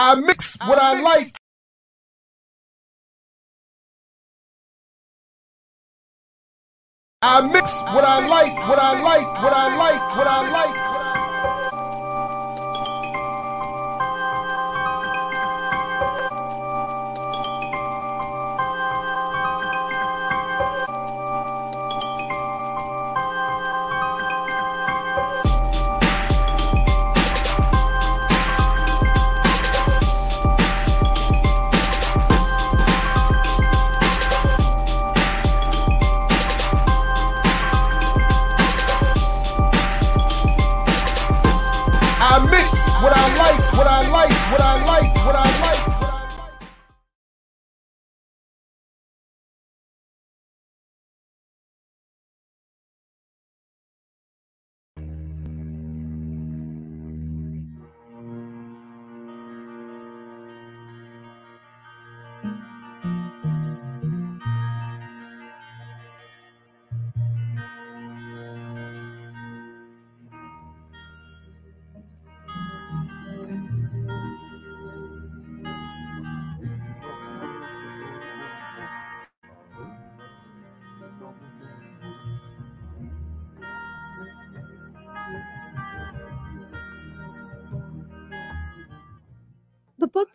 I mix what I like. I mix what I like, what I like, what I like, what I like.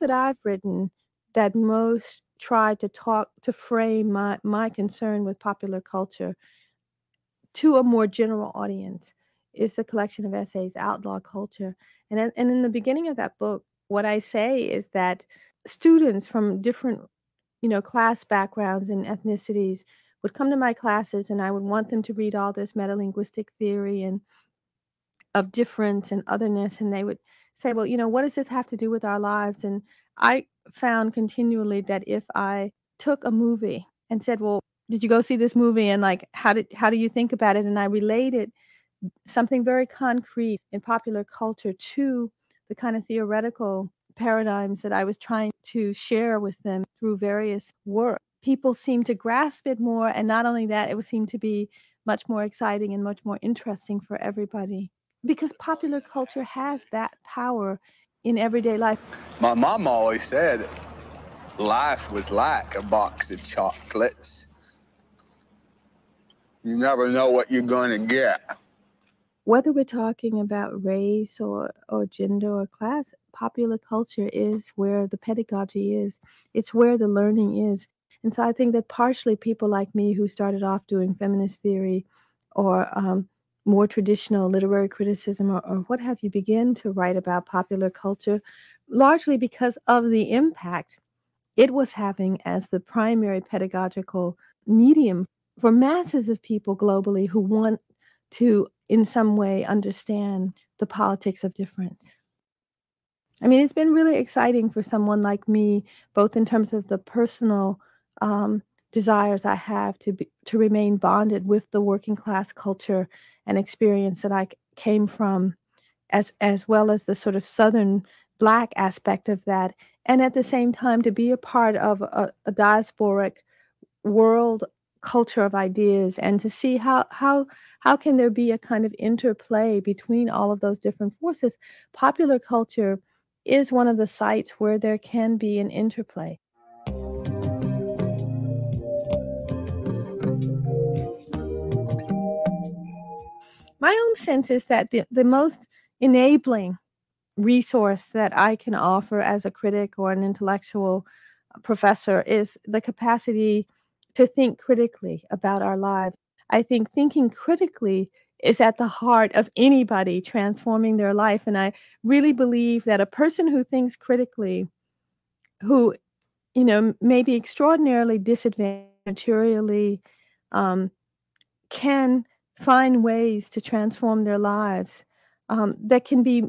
That I've written that most try to talk to frame my my concern with popular culture to a more general audience is the collection of essays outlaw culture. And and in the beginning of that book what I say is that students from different you know class backgrounds and ethnicities would come to my classes and I would want them to read all this metalinguistic theory and of difference and otherness and they would say well you know what does this have to do with our lives? And i found continually that if i took a movie and said well did you go see this movie and like how did how do you think about it? and i related something very concrete in popular culture to the kind of theoretical paradigms that i was trying to share with them through various work people seemed to grasp it more and not only that it would seem to be much more exciting and much more interesting for everybody because popular culture has that power in everyday life. My mom always said life was like a box of chocolates. You never know what you're going to get. Whether we're talking about race or, or gender or class, popular culture is where the pedagogy is, it's where the learning is. And so I think that partially people like me who started off doing feminist theory or um, more traditional literary criticism or, or what have you begin to write about popular culture largely because of the impact it was having as the primary pedagogical medium for masses of people globally who want to in some way understand the politics of difference. I mean it's been really exciting for someone like me both in terms of the personal um, desires i have to be to remain bonded with the working class culture and experience that I came from, as as well as the sort of southern black aspect of that, and at the same time to be a part of a, a diasporic world culture of ideas and to see how how how can there be a kind of interplay between all of those different forces. Popular culture is one of the sites where there can be an interplay my own sense is that the, the most enabling resource that I can offer as a critic or an intellectual professor is the capacity to think critically about our lives. I think thinking critically is at the heart of anybody transforming their life. And I really believe that a person who thinks critically, who, you know, may be extraordinarily disadvantaged materially, um, can find ways to transform their lives um, that can be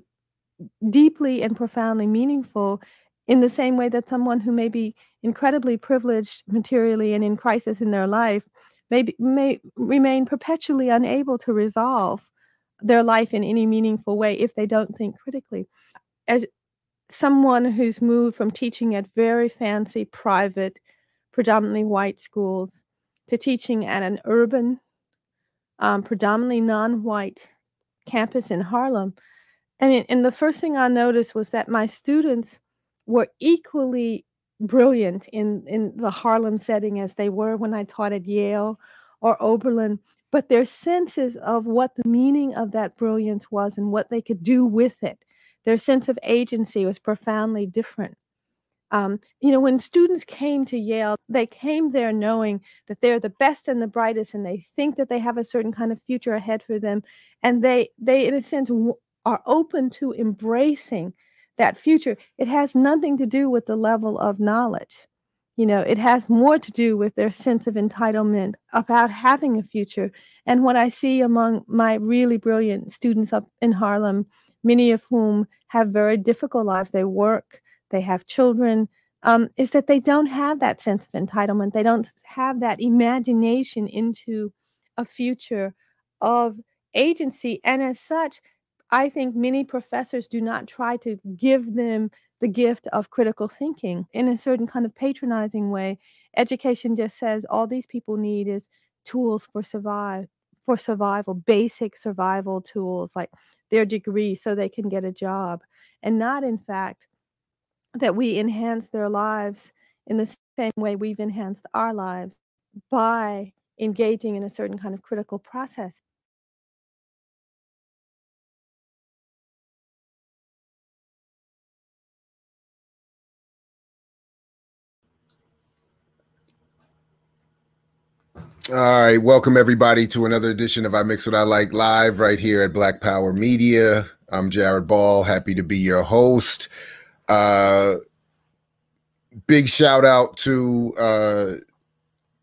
deeply and profoundly meaningful in the same way that someone who may be incredibly privileged materially and in crisis in their life may, be, may remain perpetually unable to resolve their life in any meaningful way if they don't think critically. As someone who's moved from teaching at very fancy private, predominantly white schools to teaching at an urban, um, predominantly non white campus in Harlem, I mean, and the first thing I noticed was that my students were equally brilliant in in the Harlem setting as they were when I taught at Yale or Oberlin, but their senses of what the meaning of that brilliance was and what they could do with it, their sense of agency was profoundly different. Um, you know, when students came to Yale, they came there knowing that they're the best and the brightest, and they think that they have a certain kind of future ahead for them, and they they in a sense are open to embracing that future. It has nothing to do with the level of knowledge. You know, it has more to do with their sense of entitlement about having a future. And what I see among my really brilliant students up in Harlem, many of whom have very difficult lives, they work they have children, um, is that they don't have that sense of entitlement. They don't have that imagination into a future of agency. And as such, I think many professors do not try to give them the gift of critical thinking in a certain kind of patronizing way. Education just says all these people need is tools for survive for survival, basic survival tools like their degree so they can get a job, and not in fact that we enhance their lives in the same way we've enhanced our lives by engaging in a certain kind of critical process. All right, welcome everybody to another edition of I Mix What I Like live right here at Black Power Media. I'm Jared Ball, happy to be your host. Uh, big shout out to uh,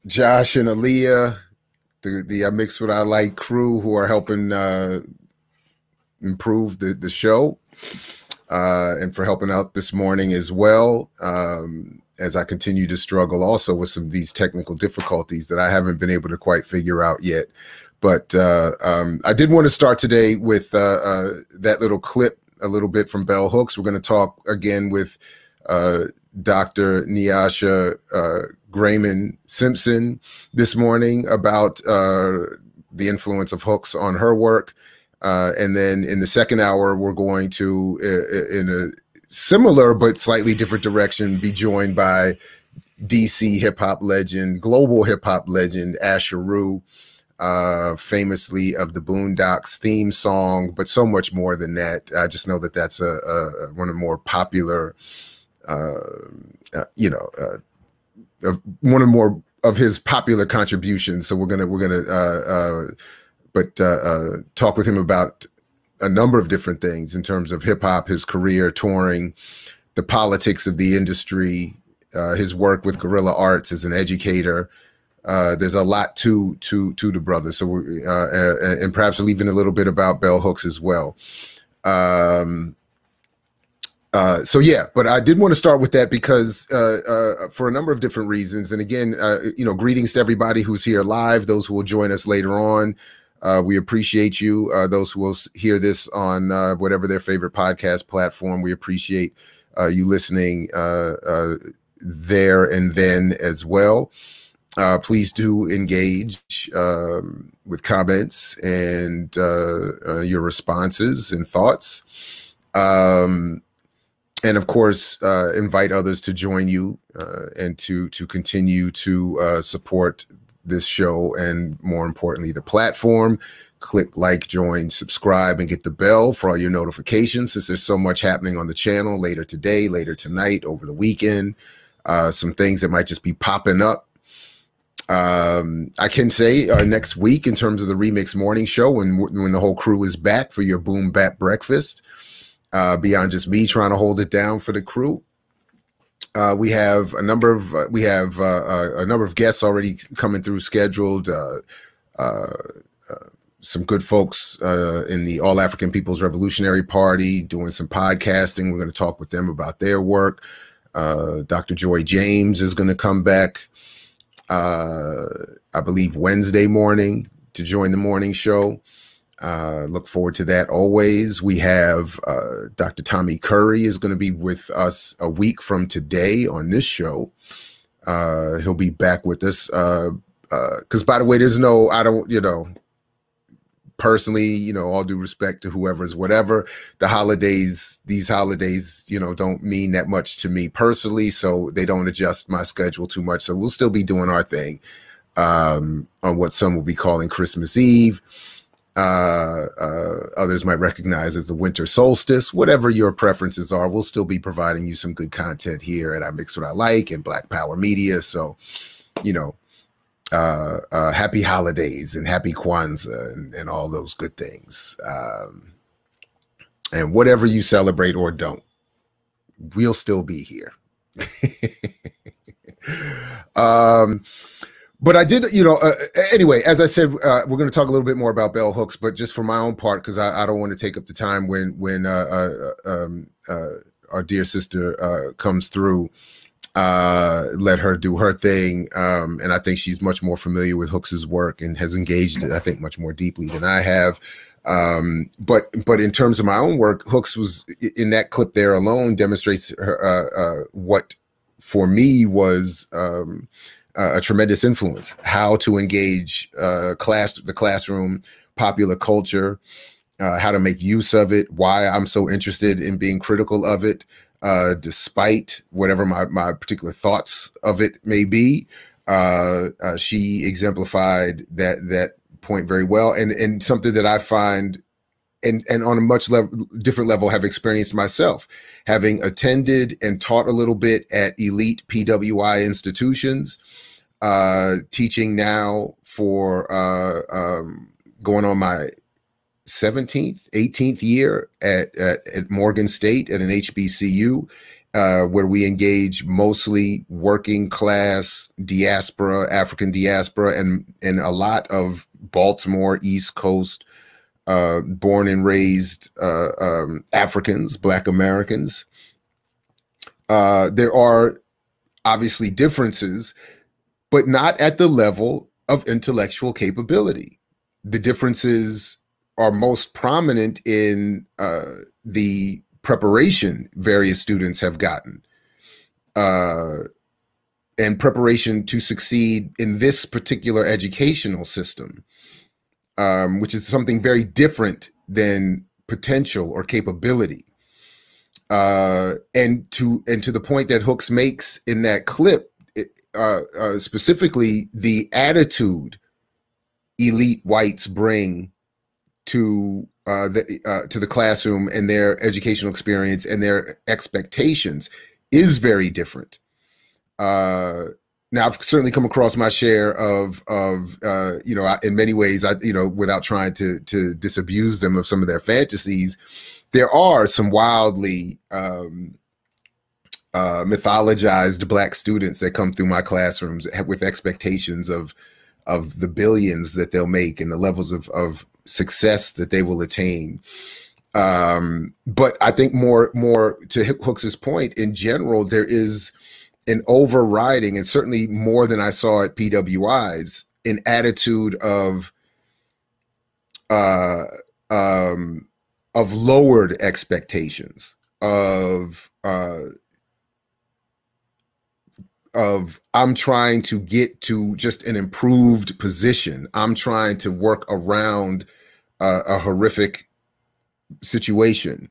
Josh and Aaliyah, the the I Mix What I Like crew who are helping uh, improve the the show, uh, and for helping out this morning as well. Um, as I continue to struggle also with some of these technical difficulties that I haven't been able to quite figure out yet. But uh, um, I did want to start today with uh, uh, that little clip a little bit from Bell Hooks. We're going to talk again with uh, Dr. Nyasha uh, Grayman Simpson this morning about uh, the influence of hooks on her work. Uh, and then in the second hour, we're going to, uh, in a similar but slightly different direction, be joined by DC hip hop legend, global hip hop legend, Asheru uh, famously of the Boondocks theme song, but so much more than that. I just know that that's a, a one of the more popular, uh, uh, you know, uh, one of more of his popular contributions. So we're gonna we're gonna uh, uh, but talk with him about a number of different things in terms of hip hop, his career, touring, the politics of the industry, his work with Guerrilla Arts as an educator uh, there's a lot to to to the brother. So we uh, and perhaps even a little bit about bell hooks as well. Um, uh, so yeah, but I did want to start with that because uh, uh, for a number of different reasons. And again, uh, you know, greetings to everybody who's here live, those who will join us later on. Uh, we appreciate you. Uh, those who will hear this on uh, whatever their favorite podcast platform, we appreciate you listening uh, uh, there and then as well uh, please do engage um, with comments and uh, uh, your responses and thoughts. Um, and of course, uh, invite others to join you uh, and to to continue to uh, support this show and more importantly, the platform. Click like, join, subscribe, and get the bell for all your notifications since there's so much happening on the channel later today, later tonight, over the weekend. some things that might just be popping up um, I can say uh, next week in terms of the remix morning show when when the whole crew is back for your boom bap breakfast. Uh, beyond just me trying to hold it down for the crew, uh, we have a number of uh, we have uh, uh, a number of guests already coming through scheduled. some good folks in the All African People's Revolutionary Party doing some podcasting. We're going to talk with them about their work. Dr. Joy James is going to come back uh, I believe Wednesday morning to join the morning show. Uh, look forward to that always. We have uh, Dr. Tommy Curry is going to be with us a week from today on this show. Uh, he'll be back with us. Because, uh, uh, by the way, there's no, I don't, you know, personally, you know, all due respect to whoever's whatever, the holidays, these holidays, you know, don't mean that much to me personally. So they don't adjust my schedule too much. So we'll still be doing our thing um, on what some will be calling Christmas Eve. Uh, uh, others might recognize as the winter solstice. Whatever your preferences are, we'll still be providing you some good content here at I Mix What I Like and Black Power Media. So, you know, uh, uh, happy holidays and happy Kwanzaa and, and all those good things. Um, and whatever you celebrate or don't, we'll still be here. um, but I did, you know, uh, anyway, as I said, uh, we're going to talk a little bit more about bell hooks, but just for my own part, because I, I, don't want to take up the time when, when uh, uh um, uh, our dear sister uh, comes through uh, let her do her thing. Um, and I think she's much more familiar with Hooks's work and has engaged it, I think, much more deeply than I have. Um, but but in terms of my own work, Hooks was in that clip there alone demonstrates her, uh, uh, what for me was um, a tremendous influence. How to engage uh, class, the classroom, popular culture, uh, how to make use of it, why I'm so interested in being critical of it, uh, despite whatever my, my particular thoughts of it may be. Uh, uh, she exemplified that that point very well, and and something that I find, and and on a much different level, have experienced myself, having attended and taught a little bit at elite PWI institutions, uh, teaching now for uh, um, going on my 17th, 18th year at, at, at Morgan State at an HBCU, uh, where we engage mostly working class diaspora, African diaspora, and, and a lot of Baltimore, East Coast, uh, born and raised uh, um, Africans, Black Americans. Uh, there are obviously differences, but not at the level of intellectual capability. The differences are most prominent in uh, the preparation various students have gotten uh, and preparation to succeed in this particular educational system, um, which is something very different than potential or capability. Uh, and to and to the point that Hooks makes in that clip, uh, uh, specifically the attitude elite whites bring to uh, the uh, to the classroom and their educational experience and their expectations is very different. Uh, now, I've certainly come across my share of of uh, you know, in many ways, I you know, without trying to to disabuse them of some of their fantasies, there are some wildly um, uh, mythologized black students that come through my classrooms with expectations of of the billions that they'll make and the levels of of success that they will attain. Um, but I think more more to Hooks's point, in general, there is an overriding, and certainly more than I saw at PWIs, an attitude of uh, um, of lowered expectations of uh, of I'm trying to get to just an improved position. I'm trying to work around uh, a horrific situation.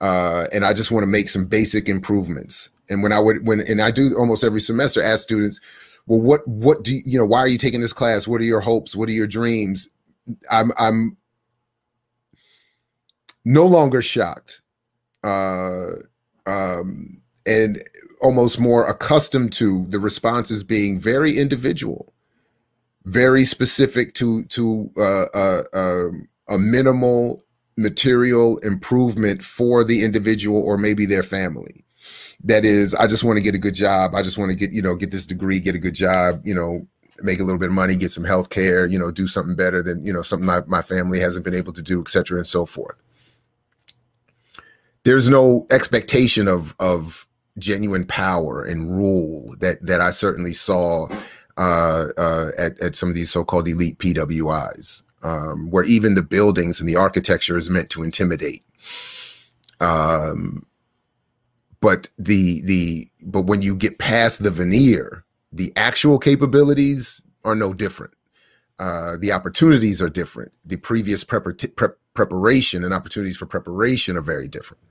Uh, and I just want to make some basic improvements. And when I would, when, and I do almost every semester ask students, well, what, what do you, you know, why are you taking this class? What are your hopes? What are your dreams? I'm, I'm no longer shocked. Uh, um, and almost more accustomed to the responses being very individual, very specific to to uh, uh, uh, a minimal material improvement for the individual or maybe their family. That is, I just want to get a good job. I just want to get you know get this degree, get a good job. You know, make a little bit of money, get some health care. You know, do something better than you know something my, my family hasn't been able to do, etc. and so forth. There's no expectation of of genuine power and rule that that I certainly saw uh, uh, at at some of these so-called elite PWIs, um, where even the buildings and the architecture is meant to intimidate. Um, but the the but when you get past the veneer, the actual capabilities are no different. Uh, the opportunities are different. The previous prepar- prep preparation and opportunities for preparation are very different.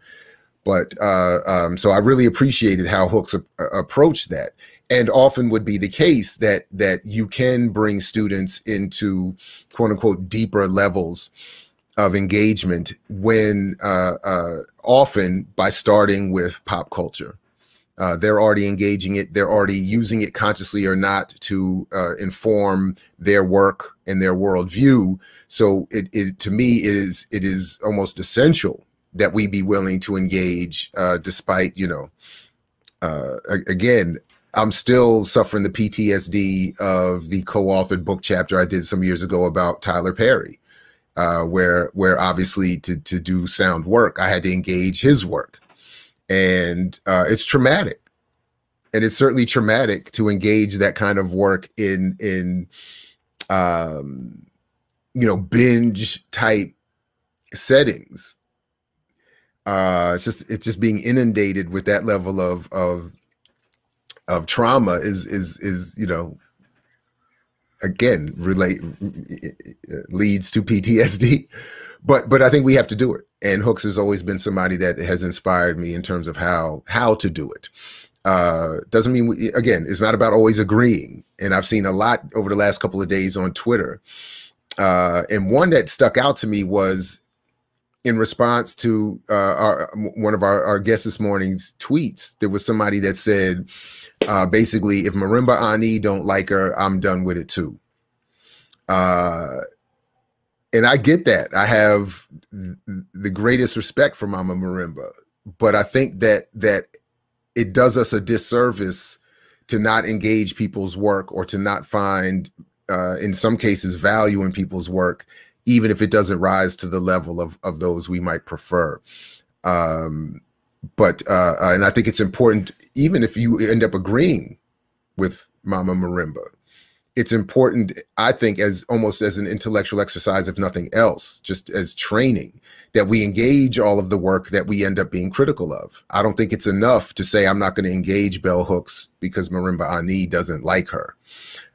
But uh, um, so I really appreciated how Hooks a- approached that, and often would be the case that that you can bring students into quote unquote deeper levels of engagement when uh, uh, often by starting with pop culture. Uh, they're already engaging it. They're already using it consciously or not to uh, inform their work and their worldview. So it, it, to me, it is it is almost essential that we be willing to engage, uh, despite you know. Uh, again, I'm still suffering the PTSD of the co-authored book chapter I did some years ago about Tyler Perry, uh, where where obviously to to do sound work, I had to engage his work and uh, it's traumatic and it's certainly traumatic to engage that kind of work in in um you know binge type settings uh it's just it's just being inundated with that level of of of trauma is is is you know again relate leads to PTSD but but I think we have to do it and Hooks has always been somebody that has inspired me in terms of how how to do it. Uh, doesn't mean we, again, it's not about always agreeing. And I've seen a lot over the last couple of days on Twitter. Uh, and one that stuck out to me was in response to uh, our, one of our, our guests this morning's tweets. There was somebody that said, uh, basically, if Marimba Ani don't like her, I'm done with it too. Uh, and I get that. I have the greatest respect for Mama Marimba, but I think that that it does us a disservice to not engage people's work or to not find, uh, in some cases, value in people's work, even if it doesn't rise to the level of of those we might prefer. Um, but uh, uh and I think it's important, even if you end up agreeing with Mama Marimba, it's important i think as almost as an intellectual exercise if nothing else just as training that we engage all of the work that we end up being critical of i don't think it's enough to say i'm not going to engage bell hooks because marimba ani doesn't like her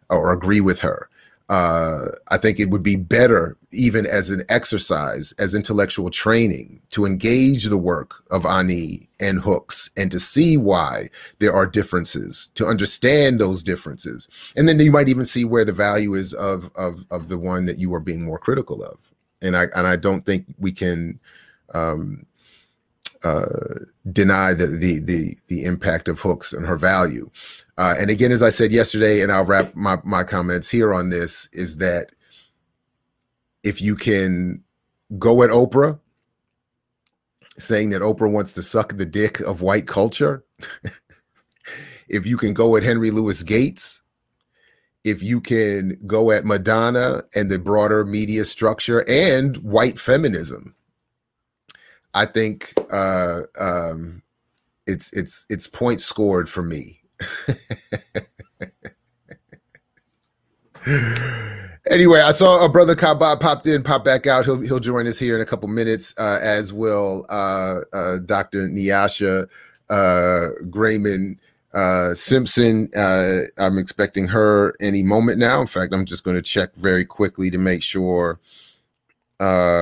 or agree with her uh, I think it would be better, even as an exercise, as intellectual training, to engage the work of Ani and Hooks and to see why there are differences, to understand those differences. And then you might even see where the value is of, of, of the one that you are being more critical of. And I, and I don't think we can um, uh, deny the, the, the, the impact of Hooks and her value. Uh, and again, as I said yesterday, and I'll wrap my, my comments here on this, is that if you can go at Oprah, saying that Oprah wants to suck the dick of white culture, if you can go at Henry Louis Gates, if you can go at Madonna and the broader media structure and white feminism, I think uh, um, it's it's it's points scored for me anyway, I saw a brother Kaba popped in, pop back out. He'll he'll join us here in a couple minutes, uh, as will uh, uh, Dr. Nyasha uh, Grayman uh, Simpson. Uh, I'm expecting her any moment now. In fact, I'm just going to check very quickly to make sure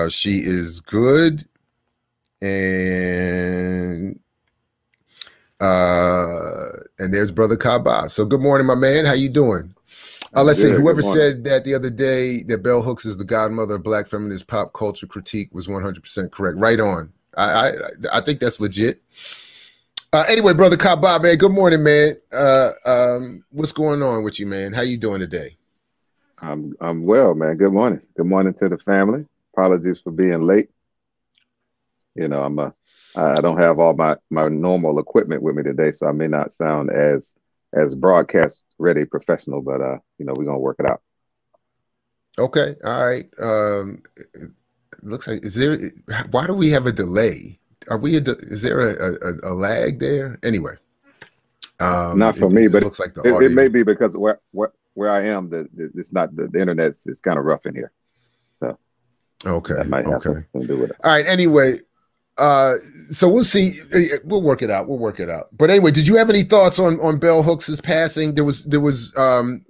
she is good. And uh, and there's Brother Kaba. So good morning, my man. How you doing? Uh, let's see. Whoever said that the other day that Bell Hooks is the godmother of Black feminist pop culture critique was 100% correct. Right on. I I, I think that's legit. Uh, anyway, brother Kaba, man. Good morning, man. Uh, um, what's going on with you, man? How you doing today? I'm I'm well, man. Good morning. Good morning to the family. Apologies for being late. You know, I'm a I don't have all my my normal equipment with me today, so I may not sound as as broadcast ready professional, but uh, you know, we're gonna work it out. Okay, all right. Um, looks like is there? Why do we have a delay? Are we? A, is there a, a, a lag there? Anyway, um, not for it, me, it but looks like the it, it, may be because where where where I am, the, the it's not the, the internet is kind of rough in here. So okay, that might have okay. something to do with it. All right. Anyway, uh, so we'll see. We'll work it out. We'll work it out. But anyway, did you have any thoughts on on Bell Hooks's passing? There was there was um,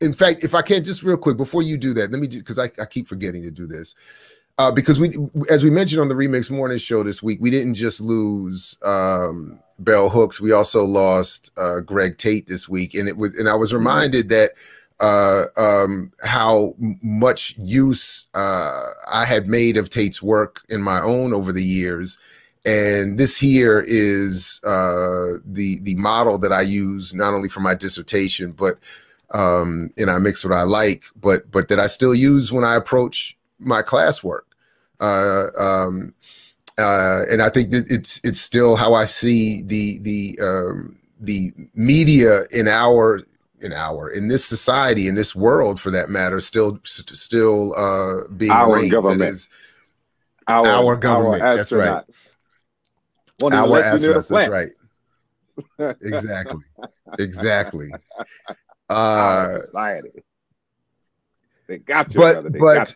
in fact, if I can't just real quick before you do that, let me just because I, I keep forgetting to do this. Uh, because we, as we mentioned on the Remix Morning Show this week, we didn't just lose um, Bell Hooks. We also lost uh, Greg Tate this week, and it was, and I was mm-hmm. reminded that uh, um, how much use uh, I had made of Tate's work in my own over the years, and this here is uh, the the model that I use not only for my dissertation, but um, and I mix what I like, but but that I still use when I approach my classwork. Uh, um, uh, and I think that it's it's still how I see the the um, the media in our in hour in this society in this world for that matter still still uh, being our government is our, our government. Our that's right. Our astronauts. That's right. exactly. exactly. Uh, society. They got you. But but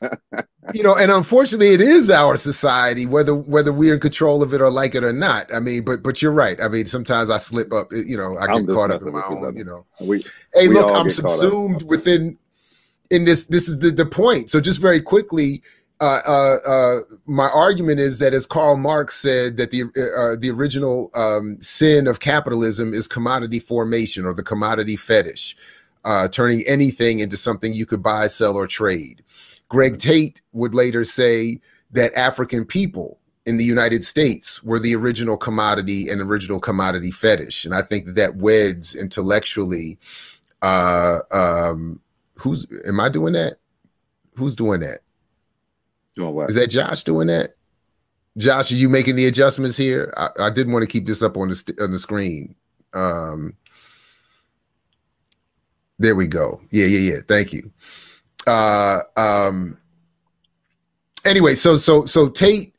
you know, and unfortunately, it is our society, whether whether we're in control of it or like it or not. I mean, but but you're right. I mean, sometimes I slip up. You know, I get caught up in my own. You know, we, hey, we look, I'm subsumed within. In this, this is the the point. So just very quickly, uh, uh, uh, my argument is that, as Karl Marx said, that the uh, uh, the original um, sin of capitalism is commodity formation or the commodity fetish, uh, turning anything into something you could buy, sell, or trade. Greg Tate would later say that African people in the United States were the original commodity and original commodity fetish. And I think that that weds intellectually. Uh, um, who's am I doing that? Who's doing that? Doing what? Is that Josh doing that? Josh, are you making the adjustments here? I, I didn't want to keep this up on the on the screen. Um, there we go. Yeah, yeah, yeah. Thank you uh, um, anyway, so so so Tate,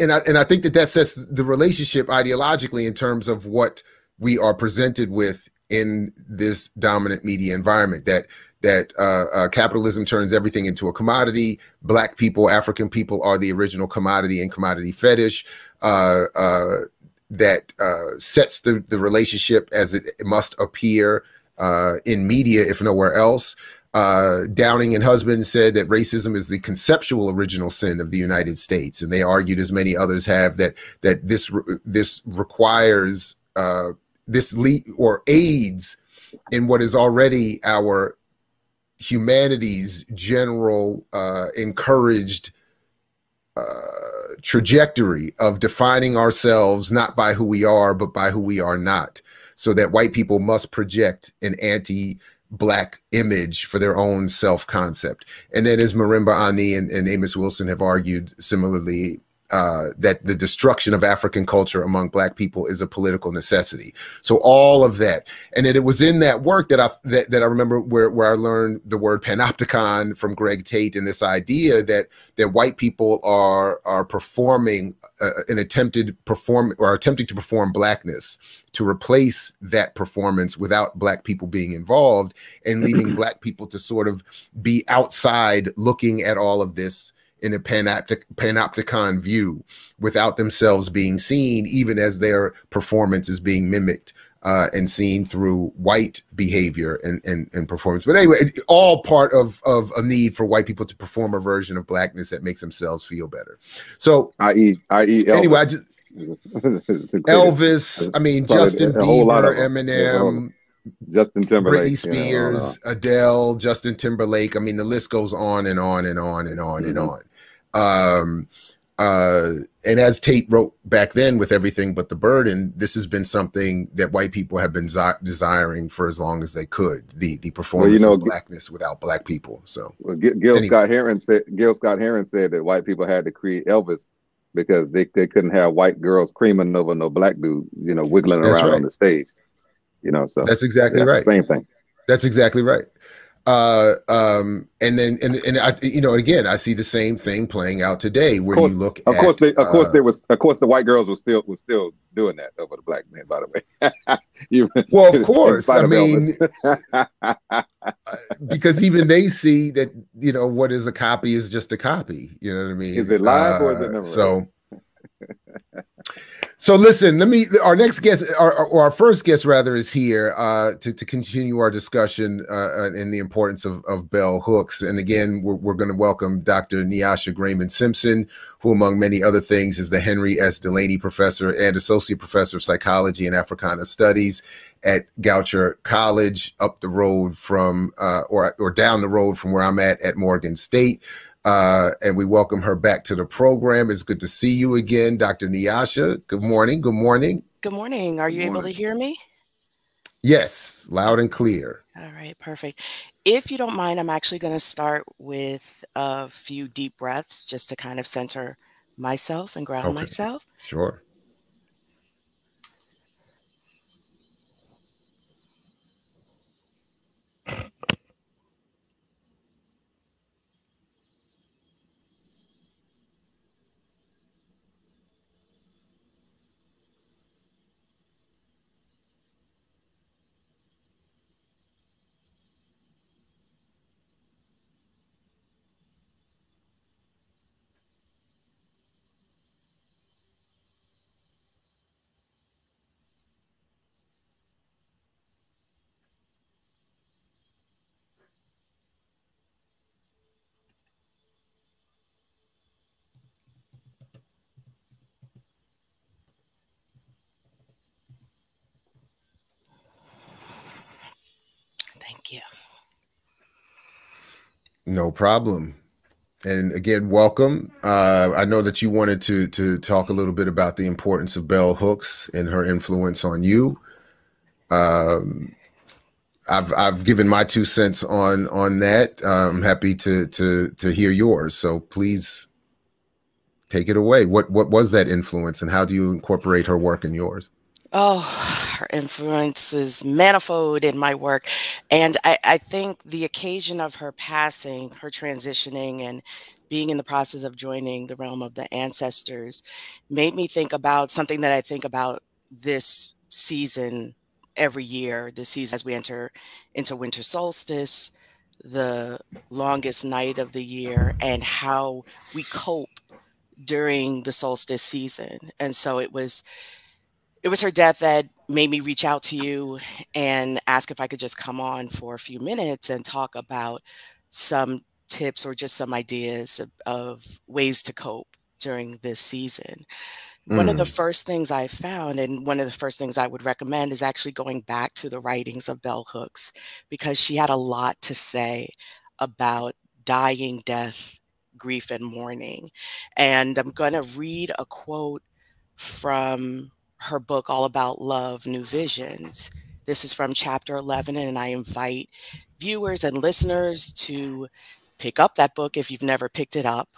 and I and I think that that sets the relationship ideologically in terms of what we are presented with in this dominant media environment. That that uh, uh, capitalism turns everything into a commodity. Black people, African people, are the original commodity and commodity fetish. Uh, uh that uh, sets the the relationship as it must appear in media, if nowhere else. Uh, Downing and Husband said that racism is the conceptual original sin of the United States, and they argued, as many others have, that that this this requires uh, this or aids in what is already our humanity's general uh, encouraged uh, trajectory of defining ourselves not by who we are, but by who we are not. So that white people must project an anti black image for their own self concept. And then as Marimba Ani and, and Amos Wilson have argued similarly, uh, that the destruction of African culture among Black people is a political necessity. So all of that, and then it was in that work that I that, that I remember where where I learned the word panopticon from Greg Tate and this idea that that white people are are performing uh, an attempted perform or attempting to perform blackness to replace that performance without black people being involved and leaving black people to sort of be outside looking at all of this in a panoptic, panopticon view without themselves being seen, even as their performance is being mimicked uh, and seen through white behavior and, and, and performance. But anyway, all part of, of a need for white people to perform a version of blackness that makes themselves feel better. So, i.e., i.e., anyway, I just, Elvis, I mean, Justin Bieber, Eminem. Justin Timberlake, Britney Spears, you know, Adele, Justin Timberlake. I mean, the list goes on and on and on and on mm-hmm. and on. Um, uh, and as Tate wrote back then with everything but the burden, this has been something that white people have been desiring for as long as they could. The the performance well, you know, of blackness without black people. So well, Gil anyway. Scott Heron said Gil Scott Heron said that white people had to create Elvis because they, they couldn't have white girls creaming over no black dude, you know, wiggling That's around right. on the stage. You know, so That's exactly right. Same thing. That's exactly right uh um and then and and i you know again i see the same thing playing out today when course, you look of at, course they, of uh, course there was of course the white girls were still was still doing that over the black men by the way. Well of course. i mean because even they see that you know what is a copy is just a copy you know what i mean? Is it live uh, or is it uh, never so So listen, let me. Our next guest, or, or our first guest rather, is here uh, to to continue our discussion uh, in the importance of of bell hooks. And again, we're, we're going to welcome Dr. Nyasha Grayman Simpson, who, among many other things, is the Henry S. Delaney Professor and Associate Professor of Psychology and Africana Studies at Goucher College, up the road from, uh, or or down the road from where I'm at at Morgan State. Uh, and we welcome her back to the program. It's good to see you again, Dr. Nyasha. Good morning. Good morning. Good morning. Are you able to hear me? Yes, loud and clear. All right, perfect. If you don't mind, I'm actually going to start with a few deep breaths just to kind of center myself and ground okay. myself. Sure. No problem. And again, welcome. Uh, I know that you wanted to to talk a little bit about the importance of bell hooks and her influence on you. Um, I've I've given my two cents on on that. I'm happy to to to hear yours. So please take it away. What what was that influence, and how do you incorporate her work in yours? Oh, her manifold in my work. And I, I think the occasion of her passing, her transitioning, and being in the process of joining the realm of the ancestors made me think about something that I think about this season every year, this season as we enter into winter solstice, the longest night of the year, and how we cope during the solstice season. And so it was it was her death that made me reach out to you and ask if I could just come on for a few minutes and talk about some tips or just some ideas of, of ways to cope during this season. Mm. One of the mm. first things I found, and one of the first things I would recommend, is actually going back to the writings of Bell Hooks because she had a lot to say about dying, death, grief, and mourning. And I'm going to read a quote from her book, All About Love New Visions. This is from chapter 11, and I invite viewers and listeners to pick up that book if you've never picked it up,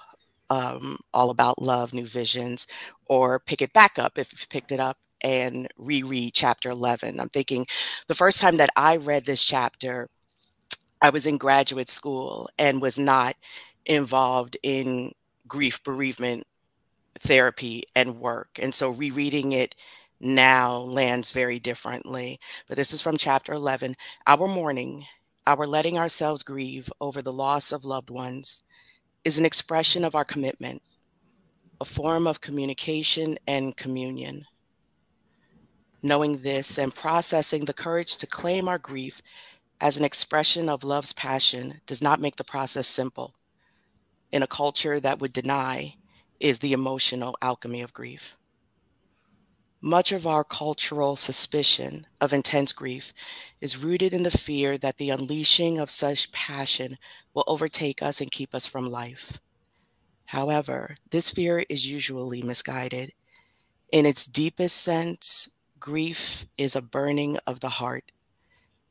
um, All About Love New Visions, or pick it back up if you've picked it up and reread chapter 11. I'm thinking the first time that I read this chapter, I was in graduate school and was not involved in grief bereavement therapy and work. And so rereading it now lands very differently. But this is from chapter 11 Our mourning, our letting ourselves grieve over the loss of loved ones, is an expression of our commitment, a form of communication and communion. Knowing this and processing the courage to claim our grief as an expression of love's passion does not make the process simple. In a culture that would deny, is the emotional alchemy of grief. Much of our cultural suspicion of intense grief is rooted in the fear that the unleashing of such passion will overtake us and keep us from life. However, this fear is usually misguided. In its deepest sense, grief is a burning of the heart,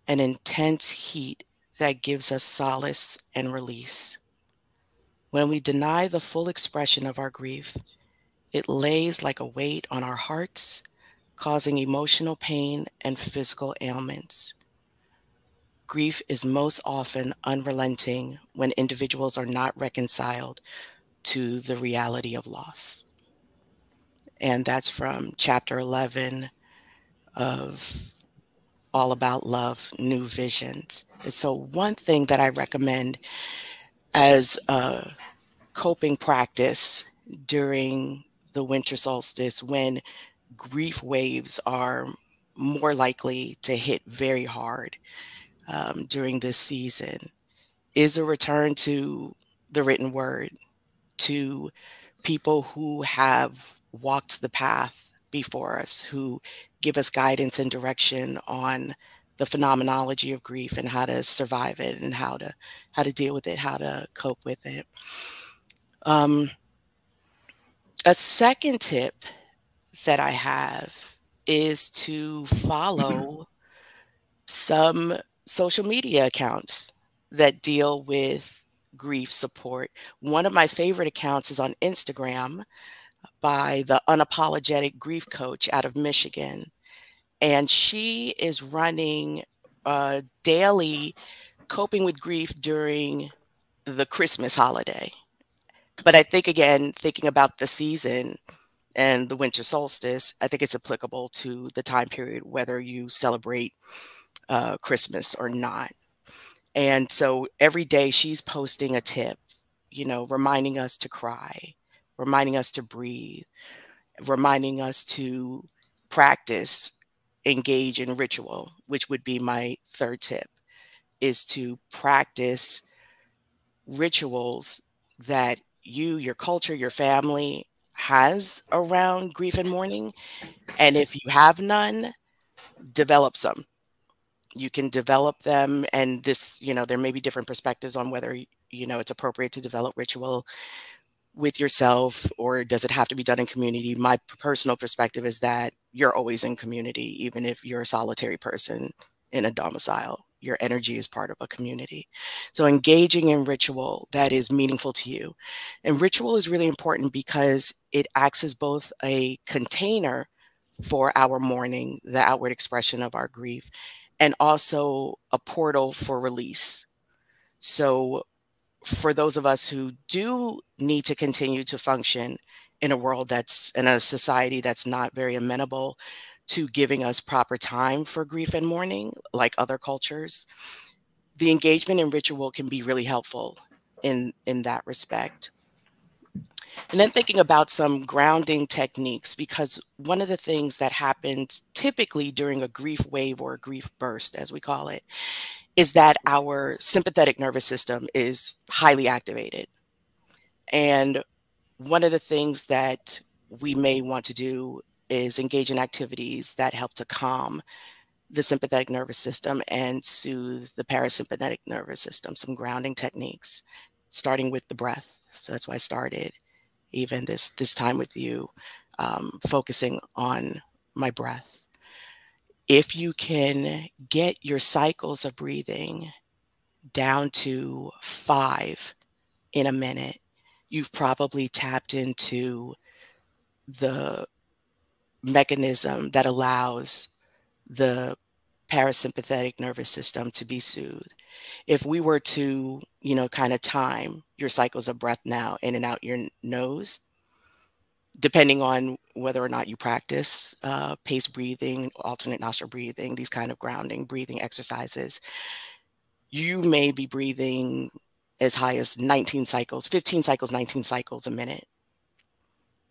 an intense heat that gives us solace and release. When we deny the full expression of our grief, it lays like a weight on our hearts, causing emotional pain and physical ailments. Grief is most often unrelenting when individuals are not reconciled to the reality of loss. And that's from chapter 11 of All About Love New Visions. And so, one thing that I recommend as a coping practice during the winter solstice when grief waves are more likely to hit very hard um, during this season is a return to the written word, to people who have walked the path before us, who give us guidance and direction on the phenomenology of grief and how to survive it and how to how to deal with it, how to cope with it. Um, a second tip that I have is to follow some social media accounts that deal with grief support. One of my favorite accounts is on Instagram by the unapologetic grief coach out of Michigan. And she is running a daily coping with grief during the Christmas holiday. But I think, again, thinking about the season and the winter solstice, I think it's applicable to the time period, whether you celebrate uh, Christmas or not. And so every day she's posting a tip, you know, reminding us to cry, reminding us to breathe, reminding us to practice, engage in ritual, which would be my third tip, is to practice rituals that you, your culture, your family has around grief and mourning. And if you have none, develop some. You can develop them, and this, you know, there may be different perspectives on whether, you know, it's appropriate to develop ritual with yourself or does it have to be done in community? My personal perspective is that you're always in community, even if you're a solitary person in a domicile your energy is part of a community. So engaging in ritual that is meaningful to you. And ritual is really important because it acts as both a container for our mourning, the outward expression of our grief, and also a portal for release. So for those of us who do need to continue to function in a world that's in a society that's not very amenable to giving us proper time for grief and mourning, like other cultures, the engagement in ritual can be really helpful in, in that respect. And then thinking about some grounding techniques, because one of the things that happens typically during a grief wave or a grief burst, as we call it, is that our sympathetic nervous system is highly activated. And one of the things that we may want to do is engage in activities that help to calm the sympathetic nervous system and soothe the parasympathetic nervous system, some grounding techniques, starting with the breath. So that's why I started even this, this time with you, um, focusing on my breath. If you can get your cycles of breathing down to five in a minute, you've probably tapped into the mechanism that allows the parasympathetic nervous system to be soothed. If we were to, you know, kind of time your cycles of breath now in and out your nose, depending on whether or not you practice uh, paced breathing, alternate nostril breathing, these kind of grounding breathing exercises, you may be breathing as high as 19 cycles, 15 cycles, 19 cycles a minute.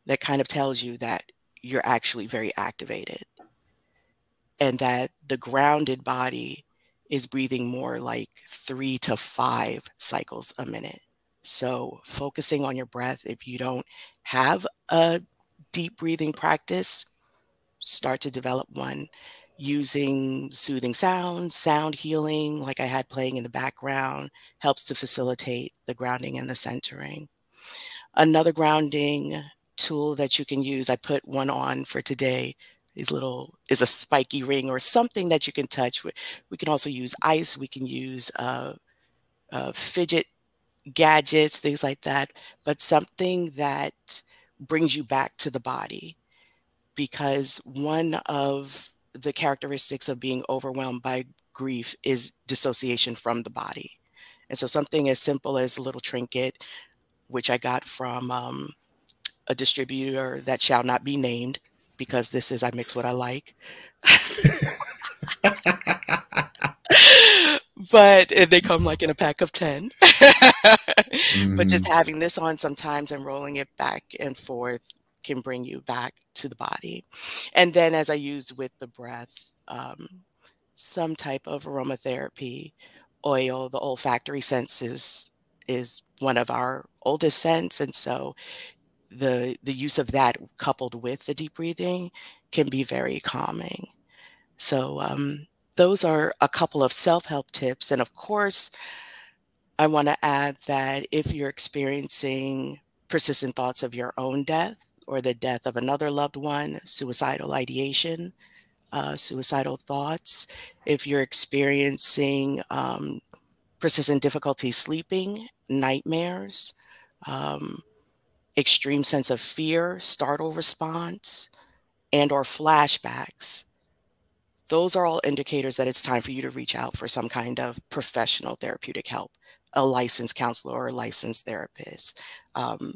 That kind of tells you that you're actually very activated and that the grounded body is breathing more like three to five cycles a minute. So, focusing on your breath, if you don't have a deep breathing practice, start to develop one using soothing sounds, sound healing, like I had playing in the background, helps to facilitate the grounding and the centering. Another grounding tool that you can use. I put one on for today. These little is a spiky ring or something that you can touch. We can also use ice. We can use uh, uh, fidget gadgets, things like that. But something that brings you back to the body, because one of the characteristics of being overwhelmed by grief is dissociation from the body. And so something as simple as a little trinket, which I got from um, a distributor that shall not be named because this is I mix what I like. but they come like in a pack of 10. mm. But just mm. having this on sometimes and rolling it back and forth can bring you back to the body. And then, as I used with the breath, um, some type of aromatherapy, oil, the olfactory senses is one of our oldest scents. And so the the use of that coupled with the deep breathing can be very calming. So um, those are a couple of self-help tips. And of course, I want to add that if you're experiencing persistent thoughts of your own death or the death of another loved one, suicidal ideation, uh, suicidal thoughts, if you're experiencing um, persistent difficulty sleeping, nightmares, um, extreme sense of fear, startle response, and or flashbacks, those are all indicators that it's time for you to reach out for some kind of professional therapeutic help, a licensed counselor or a licensed therapist. Um,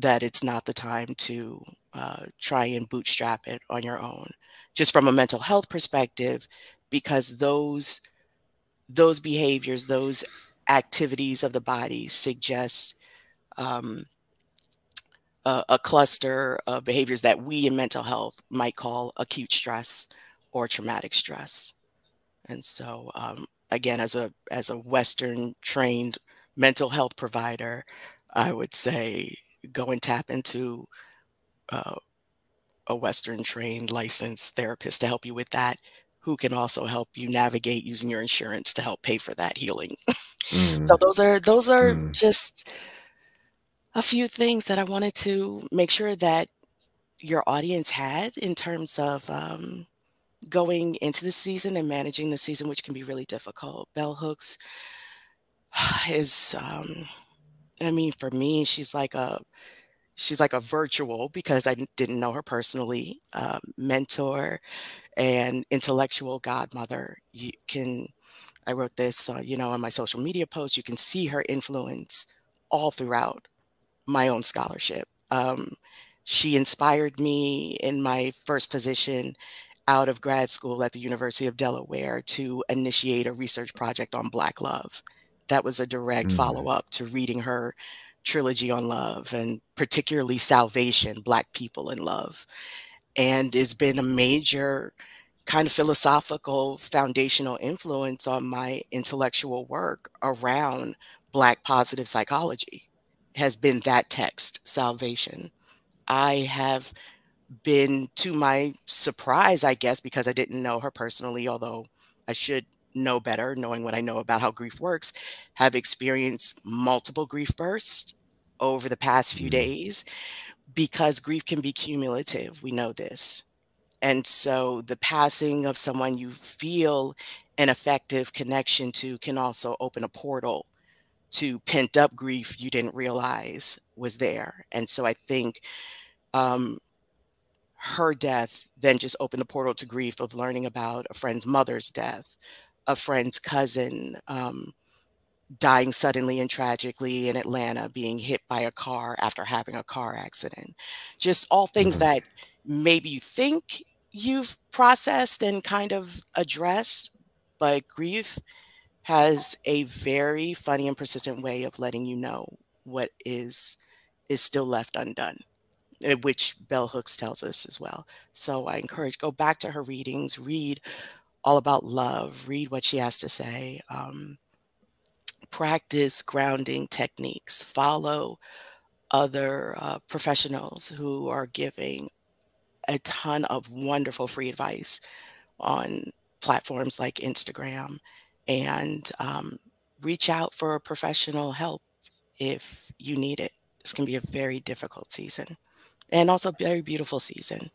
that it's not the time to uh, try and bootstrap it on your own, just from a mental health perspective, because those those behaviors, those activities of the body suggest um, a, a, cluster of behaviors that we in mental health might call acute stress or traumatic stress. And so, um, again, as a as a Western trained mental health provider, I would say go and tap into uh, a Western trained licensed therapist to help you with that, who can also help you navigate using your insurance to help pay for that healing. Mm. so those are those are mm. just a few things that I wanted to make sure that your audience had in terms of um, going into the season and managing the season, which can be really difficult. Bell Hooks is, um, I mean, for me, she's like a she's like a virtual because I didn't know her personally, uh, mentor and intellectual godmother. You can, I wrote this, uh, you know, on my social media post. You can see her influence all throughout my own scholarship. Um, she inspired me in my first position out of grad school at the University of Delaware to initiate a research project on Black love. That was a direct mm. follow up to reading her trilogy on love and particularly Salvation, Black People in Love. And it's been a major kind of philosophical foundational influence on my intellectual work around Black positive psychology has been that text, Salvation. I have been, to my surprise, I guess, because I didn't know her personally, although I should know better, knowing what I know about how grief works, have experienced multiple grief bursts over the past few mm. days because grief can be cumulative. We know this. And so the passing of someone you feel an effective connection to can also open a portal to pent up grief you didn't realize was there. And so I think um, her death then just opened the portal to grief of learning about a friend's mother's death, a friend's cousin um, dying suddenly and tragically in Atlanta, being hit by a car after having a car accident. Just all things mm-hmm. that maybe you think you've processed and kind of addressed, but grief has a very funny and persistent way of letting you know what is is still left undone eh, which bell hooks tells us as well so i encourage go back to her readings read all about love read what she has to say um, practice grounding techniques follow other uh, professionals who are giving a ton of wonderful free advice on platforms like instagram and um, reach out for professional help if you need it. This can be a very difficult season and also a very beautiful season.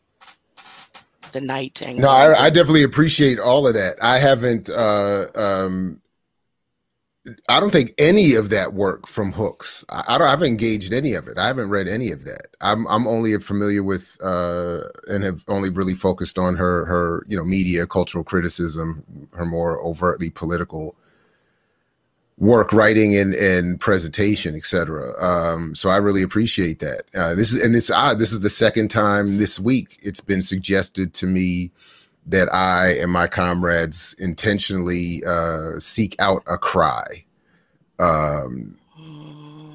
The night and no, I, I, definitely appreciate all of that. I haven't uh, um, I don't think any of that work from Hooks. I, I, don't. I haven't engaged any of it. I haven't read any of that. I'm I'm only familiar with uh, and have only really focused on her her you know media cultural criticism, her more overtly political work, writing and and presentation, etc. Um, so I really appreciate that. Uh, this is and it's odd. This is the second time this week it's been suggested to me that I and my comrades intentionally uh, seek out a cry. Um,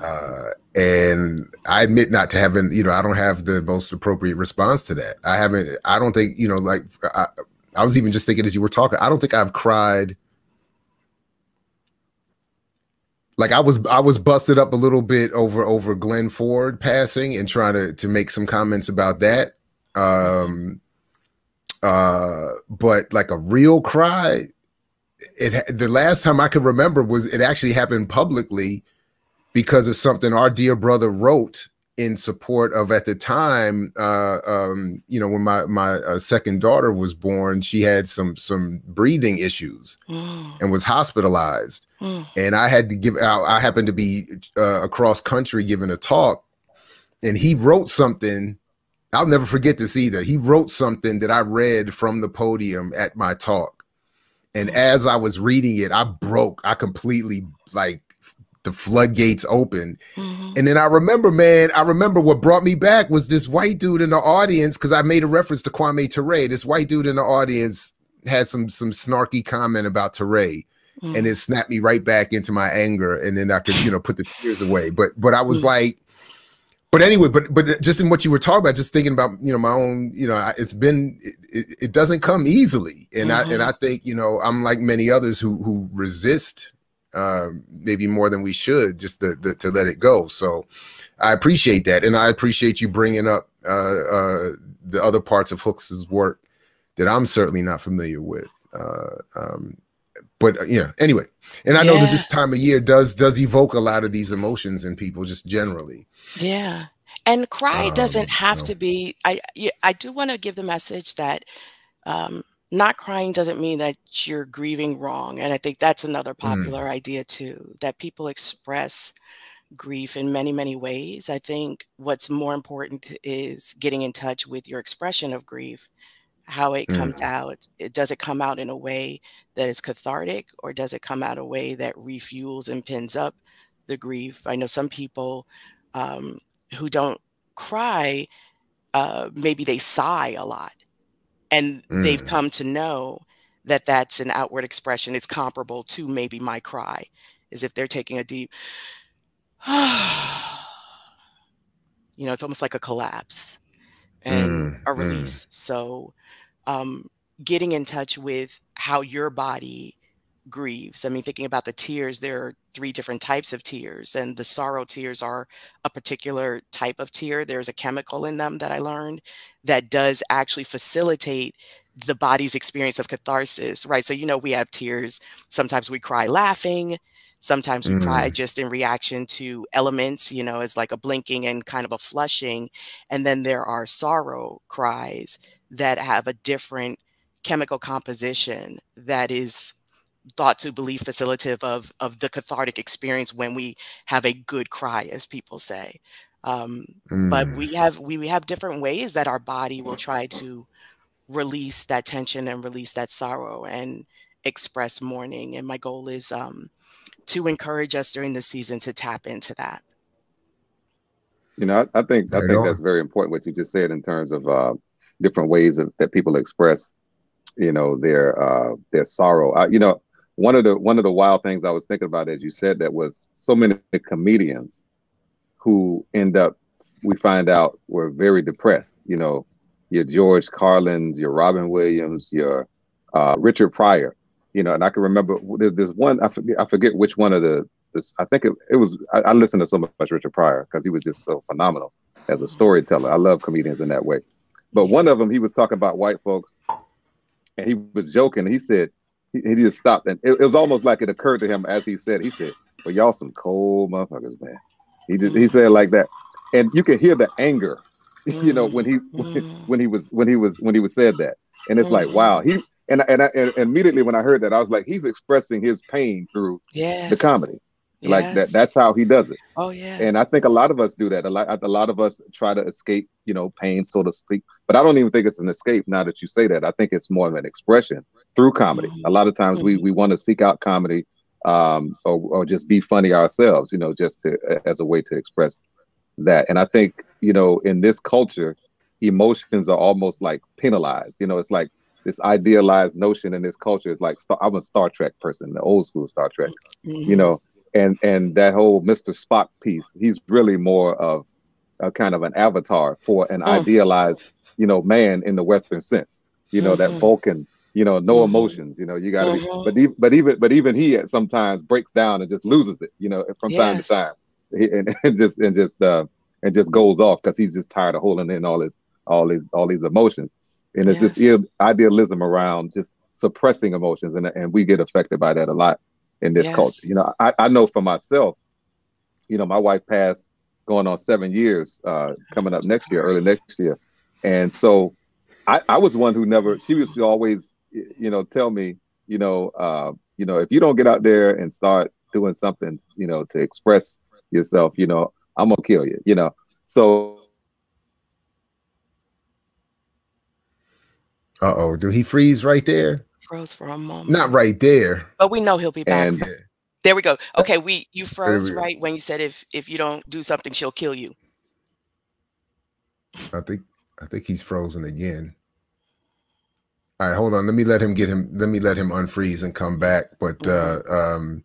uh, and I admit not to having, you know, I don't have the most appropriate response to that. I haven't, I don't think, you know, like I, I was even just thinking as you were talking, I don't think I've cried. Like I was, I was busted up a little bit over over Glen Ford passing and trying to to make some comments about that. Um, uh, but like a real cry, it the last time I could remember was it actually happened publicly because of something our dear brother wrote in support of at the time uh, um, you know when my my uh, second daughter was born she had some some breathing issues and was hospitalized. And i had to give out i happened to be uh, across country giving a talk and he wrote something i'll never forget this either. He wrote something that i read from the podium at my talk. And as i was reading it i broke i completely like the floodgates open. Mm-hmm. And then I remember, man, I remember what brought me back was this white dude in the audience because I made a reference to Kwame Ture. This white dude in the audience had some some snarky comment about Ture. Mm-hmm. And it snapped me right back into my anger, and then I could, you know, put the tears away. But but I was mm-hmm. like, but anyway, but but just in what you were talking about, just thinking about you know my own, you know, it's been it, it doesn't come easily, and I and mm-hmm. I think you know I'm like many others who who resist uh, maybe more than we should, just to, to, to, let it go. So I appreciate that, and I appreciate you bringing up uh, uh, the other parts of Hooks's work that I'm certainly not familiar with. Uh, um, but uh, yeah, anyway, and I yeah. know that this time of year does does evoke a lot of these emotions in people just generally. Yeah, and cry um, doesn't have to be. I I do want to give the message that um, not crying doesn't mean that you're grieving wrong. And I think that's another mm. popular mm. idea too, that people express grief in many, many ways. I think what's more important is getting in touch with your expression of grief, how it mm. comes out. It, does it come out in a way that is cathartic or does it come out a way that refuels and pins up the grief? I know some people um, who don't cry, uh, maybe they sigh a lot and mm. they've come to know that that's an outward expression it's comparable to maybe my cry is if they're taking a deep you know it's almost like a collapse and mm. a mm. release mm. so um, getting in touch with how your body grieves. I mean, thinking about the tears, there are three different types of tears, and the sorrow tears are a particular type of tear. There's a chemical in them that I learned that does actually facilitate the body's experience of catharsis, right? So, you know, we have tears. Sometimes we cry laughing. Sometimes we mm. cry just in reaction to elements, you know, as like a blinking and kind of a flushing. And then there are sorrow cries that have a different chemical composition that is thought to believe facilitative of of the cathartic experience when we have a good cry as people say. Um, mm. but we have we, we have different ways that our body will try to release that tension and release that sorrow and express mourning and my goal is um, to encourage us during the season to tap into that. You know i, I think i think that's very important what you just said in terms of uh, different ways of, that people express you know their uh their sorrow. I, you know one of the one of the wild things I was thinking about as you said that was so many comedians who end up we find out were very depressed. You know, your George Carlins, your Robin Williams, your uh, Richard Pryor. You know, and I can remember there's this one I forget I forget which one of the this I think it, it was I, I listened to so much Richard Pryor because he was just so phenomenal as a storyteller. I love comedians in that way. But one of them he was talking about white folks and he was joking. He said, he, he just stopped, and it, it, was almost like it occurred to him as he said. He said, "Well, y'all some cold motherfuckers, man." He just he said like that, and you can hear the anger, you know, when he when he was when he was when he was said that, and it's like, wow, he and and, I, and immediately when I heard that, I was like, he's expressing his pain through yes. the comedy. Yes. Like that that's how he does it. Oh yeah. And I think a lot of us do that. A lot a lot of us try to escape, you know, pain, so to speak. But I don't even think it's an escape now that you say that. I think it's more of an expression through comedy. Mm-hmm. A lot of times mm-hmm. we we want to seek out comedy um or, or just be funny ourselves, you know, just to as a way to express that. And I think, you know, in this culture, emotions are almost like penalized. You know, it's like this idealized notion in this culture is like I'm a Star Trek person, the old school Star Trek. Mm-hmm. You know, and and that whole Mr. Spock piece, he's really more of a kind of an avatar for an Mm. idealized, you know, man in the Western sense. You know, Mhm. that Vulcan, you know, no Mhm. emotions. You know, you got to. Mhm. But even but even but even he at sometimes breaks down and just loses it. You know, from time to time, he, and, and just and just uh and just goes off because he's just tired of holding in all his all his all these emotions. And it's this Yes. ill- idealism around just suppressing emotions, and and we get affected by that a lot in this Yes. culture. You know, I, I know for myself, you know, my wife passed going on seven years, uh, coming up next year, early next year. And so I, I was one who never, she to always, you know, tell me, you know, uh, you know, if you don't get out there and start doing something, you know, to express yourself, you know, I'm gonna kill you, you know. So Uh oh, do he freeze right there? Froze for a moment. Not right there. But we know he'll be back. and There we go. Okay, we you froze we right when you said if if you don't do something, she'll kill you. I think I think he's frozen again. All right, hold on. Let me let him get him. Let me let him unfreeze and come back. But uh, um,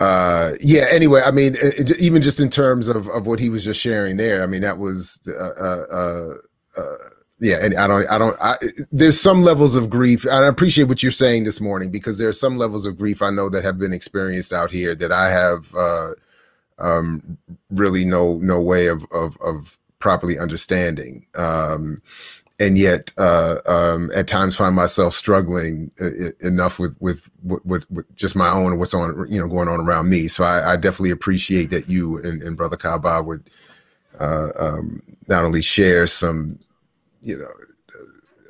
uh, yeah. Anyway, I mean, it, it- even just in terms of of what he was just sharing there, I mean, that was uh, uh, uh, uh, yeah. And I don't, I don't. I, there's some levels of grief. and I appreciate what you're saying this morning because there are some levels of grief I know that have been experienced out here that I have uh, um, really no no way of of of properly understanding. Um, and yet, uh, um, at times, find myself struggling uh, enough with, with with with just my own what's on you know going on around me. So I, I definitely appreciate that you and, and Brother Kaba would uh, um, not only share some, you know,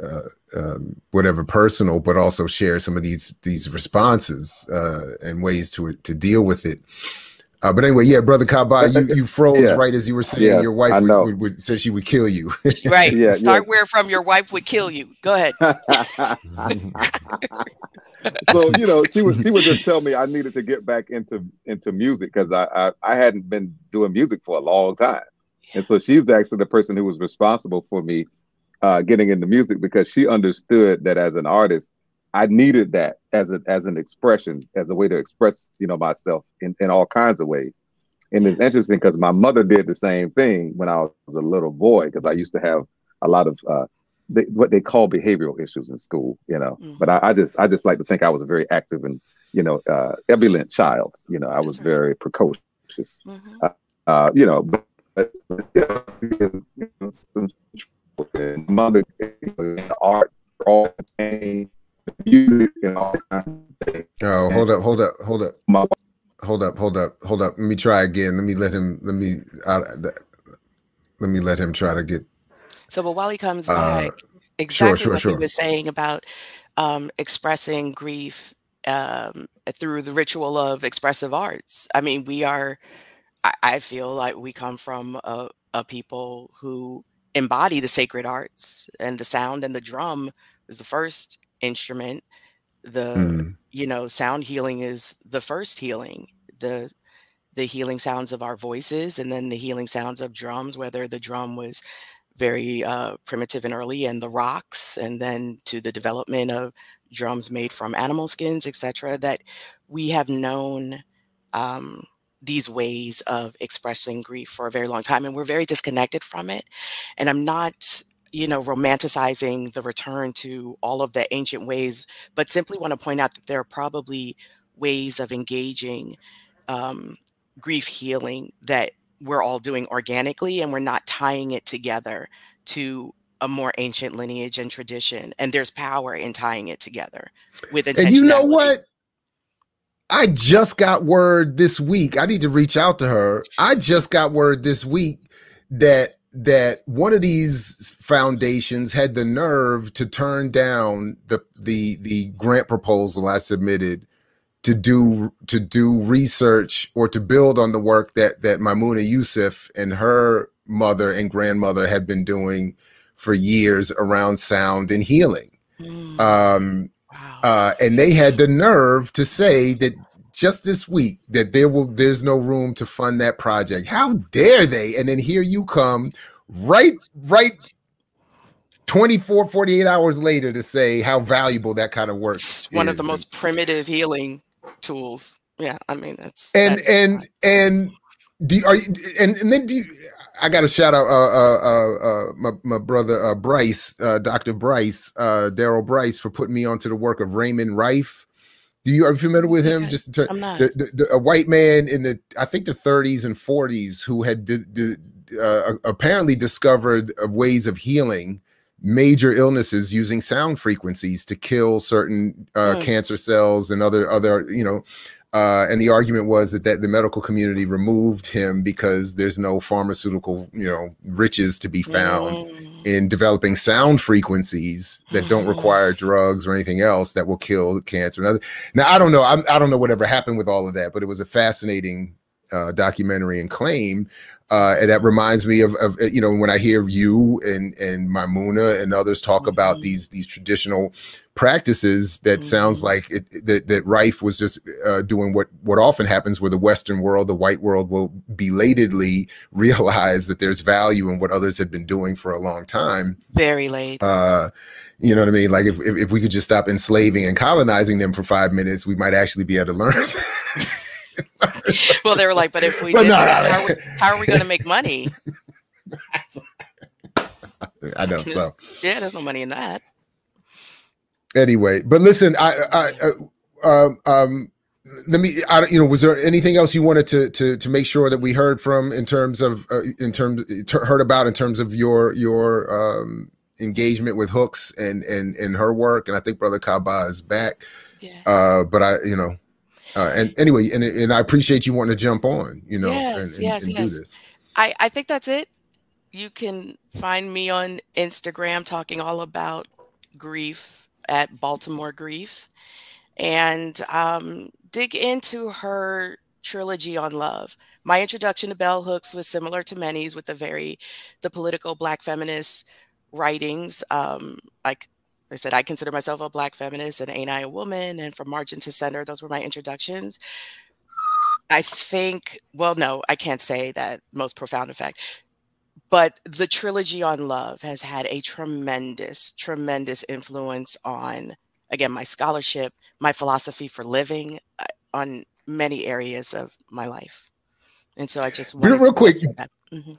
uh, um, whatever personal, but also share some of these these responses uh, and ways to to deal with it. Uh, but anyway, yeah, brother Kaba, you, you froze Yeah. right as you were saying Yeah, your wife would, would, would said she would kill you. Right. Yeah, Start where from your wife would kill you. Go ahead. so you know, she would she would just tell me I needed to get back into into music because I, I I hadn't been doing music for a long time, and so she's actually the person who was responsible for me uh, getting into music because she understood that as an artist, I needed that as a as an expression, as a way to express you know myself in in all kinds of ways. And it's interesting because my mother did the same thing when I was a little boy because I used to have a lot of uh, they, what they call behavioral issues in school, you know. Mhm. But I, I just I just like to think I was a very active and you know uh, ebullient child. You know, I was right. very precocious. Mhm. Uh, you know, but, but you know, you know, some and mother, you know, art, all pain, music, and all kinds of things. Oh, hold up, hold up, hold up, My hold up, hold up, hold up. Let me try again. Let me let him. Let me. Uh, th- let me let him try to get. So, but while he comes Uh, back, exactly sure, what sure. he was saying about um, expressing grief um, through the ritual of expressive arts. I mean, we are. I, I feel like we come from a, a people who embody the sacred arts, and the sound and the drum was the first instrument. The Mm, you know sound healing is the first healing the the healing sounds of our voices and then the healing sounds of drums whether the drum was very uh, primitive and early and the rocks and then to the development of drums made from animal skins etc that we have known um, these ways of expressing grief for a very long time and we're very disconnected from it and i'm not you know romanticizing the return to all of the ancient ways but simply want to point out that there are probably ways of engaging um, grief healing that we're all doing organically and we're not tying it together to a more ancient lineage and tradition and there's power in tying it together with intentionality. and you know what? I just got word this week. I need to reach out to her. I just got word this week that that one of these foundations had the nerve to turn down the the the grant proposal I submitted to do to do research or to build on the work that that Maimouna Youssef and her mother and grandmother had been doing for years around sound and healing. Mm, Um, wow. uh, and they had the nerve to say that just this week that there will there's no room to fund that project. How dare they? And then here you come, right, right 24, 48 hours later to say how valuable that kind of work it's one of the is. most primitive healing tools yeah. I mean, that's and that's and and do are you and and then do you, I got to shout out uh, uh, uh, uh, my my brother uh, Bryce, uh, Doctor Bryce, uh, Daryl Bryce, for putting me onto the work of Raymond Rife. Do you are you familiar with him? Okay, Just in ter- I'm not. the, the, the, a white man in the I think the 30s and 40s who had uh, apparently discovered uh, ways of healing major illnesses using sound frequencies to kill certain uh, Hmm. cancer cells and other other you know uh, and the argument was that, that the medical community removed him because there's no pharmaceutical you know riches to be found Mm. In developing sound frequencies that don't Mhm. require drugs or anything else that will kill cancer. and other- Now, I don't know. I'm, I don't know whatever happened with all of that, but it was a fascinating uh, documentary and claim. Uh, and that reminds me of, of, you know, when I hear you and and Maimouna and others talk about Mhm. these these traditional practices, that sounds Mhm. like it, that that Rife was just uh, doing what what often happens, where the Western world, the white world, will belatedly realize that there's value in what others had been doing for a long time Very late. uh you know what i mean like if, if, if we could just stop enslaving and colonizing them for five minutes we might actually be able to learn well, they were like, but if we Well, did no, no, how, are we, how are we going to make money? i know so Yeah, there's no money in that. Anyway but listen i i, I um um let me I, you know was there anything else you wanted to to to make sure that we heard from in terms of uh, in terms heard about in terms of your your um engagement with hooks and and and her work and i think brother kaba is back Yeah. uh but i you know uh, and anyway, and and I appreciate you wanting to jump on, you know, Yes, and, and, yes, and yes. do this. I, I think that's it. You can find me on Instagram talking all about grief at Baltimore Grief and um, dig into her trilogy on love. My introduction to Bell Hooks was similar to many's with the very the political black feminist writings. Um, like I said, I consider myself a black feminist and ain't I a woman? And from margin to center, those were my introductions. I think, well, no, I can't say that most profound effect, but the trilogy on love has had a tremendous, tremendous influence on, again, my scholarship, my philosophy for living, uh, on many areas of my life. And so I just Real- real quick, say that. Mhm.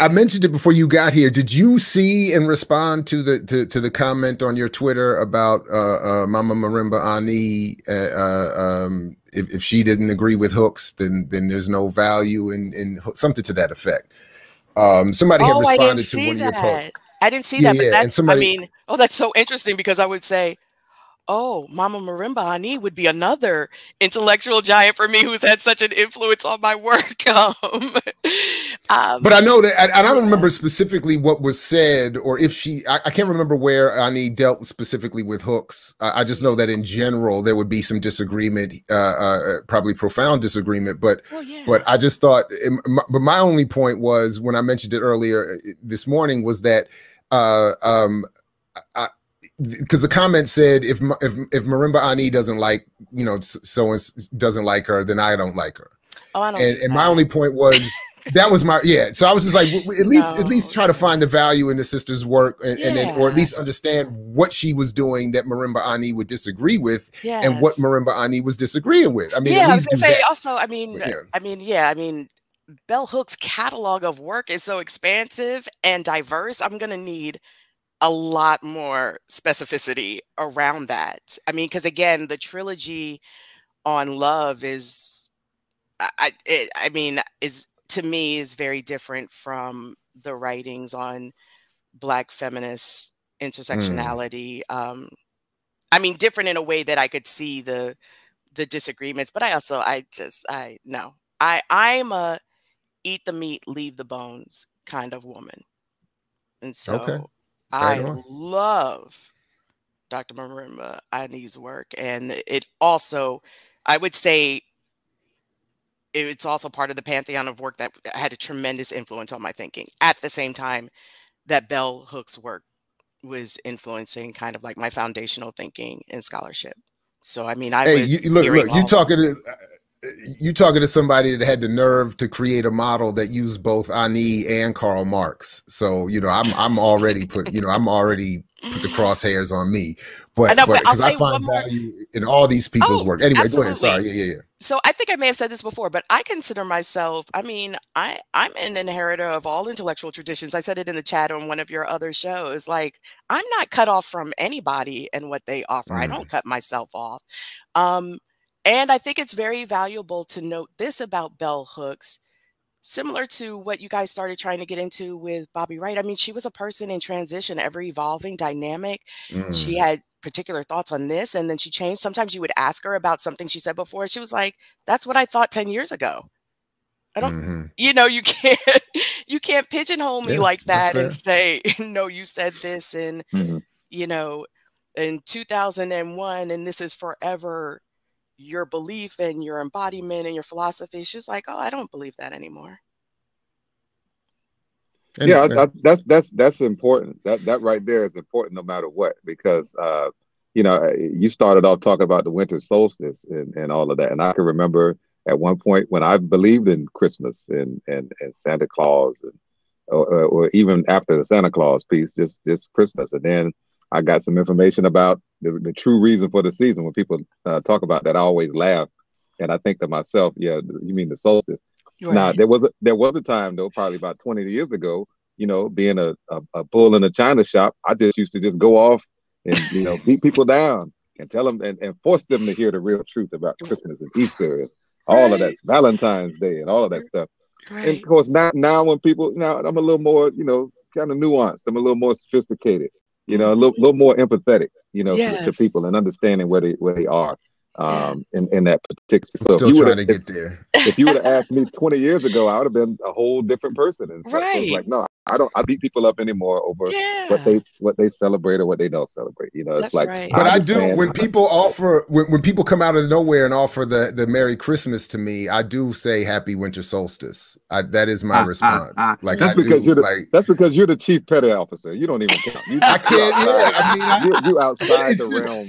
I mentioned it before you got here. Did you see and respond to the to, to the comment on your Twitter about uh, uh, Mama Marimba Ani? Uh, uh, um, if, if she didn't agree with hooks, then then there's no value in in something to that effect. Um, somebody had Oh, I responded to one of your posts. that. I didn't see Yeah, that, but yeah, that's, somebody- I mean, oh, that's so interesting because I would say, oh, Mama Marimba Ani would be another intellectual giant for me who's had such an influence on my work. Um, um, But I know that, and I don't remember specifically what was said, or if she, I, I can't remember where Ani dealt specifically with hooks. I, I just know that in general there would be some disagreement, uh, uh, probably profound disagreement. But well, yeah. but I just thought, but my only point was when I mentioned it earlier uh, this morning was that, uh, um, because the comment said if if if Marimba Ani doesn't like you know so and doesn't like her, then I don't like her oh, I don't and, do and my only point was that was my yeah so i was just like at least at least try to find the value in the sister's work and, and then or at least understand what she was doing that marimba ani would disagree with and what marimba ani was disagreeing with i mean yeah, I was gonna say that. also. I mean, Yeah. I mean, yeah, I mean, Bell Hook's catalog of work is so expansive and diverse. I'm gonna need a lot more specificity around that. I mean, because again, the trilogy on love is, I, I, it, I mean, is to me is very different from the writings on Black feminist intersectionality. Um, I mean, different in a way that I could see the the disagreements, but I also I just I no. I I'm a eat the meat, leave the bones kind of woman. And so Okay. I on. love Dr. Marimba Ani's work. And it also, I would say, it's also part of the pantheon of work that had a tremendous influence on my thinking. At the same time, that Bell Hook's work was influencing kind of like my foundational thinking and scholarship. So I mean, I hey was you, look look you talking uh, you talking to somebody that had the nerve to create a model that used both ani and karl marx so you know i'm i'm already put you know i'm already put the crosshairs on me but, I know, but I'll because I, find one more- value in all these people's Oh, work. Anyway, go ahead. Sorry. Yeah, yeah, yeah. So I think I may have said this before, but I consider myself, I mean, I I'm an inheritor of all intellectual traditions. I said it in the chat on one of your other shows. Like I'm not cut off from anybody and what they offer. I Mm. don't cut myself off. Um, and I think it's very valuable to note this about bell hooks, similar to what you guys started trying to get into with Bobby Wright. I mean, she was a person in transition, ever evolving, dynamic she Mm. had particular thoughts on this and then she changed sometimes you would ask her about something she said before she was like that's what i thought 10 years ago i don't Mhm. you know you can't you can't pigeonhole me Yeah, like that and say no you said this in Mhm. you know in 2001 and this is forever your belief and your embodiment and your philosophy she's like oh i don't believe that anymore And- yeah, I, I, that's that's that's important. That that right there is important no matter what, because uh, you know uh, you started off talking about the winter solstice and, and all of that, and I can remember at one point when I believed in Christmas and and, and Santa Claus, and or, or- or even after the Santa Claus piece, just just Christmas, and then I got some information about the, the true reason for the season. When people uh, talk about that, I always laugh, and I think to myself, yeah, you mean the solstice? Now there was a there was a time though, probably about 20 years ago, you know, being a, a, a bull in a china shop, I just used to just go off and you know beat people down and tell them and, and force them to hear the real truth about Christmas and Easter and all of that, Valentine's Day and all of that stuff. And of course now now when people now I'm a little more, you know, kind of nuanced. I'm a little more sophisticated, you know, a little, little more empathetic, you know, to, to people and understanding where they where they are um in, in that particular I'm so if still you trying would've- to if- get there. if you would have asked me 20 years ago, I would have been a whole different person. And so Right. like, no, I don't. I beat people up anymore over yeah what they what they celebrate or what they don't celebrate. You know, it's That's like, right. But I I'm do when people offer when, when people come out of nowhere and offer the the Merry Christmas to me, I do say Happy Winter Solstice. I, that is my Ah, ah, response. ah. Like That's I do, because you're the- like That's because you're the chief petty officer. You don't even count. You, I can't- yeah, I mean, I- you, you outside the just- realm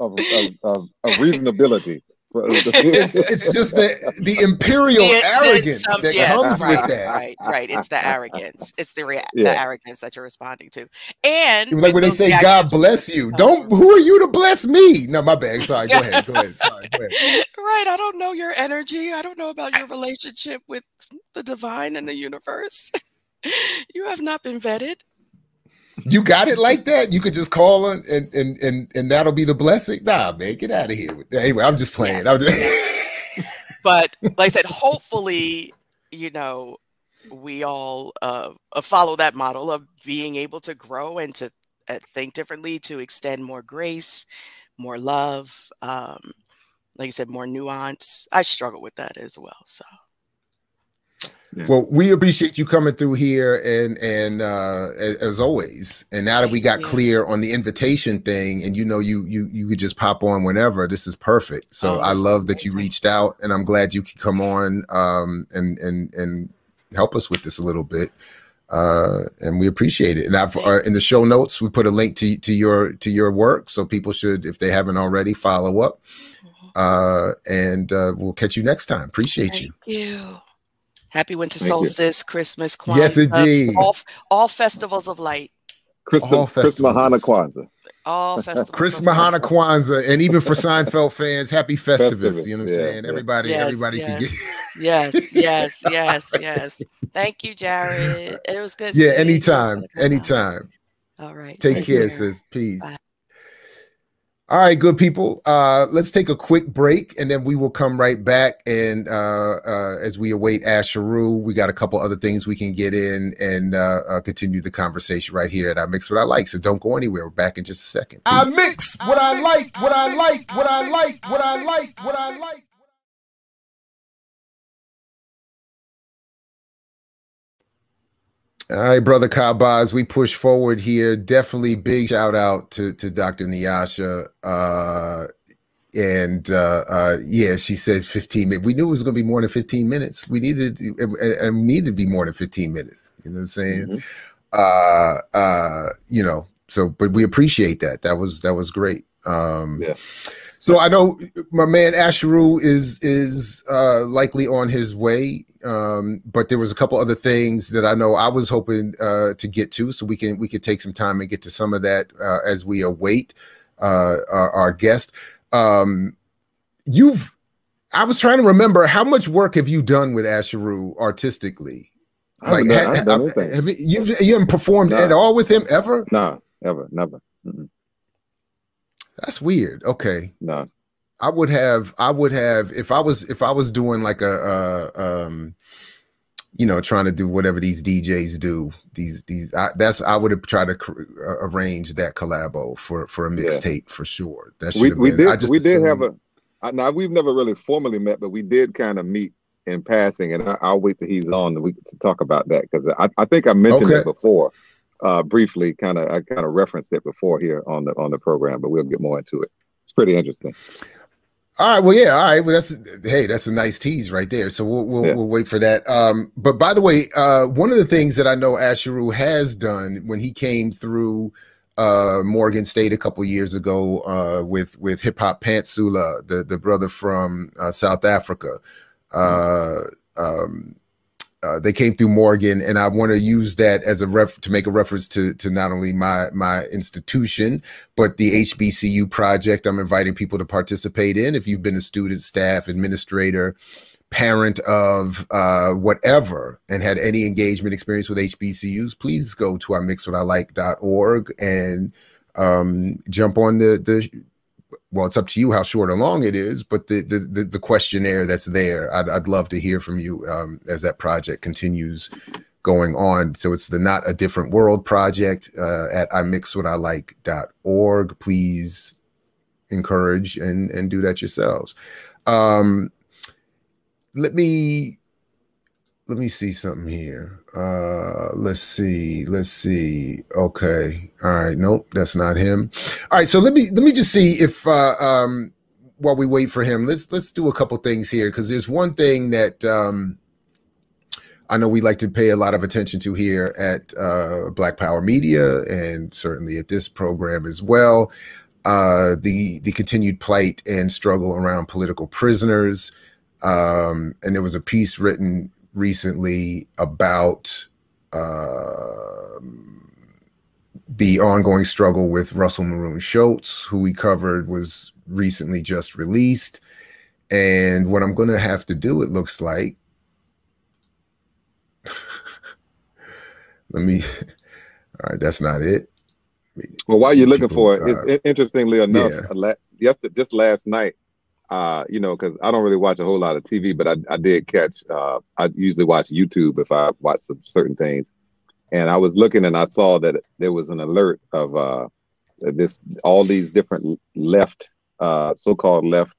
of, of, of, of, of reasonability. it's, it's just the the imperial The- the- arrogance some- that yes, comes right, with that. Right, right. It's the arrogance. It's the rea- Yeah. the arrogance that you're responding to. And like when they say reactions God bless the- you. Don't who are you to bless me? No, my bad. Sorry, go ahead. Go ahead. Sorry, go ahead. Right. I don't know your energy. I don't know about your relationship with the divine and the universe. you have not been vetted. You got it like that? You could just call and and and and, and that'll be the blessing. Nah, man, get out of here. Anyway, I'm just playing. I'm just But like I said, hopefully, you know, we all uh, uh, follow that model of being able to grow and to uh, think differently, to extend more grace, more love. Um, like I said, more nuance. I struggle with that as well. So Well, we appreciate you coming through here and and uh as, as always. And now that we got clear on the invitation thing and you know you you you could just pop on whenever, this is perfect. So Oh, I love that you reached out and I'm glad you could come on um and and and help us with this a little bit. Uh and we appreciate it. And I've uh, in the show notes we put a link to to your to your work so people should if they haven't already follow up. Uh and uh we'll catch you next time. Appreciate thank you. you. Happy winter Thank you. solstice, Christmas, Kwanzaa, Yes, indeed. all all festivals of light, Christmas, All Chris Mahana festivals. Kwanzaa. all festivals. Chris of Mahana. Kwanzaa, and even for Seinfeld fans, happy Festivus. Festivus, You know what I'm yeah, saying? yeah. Everybody, Yes, everybody can yes. get. Yes, yes, yes, yes. Thank you, Jared. It was good. yeah, anytime, anytime. All right. Take, care, sis. Peace. Bye. All right, good people. Uh, let's take a quick break, and then we will come right back. And uh, uh, as we await Asheru, we got a couple other things we can get in and uh, uh, continue the conversation right here at I Mix What I Like. So don't go anywhere. We're back in just a second. I mix what I like, what I like, what I like, what I like, what I like. All right, brother Kabaz, we push forward here. Definitely big shout out to to Dr. Nyasha. Uh and uh uh yeah, she said 15 minutes. We knew it was gonna be more than 15 minutes. We needed and, needed to be more than 15 minutes. You know what I'm saying? Mhm. Uh uh, you know, so but we appreciate that. That was that was great. Um Yeah. So I know my man Asheru is is uh, likely on his way, um, but there was a couple other things that I know I was hoping uh, to get to, so we can we could take some time and get to some of that uh, as we await uh, our, our guest. Um, you've, I was trying to remember how much work have you done with Asheru artistically? Like, ha, have, have you, you haven't performed nah. at all with him ever? No, ever, never. Mm-mm. That's weird. Okay. No. I would have I would have if I was if I was doing like a uh um you know trying to do whatever these DJs do these these I, that's I would have tried to cr- uh, arrange that collabo for for a mixtape yeah. for sure. That we we been, did we did have a now we've never really formally met, but we did kind of meet in passing, and I, will wait till he's on week to talk about that because I, I think I mentioned okay. it before uh, briefly. Kind of I kind of referenced it before here on the on the program, but we'll get more into it. It's pretty interesting. All right. Well, yeah. All right. Well, that's hey, that's a nice tease right there. So we'll we'll, yeah. we'll wait for that. Um, but by the way, uh, one of the things that I know Asheru has done when he came through uh, Morgan State a couple years ago uh, with with Hip Hop Pantsula, the the brother from uh, South Africa. Uh, um, uh, they came through Morgan, and I want to use that as a ref to make a reference to to not only my my institution, but the HBCU project. I'm inviting people to participate in. If you've been a student, staff, administrator, parent of uh, whatever, and had any engagement experience with HBCUs, please go to imixwhatilike.org and um, jump on the the well, it's up to you how short or long it is, but the the the, questionnaire that's there, I'd, I'd love to hear from you um, as that project continues going on. So it's the Not a Different World project uh, at imixwhatilike.org. Please encourage and and do that yourselves. Um, let me let me see something here. Uh, let's see. Let's see. Okay. All right. Nope, that's not him. All right. So let me let me just see if uh, um, while we wait for him, let's let's do a couple things here because there's one thing that um, I know we like to pay a lot of attention to here at uh, Black Power Media and certainly at this program as well. Uh, the the continued plight and struggle around political prisoners. Um, and there was a piece written recently about uh, the ongoing struggle with Russell Maroon Shoatz, who we covered was recently just released. And what I'm going to have to do, it looks like, let me, all right, that's not it. Well, while you're looking for it, uh, interestingly enough, yeah. yesterday, just last night, uh, you know, because I don't really watch a whole lot of TV, but I, I did catch. Uh, I usually watch YouTube if I watch some certain things, and I was looking and I saw that there was an alert of uh, this all these different left, uh, so-called left,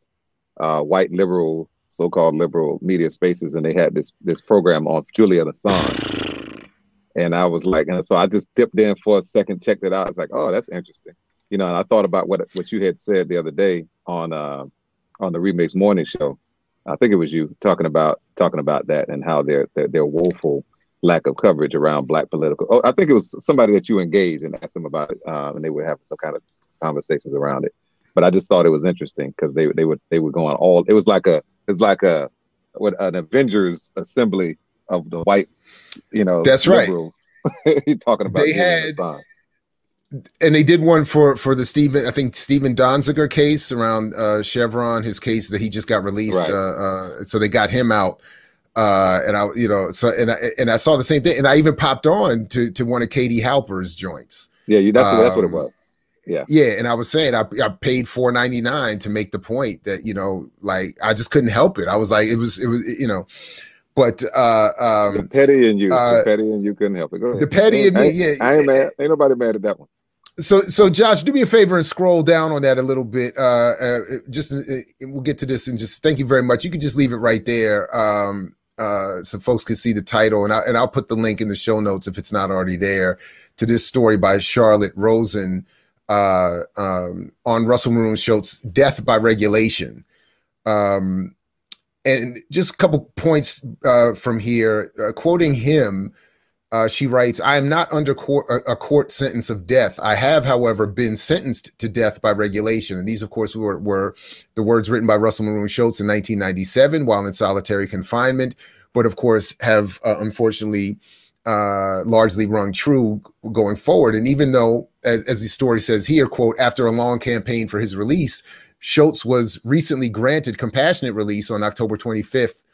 uh, white liberal, so-called liberal media spaces, and they had this this program on Julian Assange, and I was like, and so I just dipped in for a second, checked it out. I was like, oh, that's interesting, you know. And I thought about what what you had said the other day on. Uh, on the Remix Morning Show. I think it was you talking about talking about that and how their their, their woeful lack of coverage around black political. Oh, I think it was somebody that you engaged and asked them about it, um, and they would have some kind of conversations around it. But I just thought it was interesting because they they would they were going all. It was like a it's like a what an Avengers assembly of the white, you know. That's right. talking about they had and they did one for for the Stephen I think Stephen Donziger case around uh, Chevron, his case that he just got released. Right. Uh, uh, so they got him out, uh, and I you know so and I and I saw the same thing, and I even popped on to to one of Katie Halper's joints. Yeah, you, that's um, that's what it um, was. Yeah, yeah, and I was saying I, I paid four ninety nine to make the point that you know like I just couldn't help it. I was like it was it was you know. But uh, um, the petty and you, uh, the petty and you couldn't help it. Go ahead. The petty and me, yeah. I ain't mad. Ain't nobody mad at that one so so josh do me a favor and scroll down on that a little bit uh, uh just uh, we'll get to this and just thank you very much. You can just leave it right there um uh so folks can see the title and, I, and i'll put the link in the show notes if it's not already there to this story by charlotte rosen uh um on russell maroon shoatz death by regulation. Um and just a couple points uh from here uh, quoting him uh, she writes, I am not under court, a, court sentence of death. I have, however, been sentenced to death by regulation. And these, of course, were, were the words written by Russell Maroon Shoatz in 1997 while in solitary confinement, but of course have uh, unfortunately uh, largely rung true going forward. And even though, as, as the story says here, quote, after a long campaign for his release, Shoatz was recently granted compassionate release on October 25th,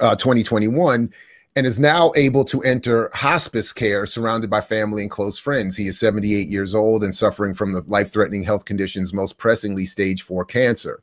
uh, 2021, and is now able to enter hospice care surrounded by family and close friends. He is 78 years old and suffering from the life threatening health conditions, most pressingly stage four cancer.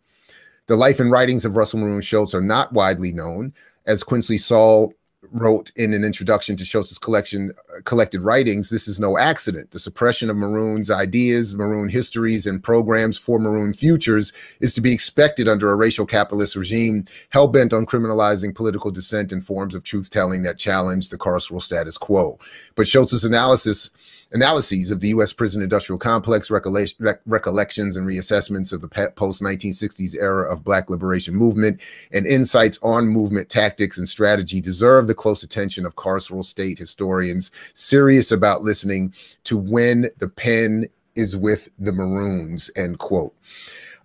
The life and writings of Russell Maroon Shoatz are not widely known, as Quincy Saul wrote in an introduction to Shoatz's collection uh, collected writings, this is no accident. The suppression of Maroon's ideas, Maroon histories, and programs for Maroon futures is to be expected under a racial capitalist regime hell bent on criminalizing political dissent and forms of truth telling that challenge the carceral status quo. But Shoatz's analysis analyses of the U.S. prison industrial complex, recollections and reassessments of the post 1960s era of Black liberation movement, and insights on movement tactics and strategy deserve the close attention of carceral state historians serious about listening to when the pen is with the Maroons. End quote.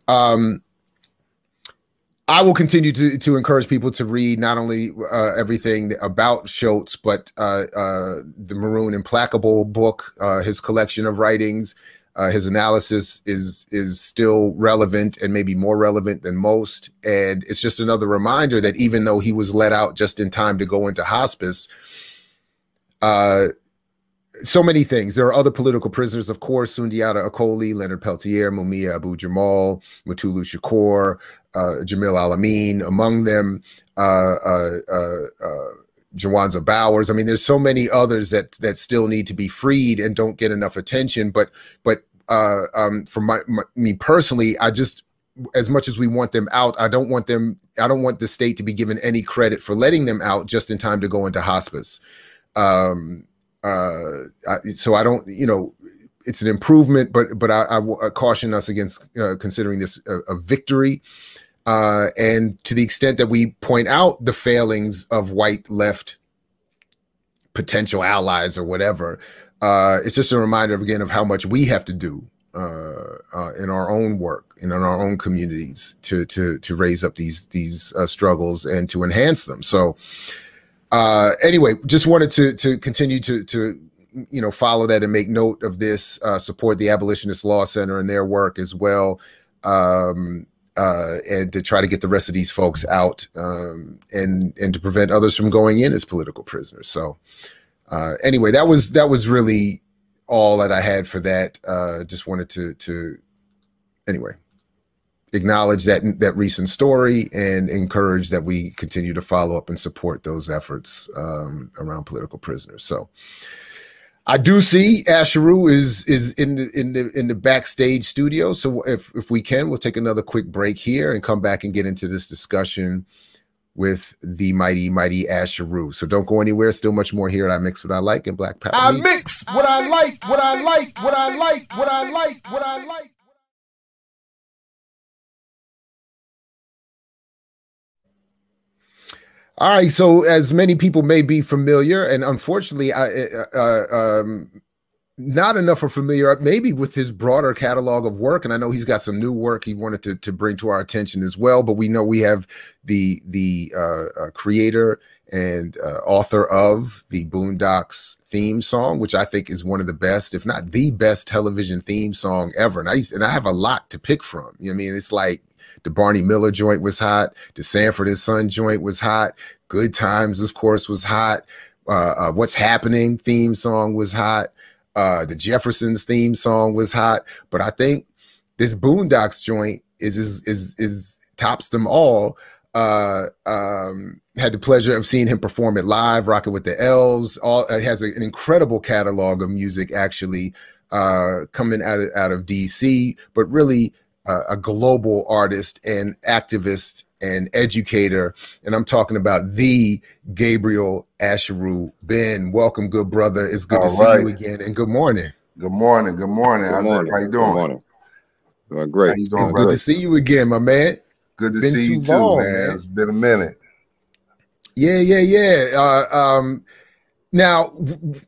Um, I will continue to to encourage people to read not only uh, everything about Shoatz, but uh, uh, the Maroon Implacable book, uh, his collection of writings. Uh, his analysis is is still relevant and maybe more relevant than most. And it's just another reminder that even though he was let out just in time to go into hospice, uh, so many things. There are other political prisoners, of course, Sundiata Acoli, Leonard Peltier, Mumia Abu Jamal, Mutulu Shakur, uh, Jamil Al-Amin, among them, uh, uh, uh, uh, Jawanza Bowers. I mean, there's so many others that that still need to be freed and don't get enough attention. But but uh, um, for my, my, me personally, I just as much as we want them out, I don't want them. I don't want the state to be given any credit for letting them out just in time to go into hospice. Um, uh, I, so I don't, you know, it's an improvement, but but I, I, I caution us against uh, considering this a, a victory. Uh, and to the extent that we point out the failings of white left potential allies or whatever, uh, it's just a reminder again of how much we have to do uh, uh, in our own work and in our own communities to to to raise up these these uh, struggles and to enhance them. So uh, anyway, just wanted to to continue to to you know follow that and make note of this. Support the Abolitionist Law Center and their work as well, um, uh, and to try to get the rest of these folks out um, and and to prevent others from going in as political prisoners. So uh, anyway, that was that was really all that I had for that. Uh, just wanted to to anyway acknowledge that that recent story and encourage that we continue to follow up and support those efforts um, around political prisoners. So I do see Asheru is is in the in the in the backstage studio. So if if we can, we'll take another quick break here and come back and get into this discussion with the mighty, mighty Asheru. So don't go anywhere. Still much more here. I mix what I like in Black Power. I mix what I like, what I like, what I like, what I like, what I like. All right, so as many people may be familiar, and unfortunately, I, uh, uh, um, not enough are familiar, maybe with his broader catalog of work. And I know he's got some new work he wanted to, to bring to our attention as well. But we know we have the the uh, uh creator and uh, author of the Boondocks theme song, which I think is one of the best, if not the best, television theme song ever. And I used, and I have a lot to pick from. You know, I mean, it's like the Barney Miller joint was hot. The Sanford and Son joint was hot. Good Times, of course, was hot. Uh, uh, What's Happening theme song was hot. Uh, the Jeffersons theme song was hot. But I think this Boondocks joint is is is, is tops them all. Uh, um, had the pleasure of seeing him perform it live, rocking with the Elves. All it has a, an incredible catalog of music, actually, uh, coming out of, out of DC, but really a global artist and activist and educator. And I'm talking about the Gabriel Asheru Benn. Welcome, good brother. It's good All to right. see you again. And good morning. Good morning. Good morning. Good morning. How you doing? Good morning. Doing great. Doing, it's brother? good to see you again, my man. Good to been see you too, long, man. man. It's been a minute. Yeah, yeah, yeah. Uh, um, now,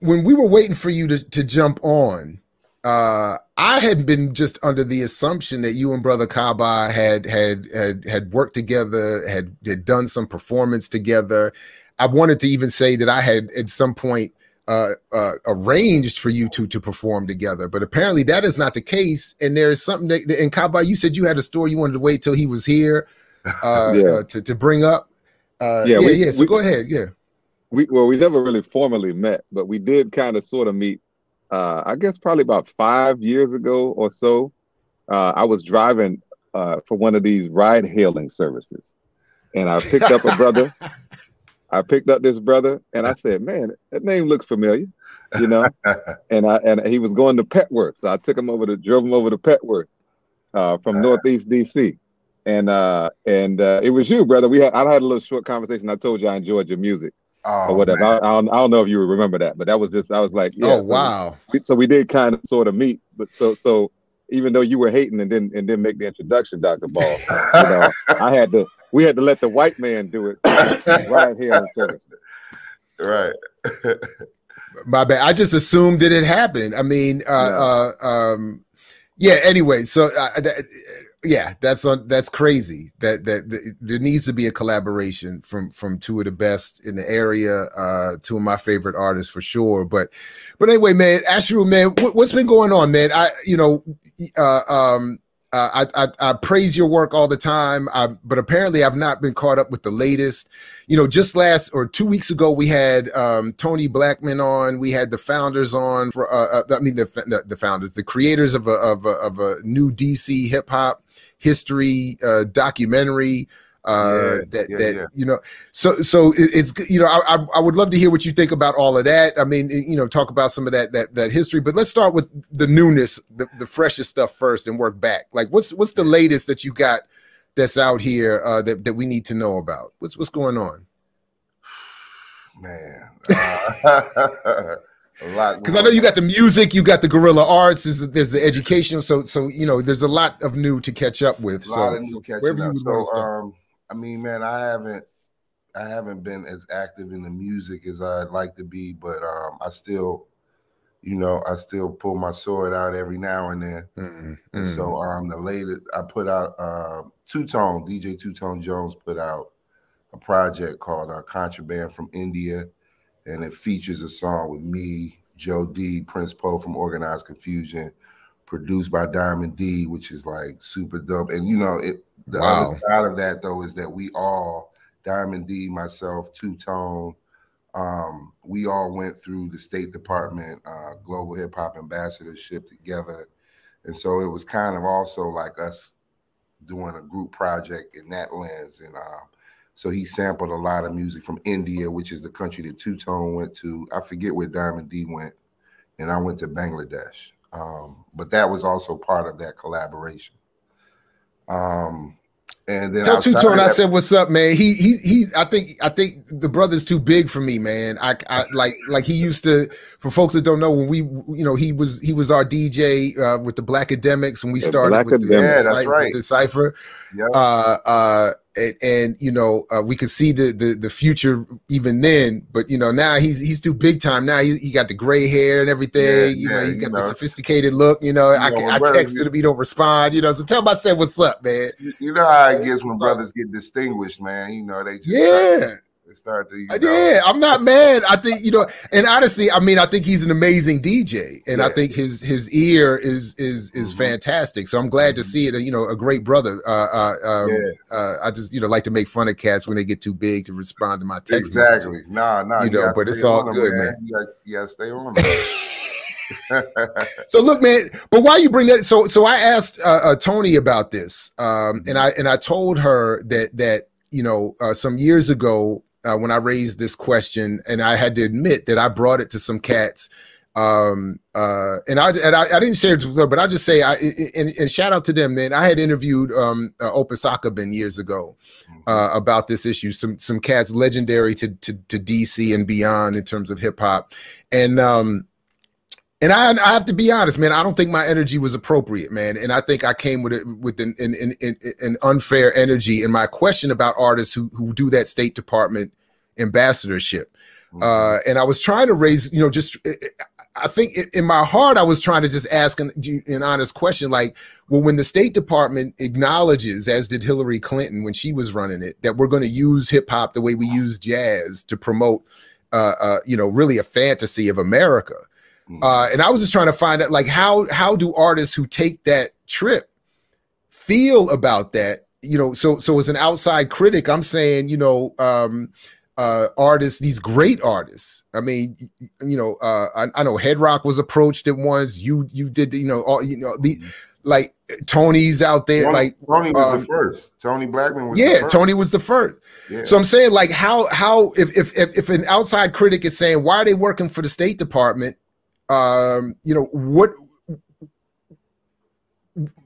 when we were waiting for you to, to jump on, uh, I had been just under the assumption that you and Brother Kaba had had had had worked together, had had done some performance together. I wanted to even say that I had at some point uh, uh, arranged for you two to perform together, but apparently that is not the case. And there is something that, in Kaba, you said you had a story you wanted to wait till he was here uh, Yeah. uh, to to bring up. Uh, Yeah, yeah, we- yeah. So we- go ahead. Yeah. we well we never really formally met but we did kind of sort of meet uh i guess probably about five years ago or so uh i was driving uh for one of these ride hailing services. And i picked up a brother. I picked up this brother and i said man that name looks familiar you know? And i and he was going to petworth. So i took him over to drove him over to petworth uh from northeast dc and uh and uh it was you brother. We had i had a little short conversation. I told you i enjoyed your music Oh, or whatever. I, I, don't, I don't know if you remember that, but that was just I was like, yeah. oh so wow. we- so we did kind of sort of meet, but so so even though you were hating and didn't and didn't make the introduction, Doctor Ball, you know, I had to. We had to let the white man do it right here on service. right. My bad. I just assumed that it happened. I mean, uh, uh, um, yeah. Anyway, so uh, that, yeah, that's that's crazy. That, that that there needs to be a collaboration from from two of the best in the area, uh, two of my favorite artists for sure. But but anyway, man, Asheru, man, what, what's been going on, man? I you know, uh, um, uh, I, I I praise your work all the time, I, but apparently I've not been caught up with the latest you know, just last or two weeks ago, we had um, Toni Blackman on. We had the founders on for, uh, uh, I mean, the, the the founders, the creators of a of a, of a new DC hip hop history uh, documentary. Uh, Yeah, that yeah, that yeah. you know, so so it's you know, I, I I would love to hear what you think about all of that. I mean, you know, talk about some of that that that history, but let's start with the newness, the, the freshest stuff first, and work back. Like, what's what's the latest that you got that's out here uh, that that we need to know about? What's what's going on? Man. Uh. Because I know you got the music, you got the guerrilla arts, there's, there's the educational, so so you know there's a lot of new to catch up with. a lot So, of new so wherever you up. would So, um, I mean, man, I haven't, I haven't been as active in the music as I'd like to be, but um, I still, you know, I still pull my sword out every now and then. Mm, And so, um, the latest I put out, uh, Two Tone DJ Two Tone Jones put out a project called uh, Contraband from India, and it features a song with me, Joe D, Prince Poe from Organized Confusion, produced by Diamond D, which is like super dope. And you know, it the Wow. other side of that though is that we all, Diamond D, myself, Two Tone, um, we all went through the State Department uh, Global Hip Hop Ambassadorship together, and so it was kind of also like us doing a group project in that lens. And um, so he sampled a lot of music from India, which is the country that Two Tone went to. I forget where Diamond D went, and I went to Bangladesh. Um, but that was also part of that collaboration. Um, and then Tell Two Tone I said what's up, man. He he he. I think I think the brother's too big for me, man. I I like like he used to. For folks that don't know, when we you know he was he was our DJ uh, with the Black Academics when we The started with the, Black Yeah, that's right. the cipher. Yep. uh uh and, and you know uh, we could see the, the the future even then but you know now he's he's too big time now he, he got the gray hair and everything Yeah, you know yeah, he's you got the know. sophisticated look you know i, know, can- I texted him he don't respond you know so tell him i said what's up man You, you know how it gets when brothers get distinguished, man. You know they just yeah start, they start to you know, yeah i'm not mad i think you know and honestly i mean i think he's an amazing dj and i think his his ear is is is Mhm. fantastic so i'm glad to Mhm. see it you know a great brother uh uh, um, Yeah. uh i just you know like to make fun of cats when they get too big to respond to my text exactly. messages. Nah, nah. You know, but it's all good, man. You gotta, you gotta stay on them. so look man but why you bring that so so i asked uh, uh toni about this um and i and i told her that that you know uh, some years ago uh, when i raised this question and i had to admit that i brought it to some cats um uh and i and i, I didn't share it with her but i just say i and, and shout out to them man i had interviewed um uh, Opa Sakabin years ago uh, about this issue. Some some cats legendary to, to to DC and beyond in terms of hip hop, and um, and I I have to be honest, man. I don't think my energy was appropriate, man. And I think I came with it with an an, an, an unfair energy in my question about artists who who do that State Department ambassadorship. Mm-hmm. Uh, and I was trying to raise, you know, just I think in my heart, I was trying to just ask an, an, honest question like, well, when the State Department acknowledges, as did Hillary Clinton when she was running it, that we're going to use hip hop the way we use jazz to promote, uh, uh, you know, really a fantasy of America. Mm-hmm. Uh, and I was just trying to find out, like, how how do artists who take that trip feel about that? You know, so so as an outside critic, I'm saying, you know, um, uh, artists, these great artists. I mean, you know, uh, I, I, know Head Rock was approached at once. You you did, you know, all you know the mm-hmm. like Toni's out there. Toni, like Toni was um, the first. Toni Blackman was. Yeah, Toni was the first. Yeah. So I'm saying, like, how how if, if if if an outside critic is saying why are they working for the State Department? Um, you know what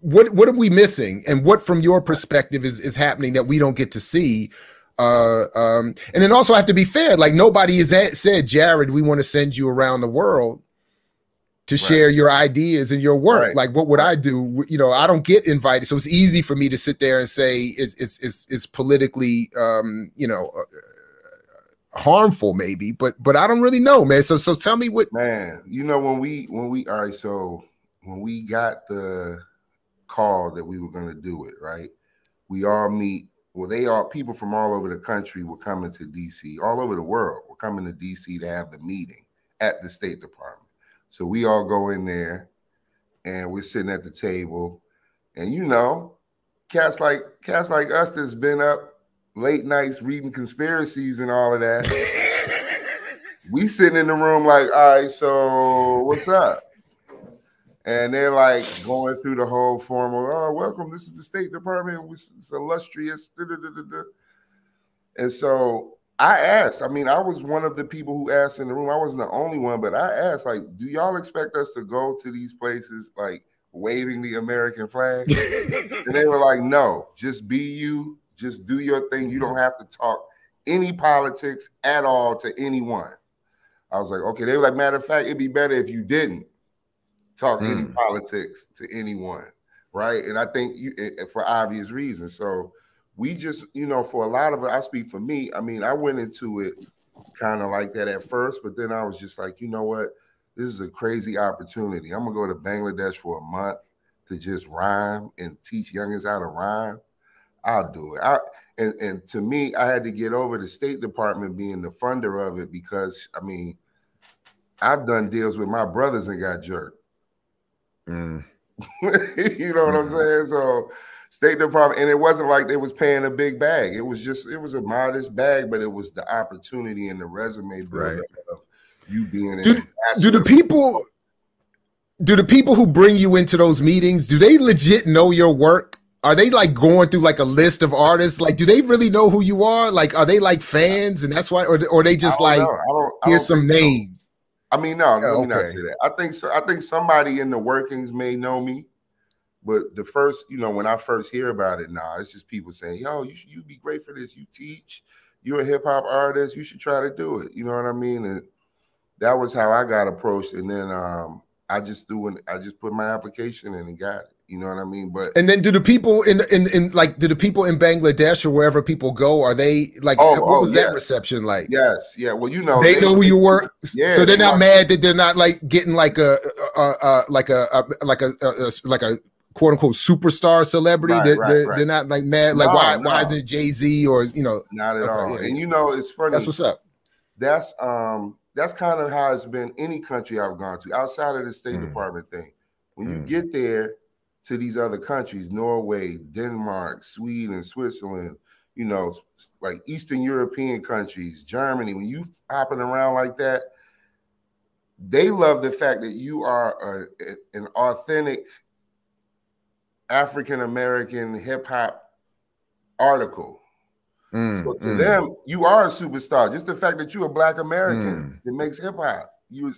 what what are we missing and what from your perspective is is happening that we don't get to see uh, um, and then also I have to be fair. Like nobody has said, Jared, we want to send you around the world to right. share your ideas and your work. Right. Like, what would I do? You know, I don't get invited, so it's easy for me to sit there and say it's it's it's, it's politically, um, you know, uh, harmful maybe, but but I don't really know, man. So so tell me what, man. You know, when we when we all right, so when we got the call that we were going to do it, right? We all meet well, they are people from all over the country were coming to DC, all over the world were coming to DC to have the meeting at the State Department. So we all go in there and we're sitting at the table. And you know, cats like cats like us that's been up late nights reading conspiracies and all of that. we sitting in the room like, all right, so what's up? and they're like going through the whole formal. Oh, welcome. This is the State Department. It's illustrious. Da, da, da, and so I asked. I mean, I was one of the people who asked in the room. I wasn't the only one, but I asked, like, do y'all expect us to go to these places like waving the American flag? and they were like, no, just be you. Just do your thing. You don't have to talk any politics at all to anyone. I was like, okay. They were like, matter of fact, it'd be better if you didn't talk mm. any politics to anyone, right? And I think you for obvious reasons. So we just, you know, for a lot of it, I speak for me. I mean, I went into it kind of like that at first, but then I was just like, you know what? This is a crazy opportunity. I'm gonna go to Bangladesh for a month to just rhyme and teach youngins how to rhyme. I'll do it. I, and, and to me, I had to get over the State Department being the funder of it because I mean, I've done deals with my brothers and got jerked. Mm. you know what mm. I'm saying? So State Department, and it wasn't like they was paying a big bag. It was just it was a modest bag, but it was the opportunity and the resume right. of you being do, do the people do the people who bring you into those meetings do they legit know your work are they like going through like a list of artists like do they really know who you are like are they like fans and that's why or, or they just like here's some names I mean, no, let me okay. not say that. I think so. I think somebody in the workings may know me, but the first, you know, when I first hear about it, nah, it's just people saying, "Yo, you should you be great for this. You teach. You're a hip hop artist. You should try to do it." You know what I mean? And that was how I got approached. And then um, I just threw in, I just put my application in and got it. You know what I mean? But and then do the people in in in like do the people in Bangladesh or wherever people go are they like oh, what oh, was that reception like? Yes, yeah. Well, you know they, they know who you were. Yeah, so they're they not are. mad that they're not like getting like a, a, a like a, a like a, a, like a quote unquote superstar celebrity. Right, they're, right, they're, right. they're, not like mad like no, why no. why isn't it Jay Z or you know not at okay, all. Yeah. And you know it's funny. That's what's up. That's um that's kind of how it's been any country I've gone to outside of the State mm. Department thing. When mm. you get there to these other countries Norway, Denmark, Sweden, Switzerland, you know, like Eastern European countries, Germany, when you hopping around like that, they love the fact that you are a, an authentic African American hip hop article. Mm, so to mm. them, you are a superstar. Just the fact that you're a black American, mm. it makes hip hop. You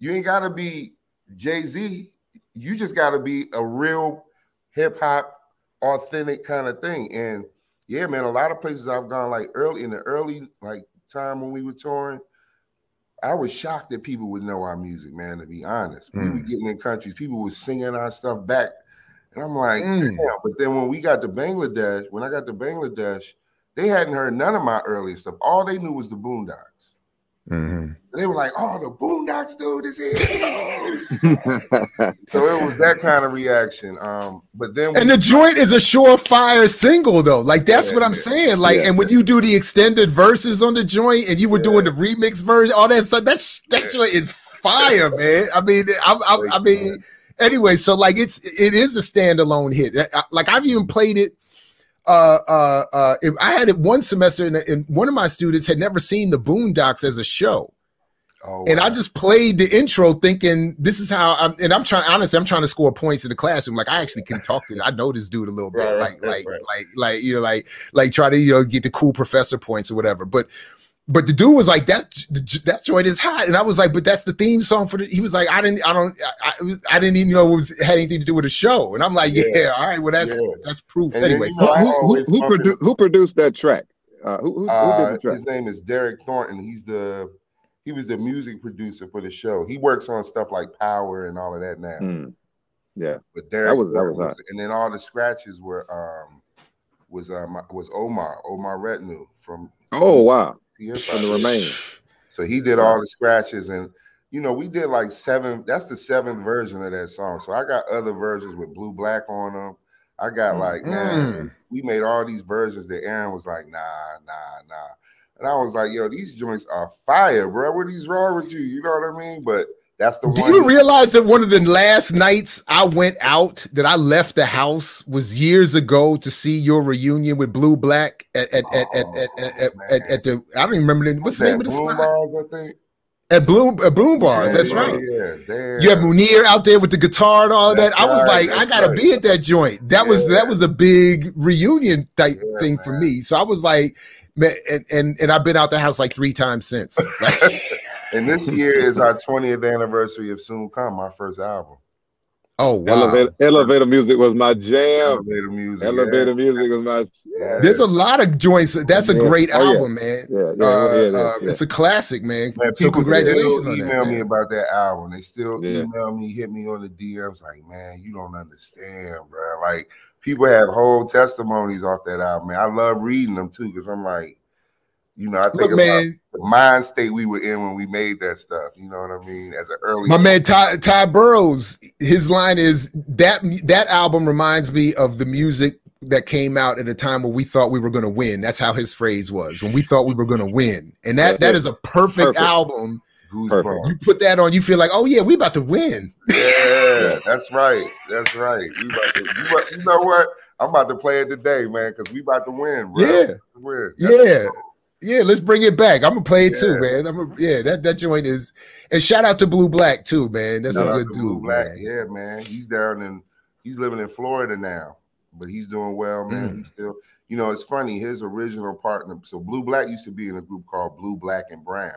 you ain't gotta be Jay Z you just got to be a real hip hop, authentic kind of thing. And yeah, man, a lot of places I've gone like early in the early like time when we were touring, I was shocked that people would know our music, man. To be honest, mm. we were mm. getting in countries, people were singing our stuff back, and I'm like, mm. But then when we got to Bangladesh, when I got to Bangladesh, they hadn't heard none of my earliest stuff. All they knew was the Boondocks. Mhm. they were like, "Oh, the Boondocks dude is here." so it was that kind of reaction. Um, but then And the joint is a surefire single though. Like that's Yeah, what I'm yeah. saying. Like, Yeah. and when you do the extended verses on the joint, and you were doing the remix version, all that stuff, that's that joint is fire, man. I mean, I, I, I mean, anyway, so like it's it is a standalone hit. Like I've even played it. Uh, uh, uh, if- I had it one semester, and, and one of my students had never seen the Boondocks as a show. oh, And I just played the intro thinking this is how I'm and I'm trying honestly, I'm trying to score points in the classroom. Like I actually can talk to I know this dude a little bit. Right, like, right, like, right. like, like, you know, like, like try to, you know, get the cool professor points or whatever. But but the dude was like, that that joint is hot. And I was like, but that's the theme song for the he was like, I didn't, I don't, I, I, was, I didn't even know it was had anything to do with the show. And I'm like, yeah, Yeah. all right, well, that's Yeah. that's proof. And anyway, you so know, I who, who, who, produ- who produced that track? Uh, who, who, who Uh, did the track? his name is Derek Thornton. He's the he was the music producer for the show. He works on stuff like Power and all of that now. Mm, yeah, But Derek was- that Thornton was and then all the scratches were um was um was Omar Omar Retnu from Oh wow, TS from the remain. So he did all the scratches and you know, we did like seven. That's the seventh version of that song. So I got other versions with Blue Black on them. I got like, man, Mm. we made all these versions that Aaron was like, nah, nah, nah. And I was like, yo, these joints are fire, bro. What is wrong with you? You know what I mean? But that's the Do one. you realize that one of the last nights I went out that I left the house was years ago to see your reunion with Blue Black at at at at oh, at, at, at, at, the I don't even remember the, what's the name of the Blue spot Bars, I think. at Bloom at Bloom Bars. That's Yeah, right. Yeah. You have Munir out there with the guitar and all of that. That's I was right, like, I gotta right. be at that joint. That was that was a big reunion type Yeah, thing for me. So I was like, man, and, and and I've been out the house like three times since. Like, And this year is our 20th anniversary of Soon Come, my first album. oh wow. Elevator, elevator music was my jam. Elevator music. yeah. Elevator music was my Yeah. There's a lot of joints. That's a Yeah. great Oh, yeah. album, man. yeah, yeah, uh, yeah, yeah, uh, yeah. It's a classic, man. Man, People, congratulations still on email that. me man. about that album. They still Yeah. email me, hit me on the DMs, like, man, you don't understand, bro. Like, people have whole testimonies off that album. Man, I love reading them too, because I'm like, you know, I think Look, about man, the mind state we were in when we made that stuff. You know what I mean? As an early, my man Ty, Ty Burrows, his line is that that album reminds me of the music that came out at a time when we thought we were going to win. That's how his phrase was when we thought we were going to win, and that That's that it. is a perfect, Perfect. album. goosebumps. You put that on, you feel like, oh yeah, we about to win. Yeah, that's right. That's right. We about to, you, about- you know what? I'm about to play it today, man, because we about to win, bro. Yeah. Win. Yeah. Yeah, let's bring it back. I'm gonna play it too, man. I'm a, yeah, that that joint is, and shout out to Blue Black too, man. That's a good dude, Black. man. Yeah, man. He's down in he's living in Florida now, but he's doing well, man. Mm. He's still, you know, it's funny. His original partner, so Blue Black used to be in a group called Blue Black and Brown.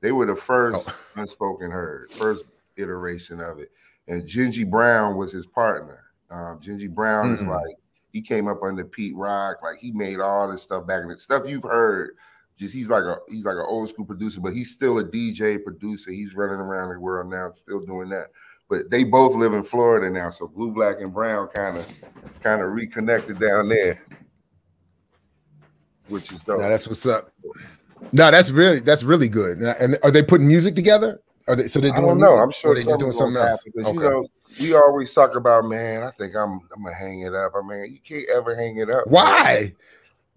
They were the first Oh. Unspoken Heard, first iteration of it. And Gingy Brown was his partner. Um, Gingy Brown is Mhm. like he came up under Pete Rock, like he made all this stuff back in the stuff you've heard. Just he's like a he's like an old school producer, but he's still a DJ producer. He's running around the world now, still doing that. But they both live in Florida now, so Blue, Black, and Brown kind of kind of reconnected down there, which is dope. No, that's what's up. No, that's really that's really good. And- are they putting music together? Are they so they're I don't know. music? I'm sure Or they just doing something else. happen, Okay. You know, we always talk about, man. I think I'm I'm gonna hang it up. I mean, you can't ever hang it up. Why?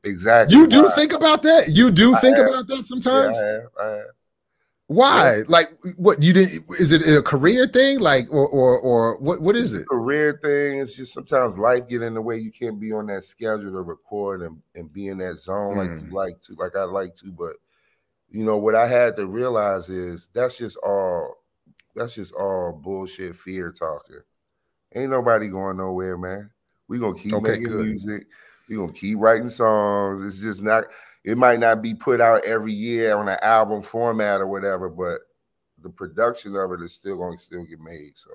Exactly. You do Why? think about that? You do I think have. about that Yeah, sometimes? I have, I have. Why? Like what you didn't is it a career thing? Like or or or what what is it? career thing. It's just sometimes life get in the way. You can't be on that schedule to record and, and be in that zone like Mm. you like to, like I like to. But you know what I had to realize is that's just all that's just all bullshit fear talking. Ain't nobody going nowhere, man. We gonna keep Okay, making good. music. We gonna keep writing songs. It's just not. It might not be put out every year on an album format or whatever, but the production of it is still going to still get made. So,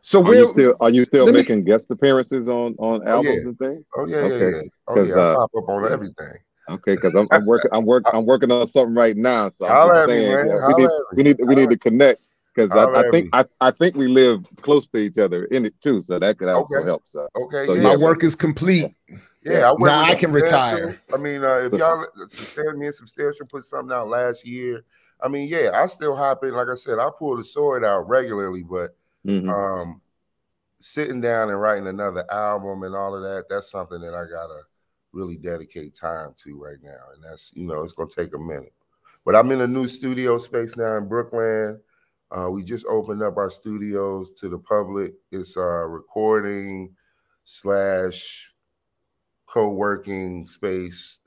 So Are you still are you still let me- making guest appearances on on Oh, yeah. albums and things? oh yeah, Okay. yeah, yeah. Oh 'Cause, yeah, I uh, pop up on yeah. everything. Okay, because I'm, I'm working I'm working, I'm working on something right now, so I'm Holla just at me, saying yeah, we need at we need we need to connect because I, I think. I, I think we live close to each other in it too, so that could also Okay. help. So Okay, So, yeah, my work is complete. Yeah, I Now I can retire. I mean, uh, if y'all substantial, me and substantial put something out last year. I mean, yeah, I still hop in. Like I said, I pull the sword out regularly, but Mhm. um sitting down and writing another album and all of that, that's something that I gotta really dedicate time to right now. And that's you know, it's gonna take a minute. But I'm in a new studio space now in Brooklyn. Uh, we just opened up our studios to the public. It's a recording slash co-working space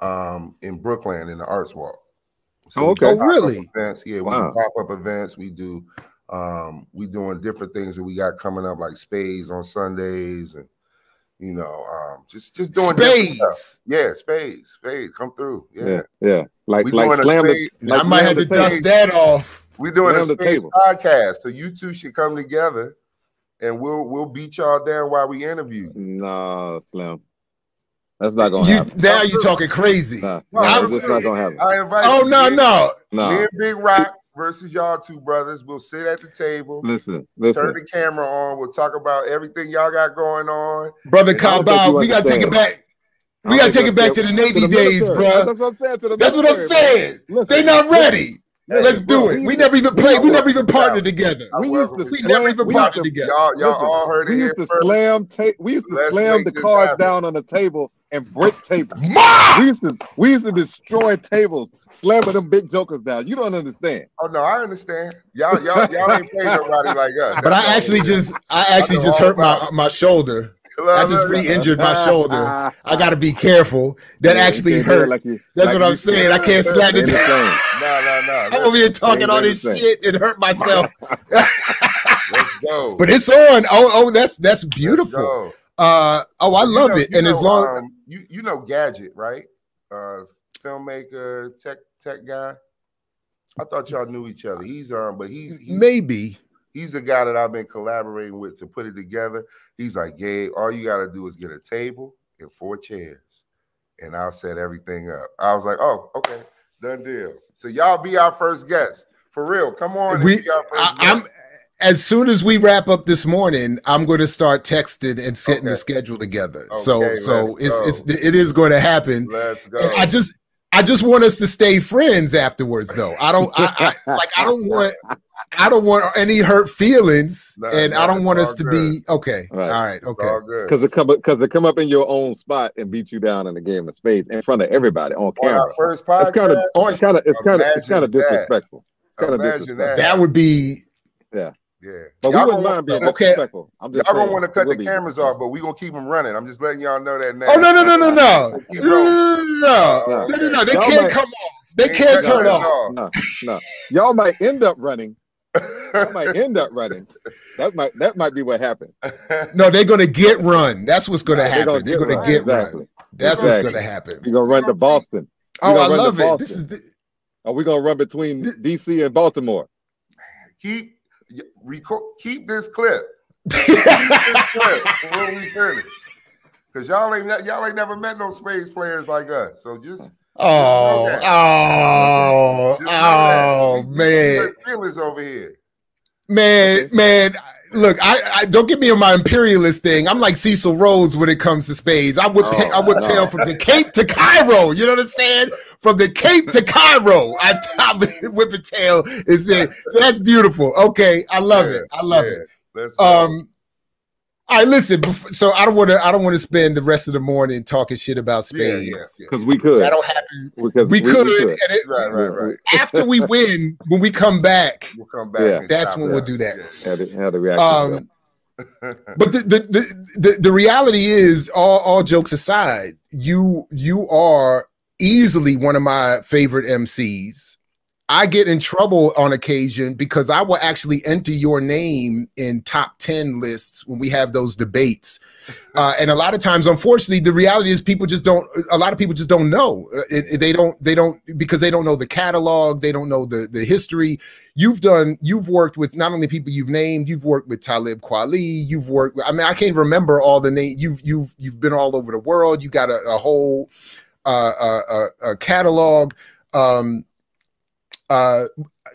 um, in Brooklyn in the Arts Walk. Oh, okay. do Oh, really? Events. Yeah, we Wow. do pop-up events. We do um, we doing different things that we got coming up, like spades on Sundays, and you know, um, just just doing. Spades. Yeah, spades, spades, come through. Yeah, Yeah, yeah. Like We like slam the, like I might have to dust that off. We're doing a Around the table. podcast, so you two should come together, and we'll we'll beat y'all down while we interview. you. Nah, Slim. That's not gonna You happen. now you're talking crazy. Nah, No, nah, that's not gonna happen. I invite. Oh you. no, Me- no. Me and Big Rock versus y'all two brothers. We'll sit at the table, Listen, turn the camera on. We'll talk about everything y'all got going on. Brother I don't think Kabal, you we gotta take it back. We gotta take it back to the To Navy the days, bro. That's what I'm saying. To the That's what I'm saying. bro. Listen, They not ready. Hey, Let's bro, do it. We never even played. We never even partnered together. We used to We you. never even used partnered to- together. Y'all, y'all Listen, all heard it We used to slam tape. We used to Let's slam the cards happen. down on the table and break tables. Ma! We used to we used to destroy tables, slamming them big jokers down. You don't understand. Oh no, I understand. Y'all, y'all, y'all ain't played nobody like us. But I actually just, I actually know just hurt my about my shoulder. I just re-injured my shoulder. I gotta be careful. That Yeah, actually can't do it hurt. Like you, That's like what I'm you- saying. I can't slap the Ain't the table. same. No, no, no. I'm over here talking all this shit and hurt myself. Let's go. But it's on. Oh, oh, that's that's beautiful. Uh, oh, I You love know- it. you And as long um, you you know Gadget, right? Uh, filmmaker, tech tech guy. I thought y'all knew each other. He's um, but he's he's, maybe he's the guy that I've been collaborating with to put it together. He's like, Gabe, all you got to do is get a table and four chairs, and I'll set everything up. I was like, oh, okay, done deal. So y'all be our first guest for real. Come on, we. be our first I, I'm as soon as we wrap up this morning, I'm going to start texting and setting the schedule together. so Okay, so let's it's go. it's it is going to happen. Let's go. And I just I just want us to stay friends afterwards, though. I don't I, I like I don't want I don't want any hurt feelings, Nah, and I don't want us to all be okay. Right. All right, okay. all good. Because they come because they come up in your own spot and beat you down in a game of space in front of everybody on On camera. our first It's kind of podcast, it's kind of it's kind of it's kind of Imagine that. disrespectful. Kind of Imagine disrespectful. That would be yeah. But we Y'all wouldn't gonna- mind being okay. disrespectful. I'm just Y'all gonna want to cut the cameras off, but we gonna keep them running. I'm just letting y'all know that now. Oh no no no no no no no no no no! They can't come off. They can't turn off. No, no. Y'all might end up running. Y'all might end up running. That might that might be what happened. No, they're gonna get run. That's what's gonna happen. They're gonna get run. That's what's gonna happen. We're gonna run to Boston. Oh, I love it. This is the, Or we gonna run between DC and Baltimore. keep record, keep this clip. Keep this clip when we finish. Cause y'all ain't y'all ain't never met no space players like us. So just oh that. oh just oh man. feelings over here. Man, man, look, I, I don't get me on my imperialist thing. I'm like Cecil Rhodes when it comes to spades. I would Oh, I would no. tail from the Cape to Cairo. You know what I'm saying? From the Cape to Cairo, I top whipping tail is it. So that's beautiful. Okay, I love Yeah, it. I love yeah. it. Let's go. Um, all right, listen. So I don't want to. I don't want to spend the rest of the morning talking shit about Yeah, spades. yeah, yeah. Because we could. That'll happen. Because We, could, and it, Right, right, right. after we win, when we come back, We'll come back. Yeah. that's stop when we'll do that. Had the, had the reaction. Um, but the, the the the the reality is, all all jokes aside, you you are easily one of my favorite MCs. I get in trouble on occasion because I will actually enter your name in top 10 lists when we have those debates. Uh, and a lot of times, unfortunately, the reality is people just don't, a lot of people just don't know. Uh, it- it- they don't, they don't, because they don't know the catalog, they don't know the, the history. You've done, you've worked with not only people you've named, you've worked with Talib Kweli, you've worked, I mean, I can't remember all the name. You've, you've, you've been all over the world. You got a, a whole uh, uh, uh, uh, catalog. Um, uh,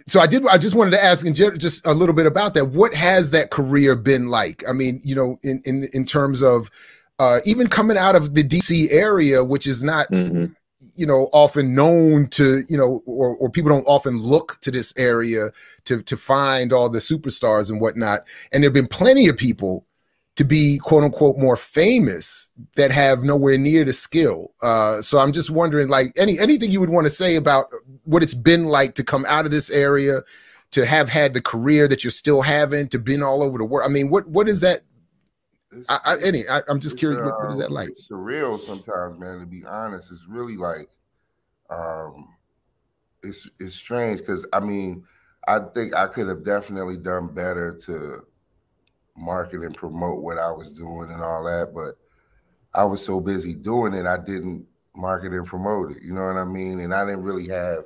so I did. I just wanted to ask in general, just a little bit about that. What has that career been like? I mean, you know, in in in terms of uh, even coming out of the DC area, which is not, mhm. you know often known to you know or, or people don't often look to this area to to find all the superstars and whatnot and there have been plenty of people to be quote unquote more famous that have nowhere near the skill uh, so i'm just wondering like any anything you would want to say about what it's been like to come out of this area to have had the career that you're still having to been all over the world i mean what what is that I, I, any, I, I'm just curious, what, what is that um, like? It's surreal sometimes, man. To be honest, it's really like, um, it's it's strange because I mean, I think I could have definitely done better to market and promote what I was doing and all that, but I was so busy doing it, I didn't market and promote it. You know what I mean? And I didn't really have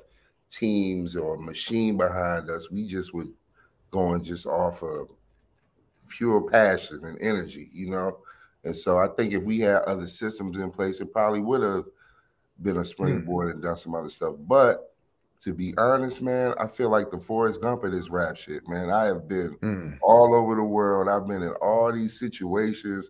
teams or machine behind us. We just would going just off of pure passion and energy, you know. And so I think if we had other systems in place, it probably would have been a hmm. springboard and done some other stuff. But to be honest, man, I feel like the Forrest Gump of this rap shit, man. I have been Mm. all over the world. I've been in all these situations,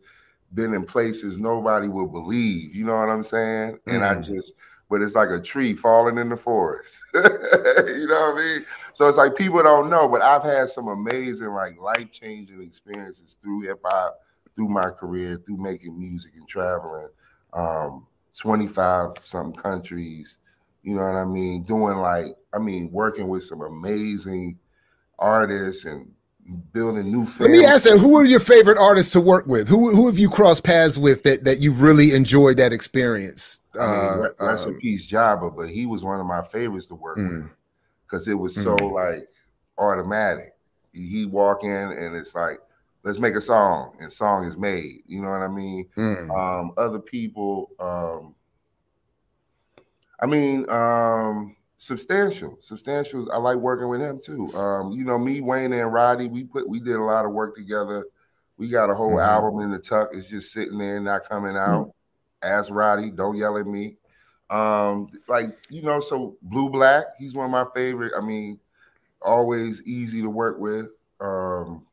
been in places nobody will believe. You know what I'm saying? And I Mm. just, but it's like a tree falling in the forest. you know what I mean? So it's like people don't know, but I've had some amazing, like life changing experiences through hip hop, through my career, through making music and traveling. Um, 25 something countries, you know what I mean? Doing like, I mean, working with some amazing artists and building new Let me ask you, who are your favorite artists to work with? Who who have you crossed paths with that that you really enjoyed that experience? I mean, Uh, re- rest in um, peace, Jabba, but he was one of my favorites to work with mm, because it was so like automatic. He walk in and it's like, let's make a song, and song is made. You know what I mean? mm. um other people um i mean um substantial substantials. I like working with him too. Um you know me wayne and roddy we put we did a lot of work together. We got a whole Mhm. album in the tuck. It's just sitting there not coming out. Ask roddy don't yell at me. Um like you know so blue black he's one of my favorite. I mean always easy to work with. Um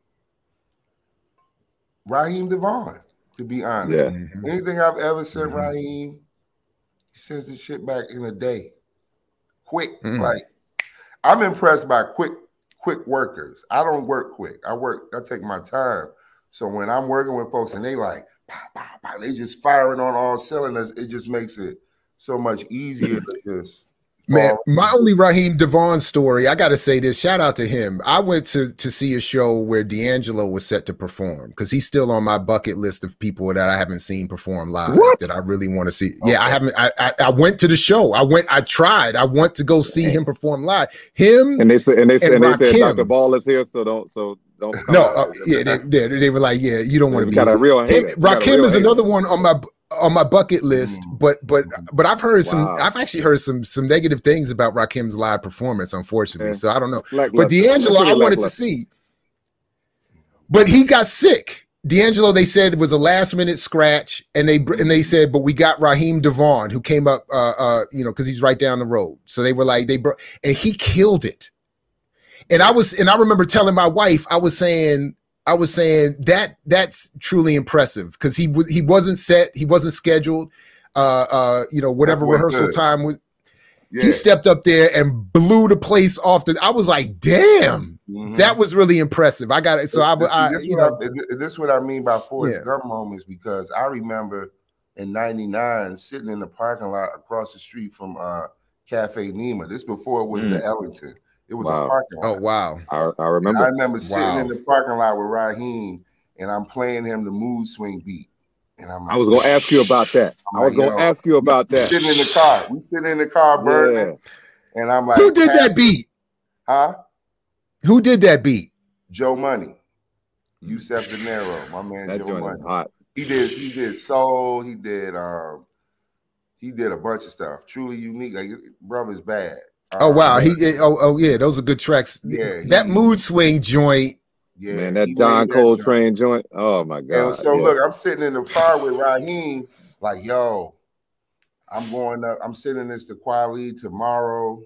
raheem devaughn to be honest. Yeah. Mhm. Anything I've ever sent Mhm. Raheem, he sends the shit back in a day. Quick. Mm. Like I'm impressed by quick, quick workers. I don't work quick. I work, I take my time. So when I'm working with folks and they like, pow, pow, pow, they just firing on all cylinders, it just makes it so much easier to just Man, my only Raheem DeVaughn story, I got to say this. Shout out to him. I went to to see a show where D'Angelo was set to perform because he's still on my bucket list of people that I haven't seen perform live What? that I really want to see. Yeah, I haven't. I, I I went to the show. I went. I tried. I want to go see him perform live. Him. And they said, and they said, And and they said, Dr. Ball is here, so don't, so don't. no, uh, yeah, they, they, they were like, yeah, you don't want to be. got a real Him, hater. Got a Rakim is another one on my on my bucket list, Mm. but but but I've heard some. I've actually heard some some negative things about Rakim's live performance, unfortunately. Yeah. So I don't know. Lackluster. But D'Angelo, Pretty I wanted to see, but he got sick. D'Angelo, they said it was a last minute scratch, and they and they said, but we got Raheem DeVaughn, who came up, uh, uh, you know, because he's right down the road. So they were like, they brought, and he killed it. And I was, and I remember telling my wife, I was saying, I was saying that that's truly impressive because he w- he wasn't set, he wasn't scheduled, uh, uh, you know, whatever rehearsal good. time was. Yeah. He stepped up there and blew the place off. The, I was like, damn, Mhm. that was really impressive. I got it. So I, This- I this you know, I- this is what I mean by Forrest Yeah. Gump moments because I remember in '99 sitting in the parking lot across the street from uh, Cafe Nema. This before it was the Ellington. It was Wow. a parking lot. oh wow, I, I I remember. remember sitting Wow. in the parking lot with Raheem, and I'm playing him the mood swing beat, and I'm like, I was going to ask you about that. I was going to Yo. ask you about that. sitting in the car. We sitting in the car burning, Yeah. and I'm like, who did that beat? Huh? Who did that beat? Joe Money, Yusef De Niro, my man That Joe Money. hot. He did he did soul, he did um he did a bunch of stuff. Truly unique. Like brother's bad. Oh wow, he oh oh yeah, those are good tracks. Yeah, that he- mood swing joint. yeah, Man, that he made John Coltrane joint. Oh my. God. And so yeah. look, I'm sitting in the car with Raheem, like, yo, I'm going up, I'm sending this to Kweli tomorrow.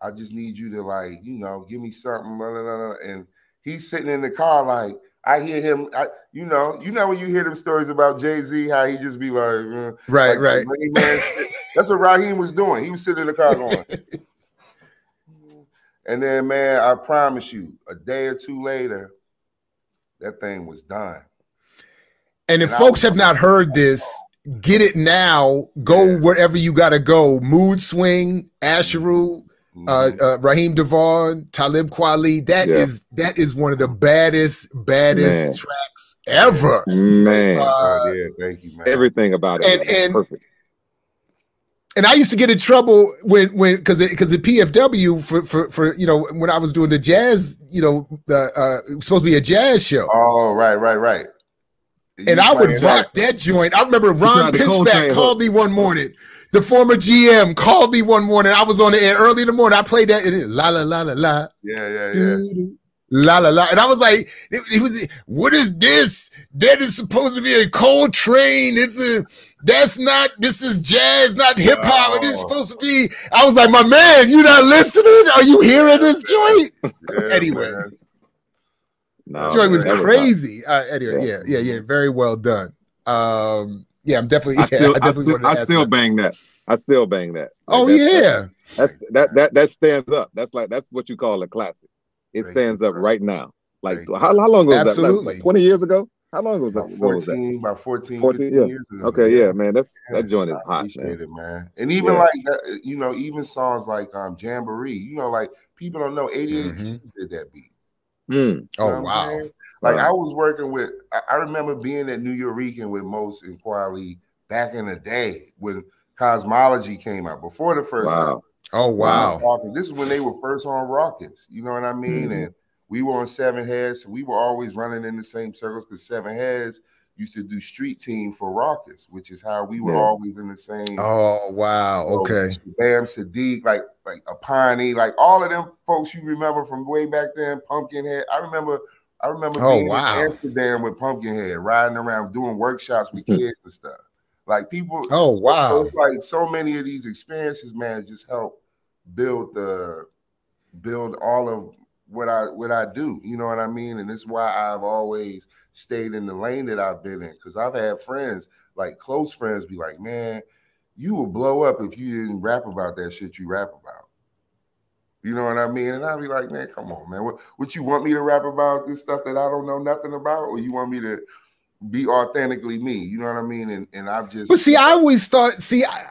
I just need you to like, you know, give me something. Blah, blah, blah, blah. And he's sitting in the car, like, I hear him, I, you know, you know when you hear them stories about Jay Z, how he just be like, uh, Right, like, right. Rain Man shit. That's what Raheem was doing. He was sitting in the car going. and then, man, I promise you, a day or two later, that thing was done. And if and folks have not heard this, get it now. Go yeah. wherever you got to go. Mood Swing, Asheru, uh, mm-hmm. uh, Raheem DeVaughn, Talib Kweli. That yeah. is that is one of the baddest, baddest man. tracks ever. Man, uh, oh, yeah, thank you, man. Everything about it, and, and perfect. And I used to get in trouble when when because because the PFW for for for you know when I was doing the jazz you know the uh, it was supposed to be a jazz show. Oh right right right. You and I would rock that. that joint. I remember Ron Pinchback called me one morning the former GM called me one morning. I was on the air early in the morning. I played that and la la la la la. Yeah, yeah, yeah. La la la. And I was like, it, was what is this? That is supposed to be a Coltrane. It's a that's not this is jazz, not hip hop. Oh. It is supposed to be. I was like, my man, you not listening? Are you hearing this joint? Yeah, anyway. No, joint was crazy. uh, anyway, yeah. yeah, yeah, yeah. Very well done. Um, yeah, I'm definitely. I still, yeah, I definitely I still, I still bang that. I still bang that. Like oh that's, yeah, that's, that that that stands up. That's like that's what you call a classic. It Thank stands you, up right now. Like how, how long was Absolutely. that? Like, like, Twenty years ago. How long was that? 14, was that? about 14, 14 yeah. years ago. Okay, yeah, man. That's yeah, that joint is hot, man. It, man. And even yeah. like that, you know, even songs like um Jamboree, you know, like people don't know 88 mm-hmm. did that beat. Mm. Oh wow. Like I was working with I, I remember being at New Nuyorican with Mos and Kweli back in the day when Cosmology came out before the first. Wow. Album. Oh wow! This is when they were first on Rawkus. You know what I mean? Mm-hmm. And we were on Seven Heads. So we were always running in the same circles because Seven Heads used to do street team for Rawkus, which is how we were yeah. always in the same. Oh wow! okay. Bam Sadiq, like like Apani, like all of them folks you remember from way back then. Pumpkinhead. I remember. I remember oh, being wow. in Amsterdam with Pumpkinhead, riding around doing workshops with hmm. kids and stuff. Like people. Oh wow! So it's like so many of these experiences, man, just help build the build all of what I what I do. You know what I mean? And it's why I've always stayed in the lane that I've been in. Because I've had friends, like close friends, be like, "Man, you will blow up if you didn't rap about that shit you rap about." You know what I mean? And I'd be like, "Man, come on, man. What what you want me to rap about? This stuff that I don't know nothing about, or you want me to?" be authentically me. You know what I mean? And and I've just But see, I always thought, see, I,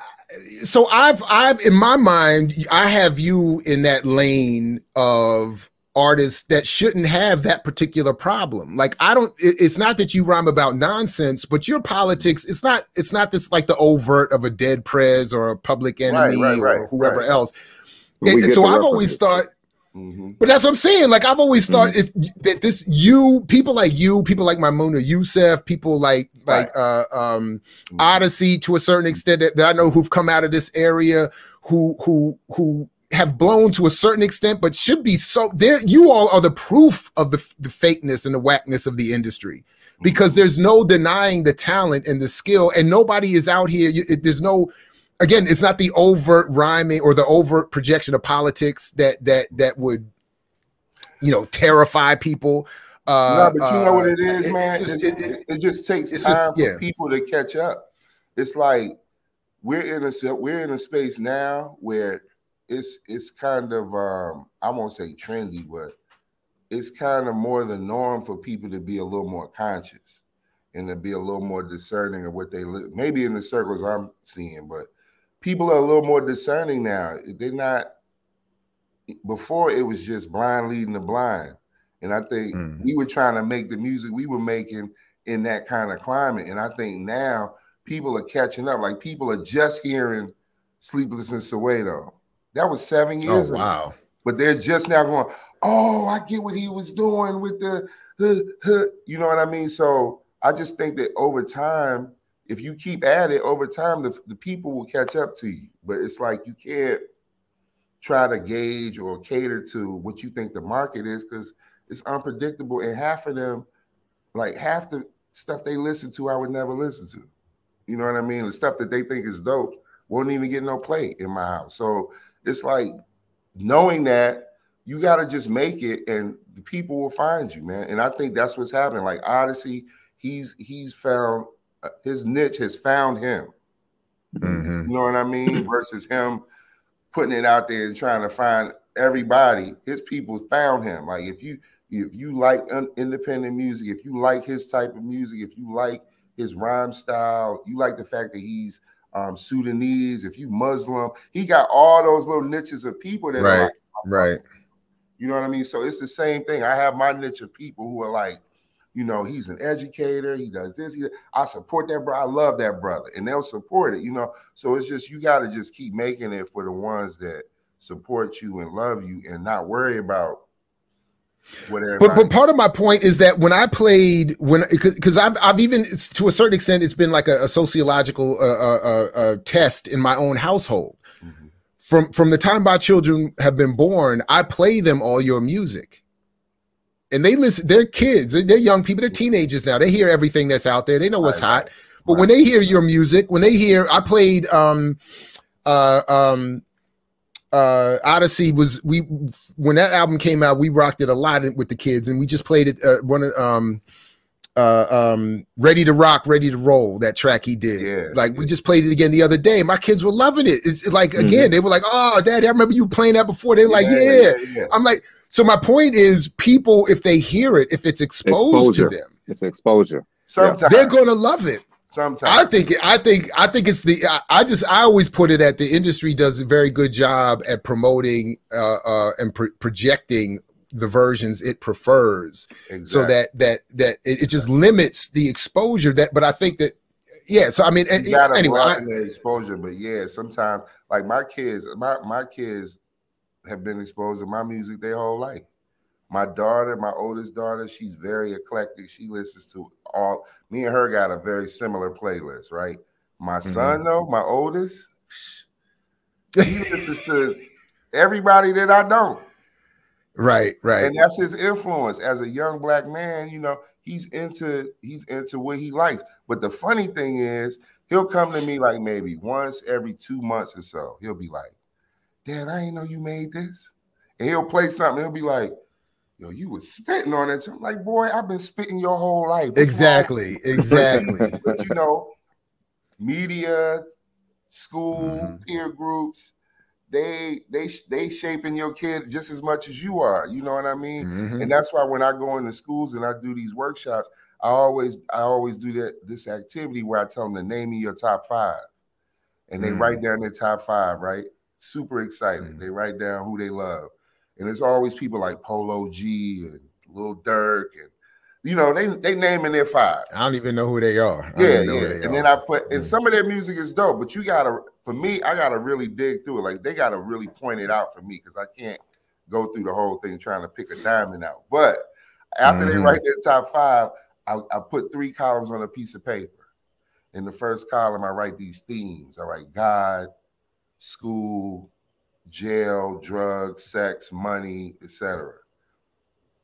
so I've I've in my mind, I have you in that lane of artists that shouldn't have that particular problem. Like I don't it's not that you rhyme about nonsense, but your politics, it's not it's not this like the overt of a dead prez or a public enemy right, right, right, or whoever else. And, and so I've always thought Mm-hmm. But that's what I'm saying. Like I've always thought mm-hmm. that this you people like you, people like Maimouna Youssef, people like like uh, um, mm-hmm. Oddisee to a certain extent that, that I know who've come out of this area who who who have blown to a certain extent, but should be so there. You all are the proof of the, the fakeness and the whackness of the industry because mm-hmm. there's no denying the talent and the skill, and nobody is out here. You, it, there's no again, it's not the overt rhyming or the overt projection of politics that that that would, you know, terrify people. Uh, no, but you know what it uh, man. Just, it, it, it, just takes time just, yeah. for people to catch up. It's like we're in a we're in a space now where it's it's kind of um, I won't say trendy, but it's kind of more the norm for people to be a little more conscious and to be a little more discerning of what they live. Maybe in the circles I'm seeing, but people are a little more discerning now. They're not before it was just blind leading the blind. And I think mm. we were trying to make the music we were making in that kind of climate. And I think now people are catching up. Like people are just hearing Sleepless in Soweto. That was seven oh, years oh, wow. Ago. But they're just now going, oh, I get what he was doing with the, the, the, you know what I mean? So I just think that over time, if you keep at it over time, the, the people will catch up to you. But it's like you can't try to gauge or cater to what you think the market is because it's unpredictable. And half of them, like half the stuff they listen to, I would never listen to. You know what I mean? The stuff that they think is dope won't even get no play in my house. So it's like knowing that you got to just make it and the people will find you, man. And I think that's what's happening. Like Oddisee, he's he's found his niche has found him. Mm-hmm. You know what I mean? Versus him putting it out there and trying to find everybody. His people found him. Like if you if you like un- independent music, if you like his type of music, if you like his rhyme style, you like the fact that he's um, Sudanese, if you Muslim, he got all those little niches of people that right, like, right. You know what I mean? So it's the same thing. I have my niche of people who are like, you know, he's an educator. He does this. He, I support that, bro. I love that brother, and they'll support it. You know, so it's just you got to just keep making it for the ones that support you and love you, and not worry about whatever. But but part of my point is that when I played when because I've I've even to a certain extent it's been like a, a sociological uh, uh, uh, uh test in my own household. Mm-hmm. From from the time my children have been born, I play them all your music and they listen. They're kids. They're, young people. They're teenagers now. They hear everything that's out there. They know what's hot. But right. when they hear your music, when they hear, I played um, uh, um, uh, Oddisee was we when that album came out, we rocked it a lot with the kids, and we just played it. Uh, one of um, uh, um, ready to rock, ready to roll. That track he did, yeah, like yeah. we just played it again the other day. My kids were loving it. It's like mm-hmm. again, they were like, "Oh, Daddy, I remember you playing that before." They're yeah, like, yeah. yeah. I'm like, so my point is, people, if they hear it, if it's exposed exposure. to them, it's exposure. Sometimes they're going to love it. Sometimes I think I think I think it's the I, I, just I always put it at the industry does a very good job at promoting uh, uh, and pro- projecting the versions it prefers, exactly. so that that that it, it, just limits the exposure. That but I think that yeah. So I mean, anyway, I, the exposure, but yeah, sometimes like my kids, my my kids have been exposed to my music their whole life. My daughter, my oldest daughter, she's very eclectic. She listens to all. Me and her got a very similar playlist, right? My mm-hmm. son, though, my oldest, he listens to everybody that I don't. Right, right. And that's his influence as a young black man. You know, he's into he's into what he likes. But the funny thing is, he'll come to me like maybe once every two months or so. He'll be like, Dad, I ain't know you made this. And he'll play something. He'll be like, Yo, you was spitting on it. I'm like, boy, I've been spitting your whole life. Exactly, exactly. but you know, media, school, mm-hmm. peer groups, they they they shaping your kid just as much as you are. You know what I mean? Mm-hmm. And that's why when I go into schools and I do these workshops, I always I always do that this activity where I tell them to name me your top five, and they mm-hmm. write down their top five, right? super excited. Mm-hmm. They write down who they love. And it's always people like Polo G and Lil Durk and you know, they they naming their five. I don't even know who they are. I yeah, yeah. and are. then I put and mm. some of their music is dope, but you gotta for me, I gotta really dig through it. Like they gotta really point it out for me because I can't go through the whole thing trying to pick a diamond out. But after mm-hmm. they write their top five, I, I put three columns on a piece of paper. In the first column, I write these themes. I write God, school, jail, drugs, sex, money, etc.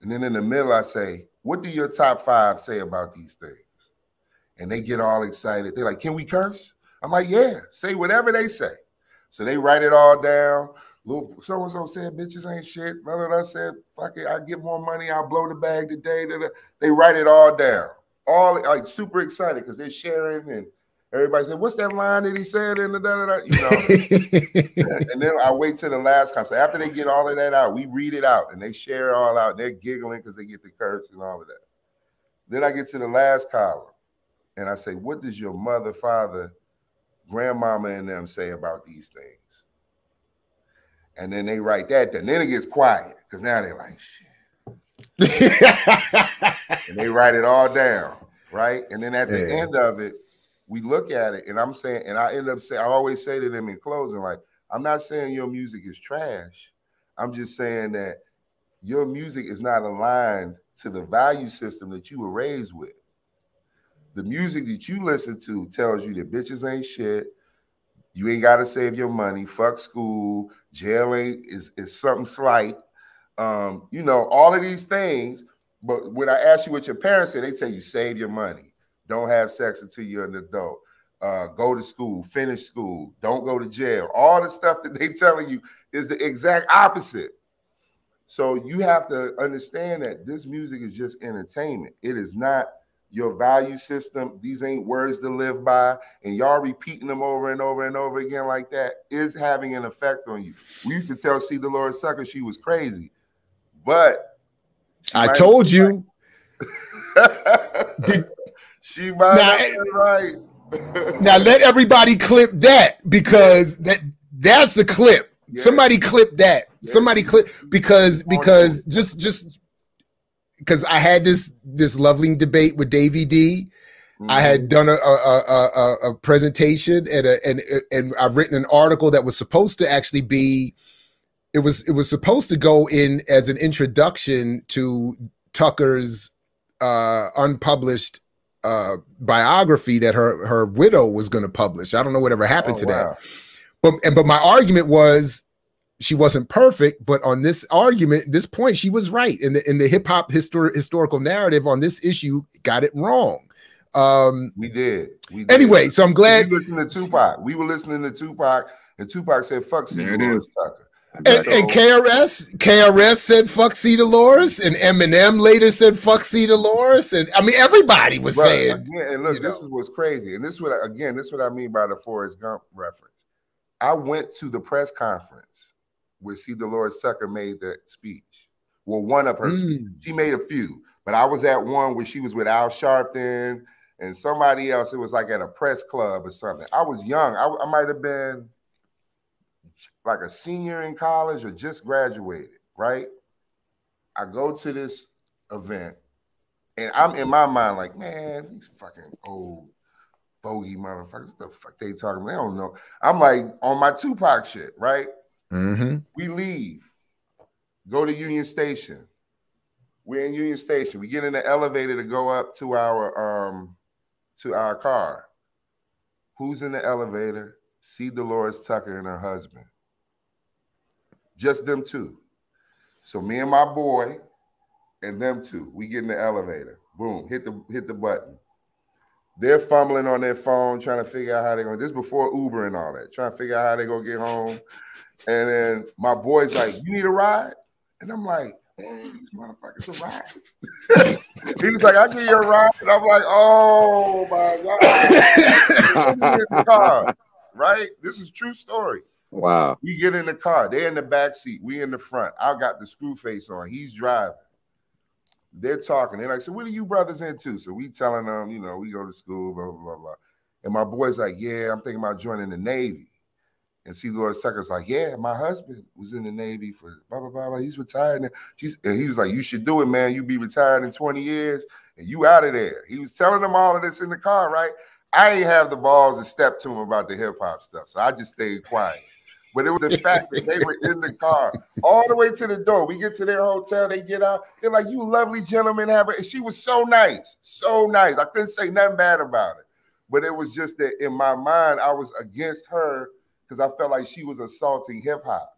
And then in the middle, I say, what do your top five say about these things? And they get all excited. They're like, can we curse? I'm like, yeah, say whatever they say. So they write it all down. Little so and so said, bitches ain't shit. Blah, blah, said, fuck it, I get more money, I'll blow the bag today. They write it all down. All like super excited because they're sharing and Everybody said, "What's that line that he said?" In the da, da, da, you know. and then I wait till the last concert. After they get all of that out, we read it out and they share it all out. They're giggling because they get the curse and all of that. Then I get to the last column, and I say, "What does your mother, father, grandmama, and them say about these things?" And then they write that. Then then it gets quiet because now they're like, "Shit," and they write it all down, right? And then at the yeah. end of it we look at it, and I'm saying, and I end up saying, I always say to them in closing, like, I'm not saying your music is trash. I'm just saying that your music is not aligned to the value system that you were raised with. The music that you listen to tells you that bitches ain't shit. You ain't got to save your money. Fuck school. Jail ain't is, is something slight. Um, you know, all of these things. But when I ask you what your parents say, they tell you save your money. Don't have sex until you're an adult. Uh, go to school, finish school, don't go to jail. All the stuff that they telling you is the exact opposite. So you have to understand that this music is just entertainment. It is not your value system. These ain't words to live by, and y'all repeating them over and over and over again like that is having an effect on you. We used to tell C. Delores Tucker she was crazy, but I told you. Did, she might now, right. now let everybody clip that because that that's a clip. Yeah. Somebody clip that. Yeah. Somebody clip because because just just because I had this this lovely debate with Davey D. Mm-hmm. I had done a, a, a, a presentation and, a, and and I've written an article that was supposed to actually be it was it was supposed to go in as an introduction to Tucker's uh, unpublished uh, biography that her her widow was going to publish. I don't know whatever happened oh, to wow. that. But and but my argument was she wasn't perfect, but on this argument, this point, she was right. In the in the hip hop histor- historical narrative on this issue, got it wrong. Um, we did. We did. Anyway, so I'm glad. We listening to Tupac. We were listening to Tupac, and Tupac said, "Fuck there it is." Tucker. And, and, KRS, KRS said "fuck C. Delores," and Eminem later said "fuck C. Delores," and I mean everybody was but saying. Again, and look, this know. is what's crazy, and this is what again, this is what I mean by the Forrest Gump reference. I went to the press conference where C. Delores Tucker made that speech. Well, one of her, mm. she made a few, but I was at one where she was with Al Sharpton and somebody else. It was like at a press club or something. I was young. I, I might have been like a senior in college or just graduated, right? I go to this event and I'm in my mind like, man, these fucking old bogey motherfuckers, the fuck they talking? They don't know. I'm like on my Tupac shit, right? Mm-hmm. We leave, go to Union Station. We're in Union Station. We get in the elevator to go up to our um to our car. Who's in the elevator? C. Delores Tucker and her husband. Just them two. So me and my boy and them two, we get in the elevator. Boom, hit the hit the button. They're fumbling on their phone, trying to figure out how they're going. This before Uber and all that, trying to figure out how they're gonna get home. And then my boy's like, "You need a ride?" And I'm like, "These motherfuckers a ride." He's like, "I give you a ride," and I'm like, "Oh my god!" right? This is true story. Wow. We get in the car. They're in the back seat. We in the front. I got the screw face on. He's driving. They're talking. They're like, so what are you brothers into? So we telling them, you know, we go to school, blah, blah, blah, blah. And my boy's like, yeah, I'm thinking about joining the Navy. And C. Delores Tucker's like, yeah, my husband was in the Navy for blah, blah, blah, blah. He's retired. now. she's, and he was like, you should do it, man. You be retired in 20 years and you out of there. He was telling them all of this in the car, right? I ain't have the balls to step to him about the hip hop stuff. So I just stayed quiet. But it was the fact that they were in the car all the way to the door. We get to their hotel, they get out. They're like, "You lovely gentlemen, have it." And she was so nice, so nice. I couldn't say nothing bad about it. But it was just that in my mind, I was against her because I felt like she was assaulting hip hop.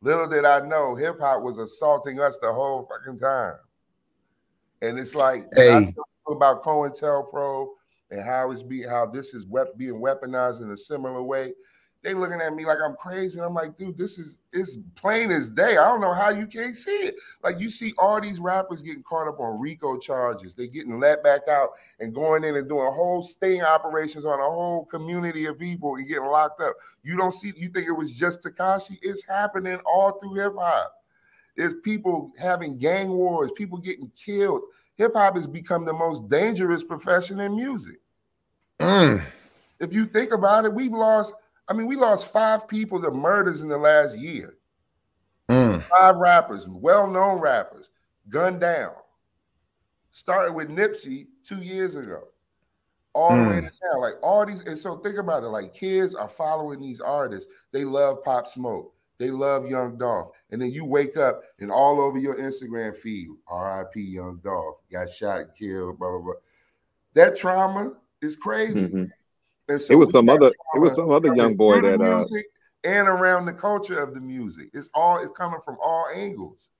Little did I know, hip hop was assaulting us the whole fucking time. And it's like hey. about COINTELPRO and how it's be how this is wep- being weaponized in a similar way they looking at me like I'm crazy. And I'm like, dude, this is it's plain as day. I don't know how you can't see it. Like you see all these rappers getting caught up on RICO charges. They getting let back out and going in and doing whole sting operations on a whole community of people and getting locked up. You don't see, you think it was just Tekashi. It's happening all through hip hop. There's people having gang wars, people getting killed. Hip hop has become the most dangerous profession in music. Mm. If you think about it, we've lost I mean, we lost five people to murders in the last year. Mm. Five rappers, well-known rappers, gunned down. Started with Nipsey two years ago, all mm. the way mm. to now. Like all these, and so think about it. Like kids are following these artists. They love Pop Smoke. They love Young Dolph. And then you wake up and all over your Instagram feed, R.I.P. Young Dolph, got shot, killed, blah blah blah. That trauma is crazy. Mm-hmm. So it was some other it was some other young boy that uh, and around the culture of the music. It's all it's coming from all angles.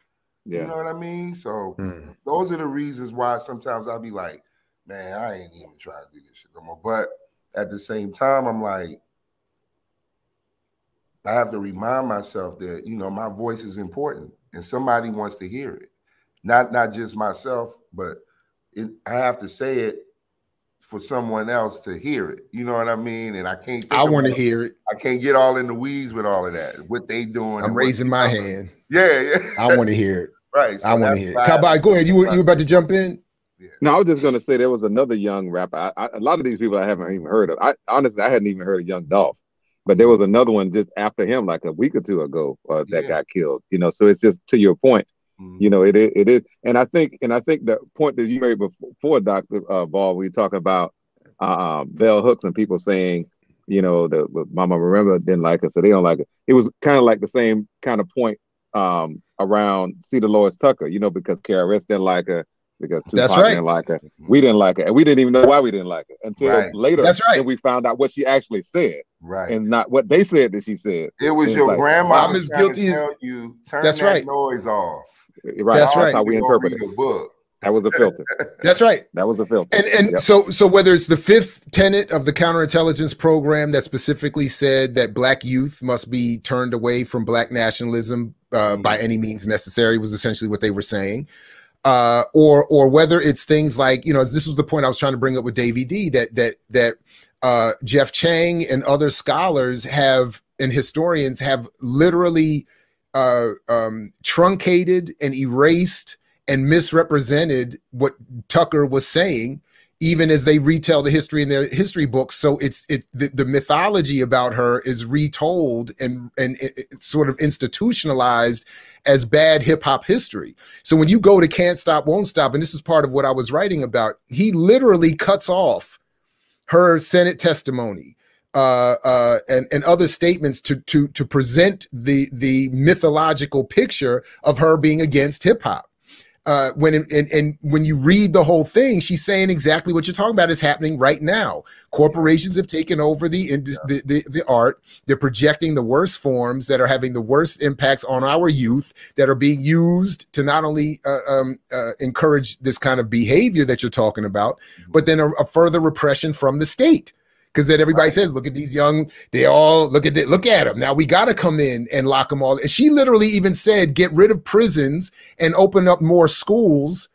Yeah. You know what I mean? So mm. those are the reasons why sometimes I'll be like, man, I ain't even trying to do this shit no more. But at the same time, I'm like, I have to remind myself that you know my voice is important and somebody wants to hear it. Not not just myself, but it, I have to say it for someone else to hear it. You know what I mean? And I can't. I want to hear it. I can't get all in the weeds with all of that. What they doing? I'm raising my hand. Yeah, yeah. I want to hear it. Right. So I want to hear it. Kaba, go ahead. You were you were about to jump in. Yeah. No, I was just gonna say there was another young rapper. I, I, a lot of these people I haven't even heard of. I honestly I hadn't even heard of Young Dolph, but there was another one just after him, like a week or two ago, uh, that yeah. got killed. You know, so it's just to your point. Mm-hmm. You know, it is, it is, and I think, and I think the point that you made before, Doctor uh, Ball, we talk about uh, um, bell hooks and people saying, you know, the Mama Remember didn't like it, so they don't like it. It was kind of like the same kind of point um, around C. Delores Tucker, you know, because KRS didn't like her, because Tupac That's right. didn't like her. We didn't like her, and we didn't even know why we didn't like her until right. later. That's right. And we found out what she actually said, right, and not what they said that she said. It was your like, grandma. I'm as guilty as you. Turn That's that right. Noise off. Right. That's right. how we interpret it. Book. That was a filter. That's right. That was a filter. And and yep. so so whether it's the fifth tenet of the counterintelligence program that specifically said that black youth must be turned away from black nationalism uh, mm-hmm. by any means necessary was essentially what they were saying. Uh, or or whether it's things like you know this was the point I was trying to bring up with Davey D that that that uh, Jeff Chang and other scholars have and historians have literally uh, um, truncated and erased and misrepresented what Tucker was saying, even as they retell the history in their history books. So it's it the, the mythology about her is retold and and it, sort of institutionalized as bad hip hop history. So when you go to Can't Stop, Won't Stop, and this is part of what I was writing about, he literally cuts off her Senate testimony uh, uh, and, and other statements to to to present the the mythological picture of her being against hip hop uh, when and, and when you read the whole thing, she's saying exactly what you're talking about is happening right now. Corporations have taken over the, the, the the art. They're projecting the worst forms that are having the worst impacts on our youth that are being used to not only uh, um, uh, encourage this kind of behavior that you're talking about, but then a, a further repression from the state because then everybody right. says, "Look at these young. They all look at it. Look at them. Now we got to come in and lock them all." And she literally even said, "Get rid of prisons and open up more schools."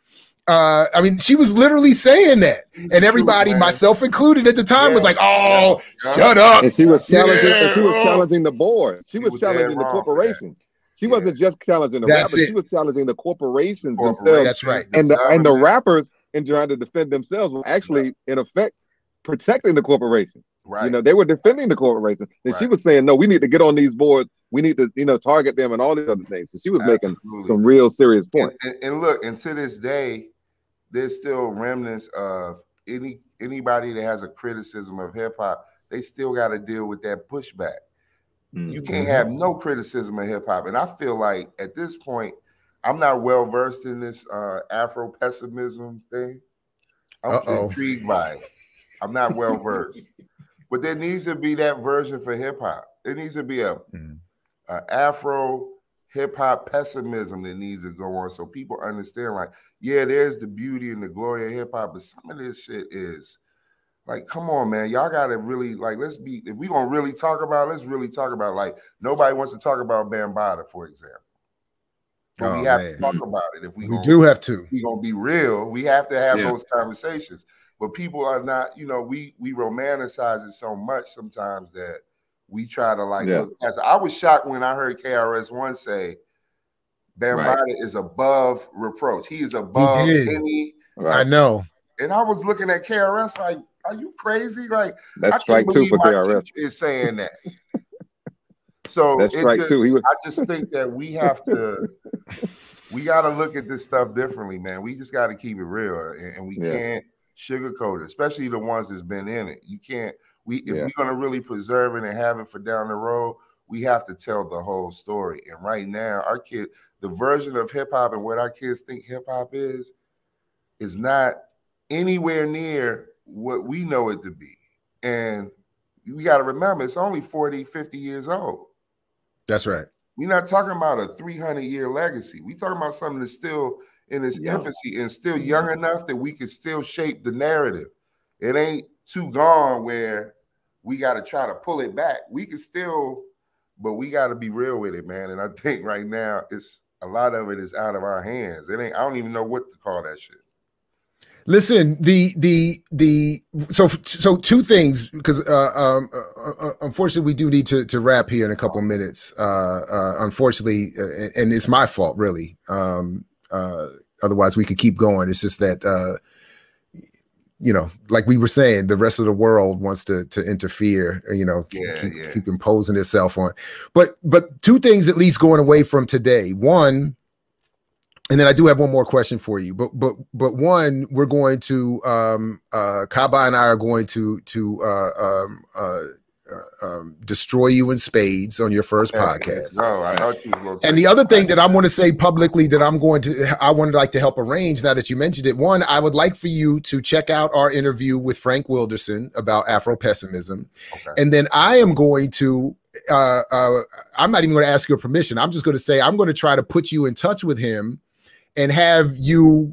Uh, I mean, she was literally saying that, and everybody, True, myself included, at the time yeah. was like, "Oh, yeah. shut up!" And she was challenging. Yeah. she was challenging the board. She was, was challenging the corporations. She wasn't just challenging the That's rappers; it. she was challenging the corporations themselves. That's right. And the and the rappers, in trying to defend themselves, were actually, in effect, protecting the corporation. Right. You know, they were defending the corporation. And right. she was saying, no, we need to get on these boards. We need to, you know, target them and all these other things. So she was Absolutely. making some real serious points. And, and, and, look, and to this day, there's still remnants of any anybody that has a criticism of hip hop, they still got to deal with that pushback. Mm-hmm. You can't have no criticism of hip hop. And I feel like at this point, I'm not well versed in this uh, Afro pessimism thing. I'm intrigued by it. I'm not well versed, but there needs to be that version for hip hop. There needs to be a, mm. a Afro hip hop pessimism that needs to go on, so people understand. Like, yeah, there's the beauty and the glory of hip hop, but some of this shit is like, come on, man, y'all gotta really like. Let's be if we gonna really talk about, it, let's really talk about. It. Like, nobody wants to talk about Bambaataa, for example. But oh, we have man. to talk about it. If we, we gonna, do have to, we gonna be real. We have to have yeah. those conversations but people are not, you know, we we romanticize it so much sometimes that we try to like yeah. look as I was shocked when I heard KRS One say Bambaataa right. is above reproach. He is above he any right. I know. And I was looking at KRS like, are you crazy? Like that's I can't believe for my KRS. is saying that. so that's right just, too. He was... I just think that we have to we got to look at this stuff differently, man. We just got to keep it real, and, and we yeah. can't sugarcoated, especially the ones that's been in it. You can't. We if yeah. we're gonna really preserve it and have it for down the road, we have to tell the whole story. And right now, our kid, the version of hip hop and what our kids think hip hop is, is not anywhere near what we know it to be. And we got to remember, it's only 40, 50 years old. That's right. We're not talking about a 300 year legacy. We're talking about something that's still in its yeah. infancy and still young enough that we can still shape the narrative. It ain't too gone where we got to try to pull it back. We can still, but we got to be real with it, man. And I think right now it's a lot of it is out of our hands. It ain't. I don't even know what to call that shit. Listen, the the the so so two things because uh, um, uh, uh unfortunately we do need to to wrap here in a couple minutes. Uh, uh, unfortunately, uh, and it's my fault really. Um, otherwise, we could keep going. It's just that uh, you know, like we were saying, the rest of the world wants to to interfere. You know, yeah, keep, yeah. keep imposing itself on. But but two things at least going away from today. One and then I do have one more question for you, but but but one, we're going to um, uh, Kaba and I are going to to uh, um, uh, uh um, destroy you in spades on your first podcast. No, I And the other thing that I want to say publicly that I'm going to I would like to help arrange now that you mentioned it. One, I would like for you to check out our interview with Frank Wilderson about Afro pessimism, Okay. and then I am going to uh, uh, I'm not even going to ask your permission. I'm just going to say I'm going to try to put you in touch with him and have you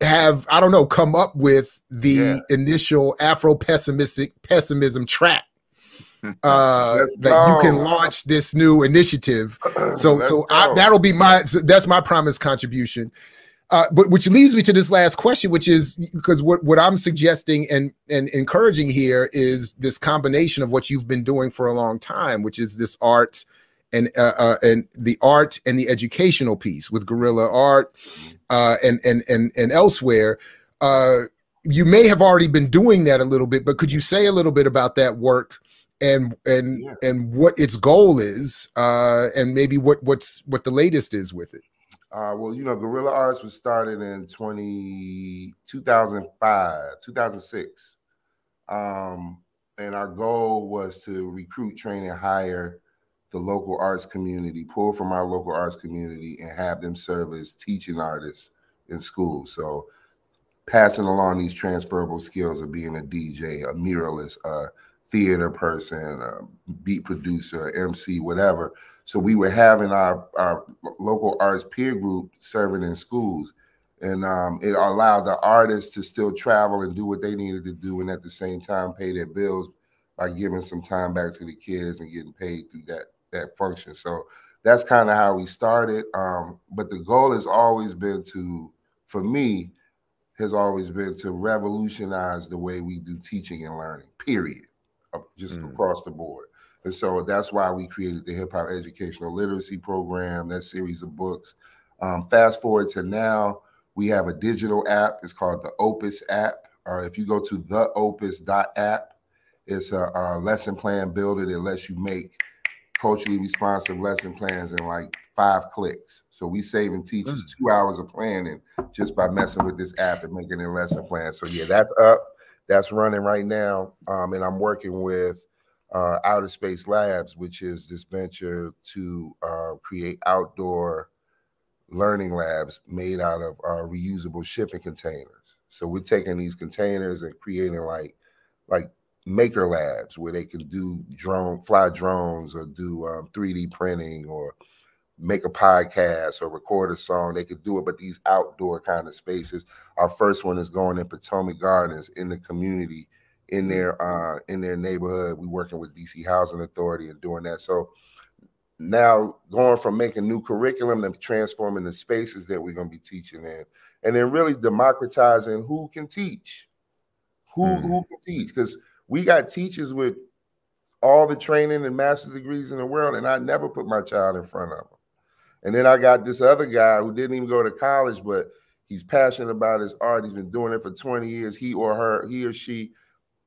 have I don't know come up with the Yeah. initial Afro pessimistic pessimism track uh, that you can launch this new initiative. So Let's so I, that'll be my so that's my promised contribution. Uh, but which leads me to this last question, which is because what, what I'm suggesting and and encouraging here is this combination of what you've been doing for a long time, which is this art and uh, uh, and the art and the educational piece with guerrilla art uh, and and and and elsewhere. Uh, you may have already been doing that a little bit, but could you say a little bit about that work and and Yeah. and what its goal is, uh, and maybe what what's what the latest is with it? Uh, well, you know, Guerrilla Arts was started in 20, 2005, 2006. Um, and our goal was to recruit, train, and hire the local arts community, pull from our local arts community, and have them serve as teaching artists in school. So, passing along these transferable skills of being a DJ, a muralist, a theater person, beat producer, MC, whatever. So we were having our our local arts peer group serving in schools, and um, it allowed the artists to still travel and do what they needed to do, and at the same time pay their bills by giving some time back to the kids and getting paid through that that function. So that's kind of how we started. Um, but the goal has always been to, for me, has always been to revolutionize the way we do teaching and learning. Period, just Mm. across the board. And so that's why we created the Hip Hop Educational Literacy Program, that series of books. Um, fast forward to now, we have a digital app. It's called the Opus app. Uh, if you go to theopus.app, it's a, a lesson plan builder that lets you make culturally responsive lesson plans in like five clicks. So we saving teachers two hours of planning just by messing with this app and making their lesson plan. So yeah, that's up. That's running right now. Um, and I'm working with uh, Outer Space Labs, which is this venture to uh, create outdoor learning labs made out of uh, reusable shipping containers. So we're taking these containers and creating like like maker labs where they can do drone fly drones or do um, 3D printing or make a podcast or record a song. They could do it, but these outdoor kind of spaces. Our first one is going in Potomac Gardens in the community in their uh in their neighborhood. We working with DC Housing Authority and doing that. So now going from making new curriculum to transforming the spaces that we're going to be teaching in and then really democratizing who can teach who Mm. who can teach because we got teachers with all the training and master degrees in the world and i never put my child in front of them and then i got this other guy who didn't even go to college but he's passionate about his art he's been doing it for 20 years he or her he or she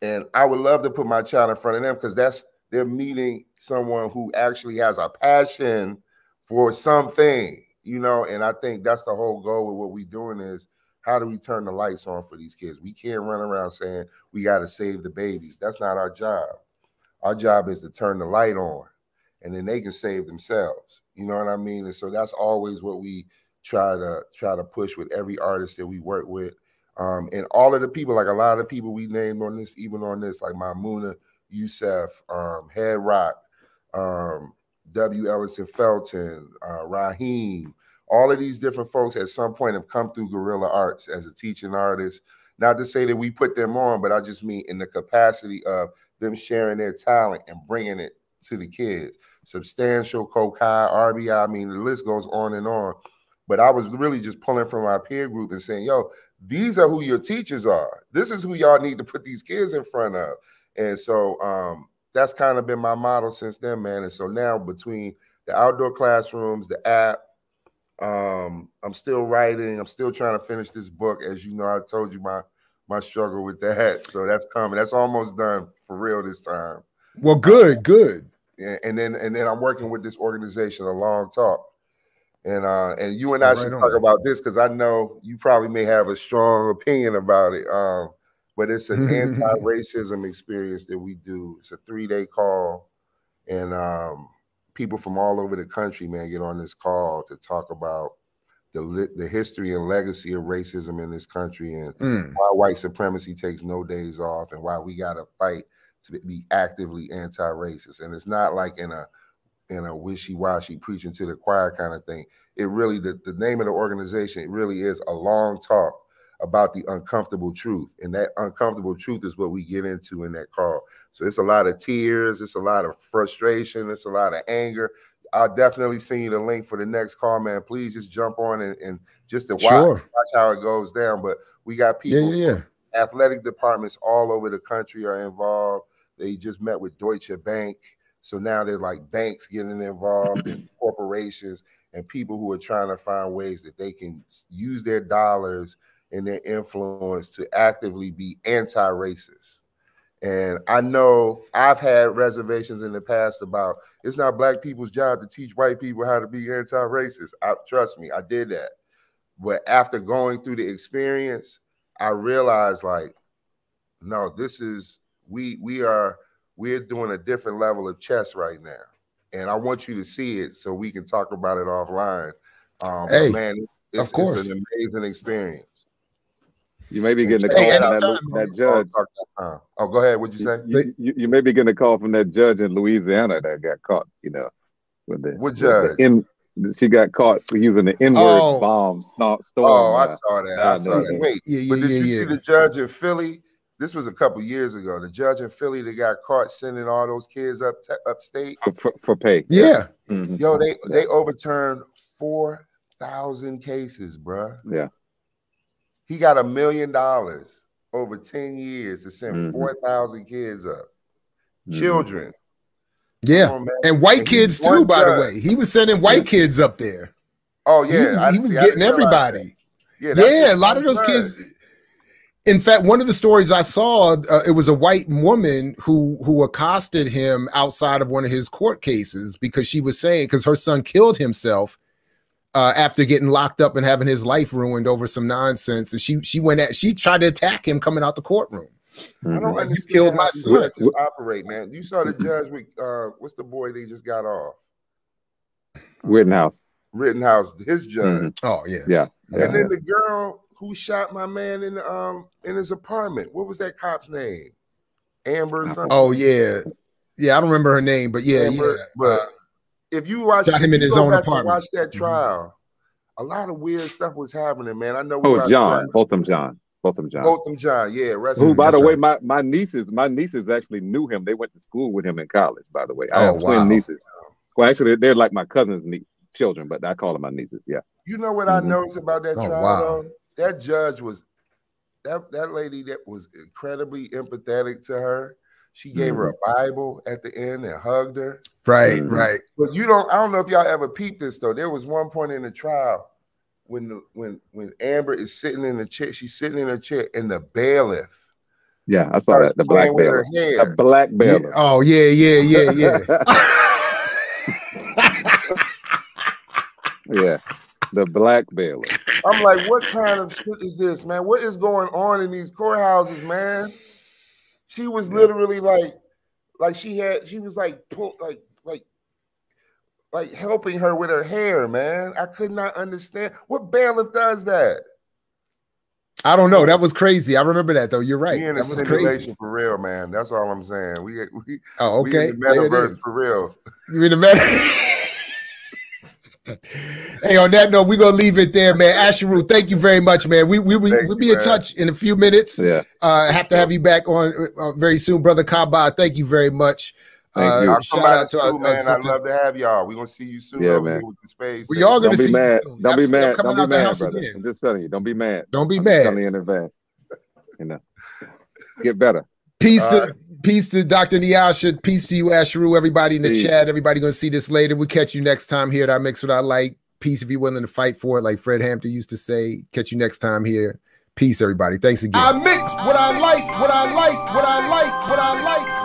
and i would love to put my child in front of them because that's they're meeting someone who actually has a passion for something, you know. And I think that's the whole goal with what we're doing is how do we turn the lights on for these kids? We can't run around saying we got to save the babies. That's not our job. Our job is to turn the light on, and then they can save themselves. You know what I mean? And so that's always what we try to try to push with every artist that we work with. Um, and all of the people, like a lot of people we named on this, even on this, like Maimouna, Youssef, um, Head Rock, um, W. Ellington Felton, uh, Raheem, all of these different folks at some point have come through Guerrilla Arts as a teaching artist. Not to say that we put them on, but I just mean in the capacity of them sharing their talent and bringing it to the kids. Substantial, Kokai, RBI, I mean, the list goes on and on. But I was really just pulling from our peer group and saying, yo, these are who your teachers are. This is who y'all need to put these kids in front of. And so um, that's kind of been my model since then, man. And so now between the outdoor classrooms, the app, um, I'm still writing. I'm still trying to finish this book. As you know, I told you my my struggle with that. So that's coming. That's almost done for real this time. Well, good, good. And then and then I'm working with this organization, a long talk. And uh and you and I Right should on. talk about this because I know you probably may have a strong opinion about it. Um, but it's an anti-racism experience that we do. It's a three-day call, and um people from all over the country, man, get on this call to talk about the the history and legacy of racism in this country and Mm. why white supremacy takes no days off and why we got to fight to be actively anti-racist. And it's not like in a in a wishy-washy preaching to the choir kind of thing. It really the, the name of the organization it really is a long talk about the uncomfortable truth. And that uncomfortable truth is what we get into in that call. So it's a lot of tears it's a lot of frustration it's a lot of anger. I'll definitely send you the link for the next call man. Please just jump on and, and just to watch, Sure. watch how it goes down. But we got Yeah, people yeah, yeah. athletic departments all over the country are involved. They just met with Deutsche Bank. So now they're like banks getting involved and corporations and people who are trying to find ways that they can use their dollars and their influence to actively be anti-racist. And I know I've had reservations in the past about it's not black people's job to teach white people how to be anti-racist. I, trust me, I did that. But after going through the experience, I realized like, no, this is we we are we're doing a different level of chess right now, and I want you to see it so we can talk about it offline. Um, Hey, man, it's, of course. it's an amazing experience. You may be getting a call Hey, from that, that Oh, judge. talk that time. Oh, go ahead. What'd you say? You, you, you may be getting a call from that judge in Louisiana that got caught. You know, with the What judge? The in, she got caught using the N-word Oh. bomb sto- storm. Oh, I saw that. I down saw that. Wait, Yeah, but yeah, did you yeah, see the judge in Philly? This was a couple years ago. The judge in Philly that got caught sending all those kids up upstate. for, for, for pay. Yeah. Mhm. Yo, they they overturned four thousand cases, bruh. Yeah. He got a million dollars over 10 years to send Mhm. 4,000 kids up. Mhm. Children. Yeah. On. And white And kids too, one by the way. He was sending white kids up there. Oh, He yeah. was, I- he was I getting didn't that. everybody. Yeah, Yeah, a lot of those judge. kids. In fact, one of the stories I saw, uh, it was a white woman who who accosted him outside of one of his court cases because she was saying because her son killed himself uh, after getting locked up and having his life ruined over some nonsense, and she she went at she tried to attack him coming out the courtroom. I don't Mhm. You killed my these son. judges operate, man. You saw the judge with uh, what's the boy they just got off? Rittenhouse. Rittenhouse, his judge. Mhm. Oh yeah, Yeah. yeah. And then the girl who shot my man in um in his apartment. What was that cop's name? Amber something. oh yeah, yeah. I don't remember her name, but yeah, Amber, yeah. But Uh, if you watch, shot him in his own apartment. Watch that Mhm. trial. A lot of weird stuff was happening, man. I know. Oh, John. wrap. Botham Jean. Both of them John. Both them, Jean. Yeah, rest Who, in by the That's way, my, my nieces, my nieces actually knew him. They went to school with him in college, by the way. I Oh, have twin wow. nieces. Well, actually, they're like my cousin's nie- children, but I call them my nieces. Yeah. You know what I Mhm. noticed about that Oh, trial? wow. Though? That judge was that that lady that was incredibly empathetic to her. She gave her a Bible at the end and hugged her. right, Mhm. right. But you don't. I don't know if y'all ever peeped this though. There was one point in the trial when the, when when Amber is sitting in the chair. She's sitting in her chair, and the bailiff Yeah, I saw that. The black playing with her bailiff. hair. The black Yeah. bailiff. Oh yeah, yeah, yeah, yeah. yeah. The black bailiff. I'm like, what kind of shit is this, man? What is going on in these courthouses, man? She was literally like, like she had, she was like, pull, like, like, like helping her with her hair, man. I could not understand what bailiff does that. I don't know. That was crazy. I remember that though. You're right. We in a That was simulation crazy. for real, man. That's all I'm saying. We we, Oh, okay. we okay. in the There it metaverse for real. You in the meta? hey, on that note, we're gonna leave it there, man. Asheru, thank you very much, man. We we we Thank we'll you, be in man. touch in a few minutes. Yeah. Uh, have to have you back on uh, very soon, brother Kaba. Thank you very much. Thank Uh, you. I'll shout out to too, our, our man. I'd love to have y'all. We're gonna see you soon Yeah, over man. here with the space. We all gonna Don't be mad. you. Don't be Absolutely. I'm mad. Don't be mad, brother. again. I'm just telling you. Don't be mad. Don't be I'm just mad. telling you in advance. You know, get better. Peace All to peace to Dr. Nyasha. Peace to you, Asheru. Everybody in the Peace. chat. Everybody gonna see this later. We catch you next time here at I Mix What I Like. Peace if you're willing to fight for it, like Fred Hampton used to say. Catch you next time here. Peace, everybody. Thanks again. I mix what I like, what I like, what I like, what I like.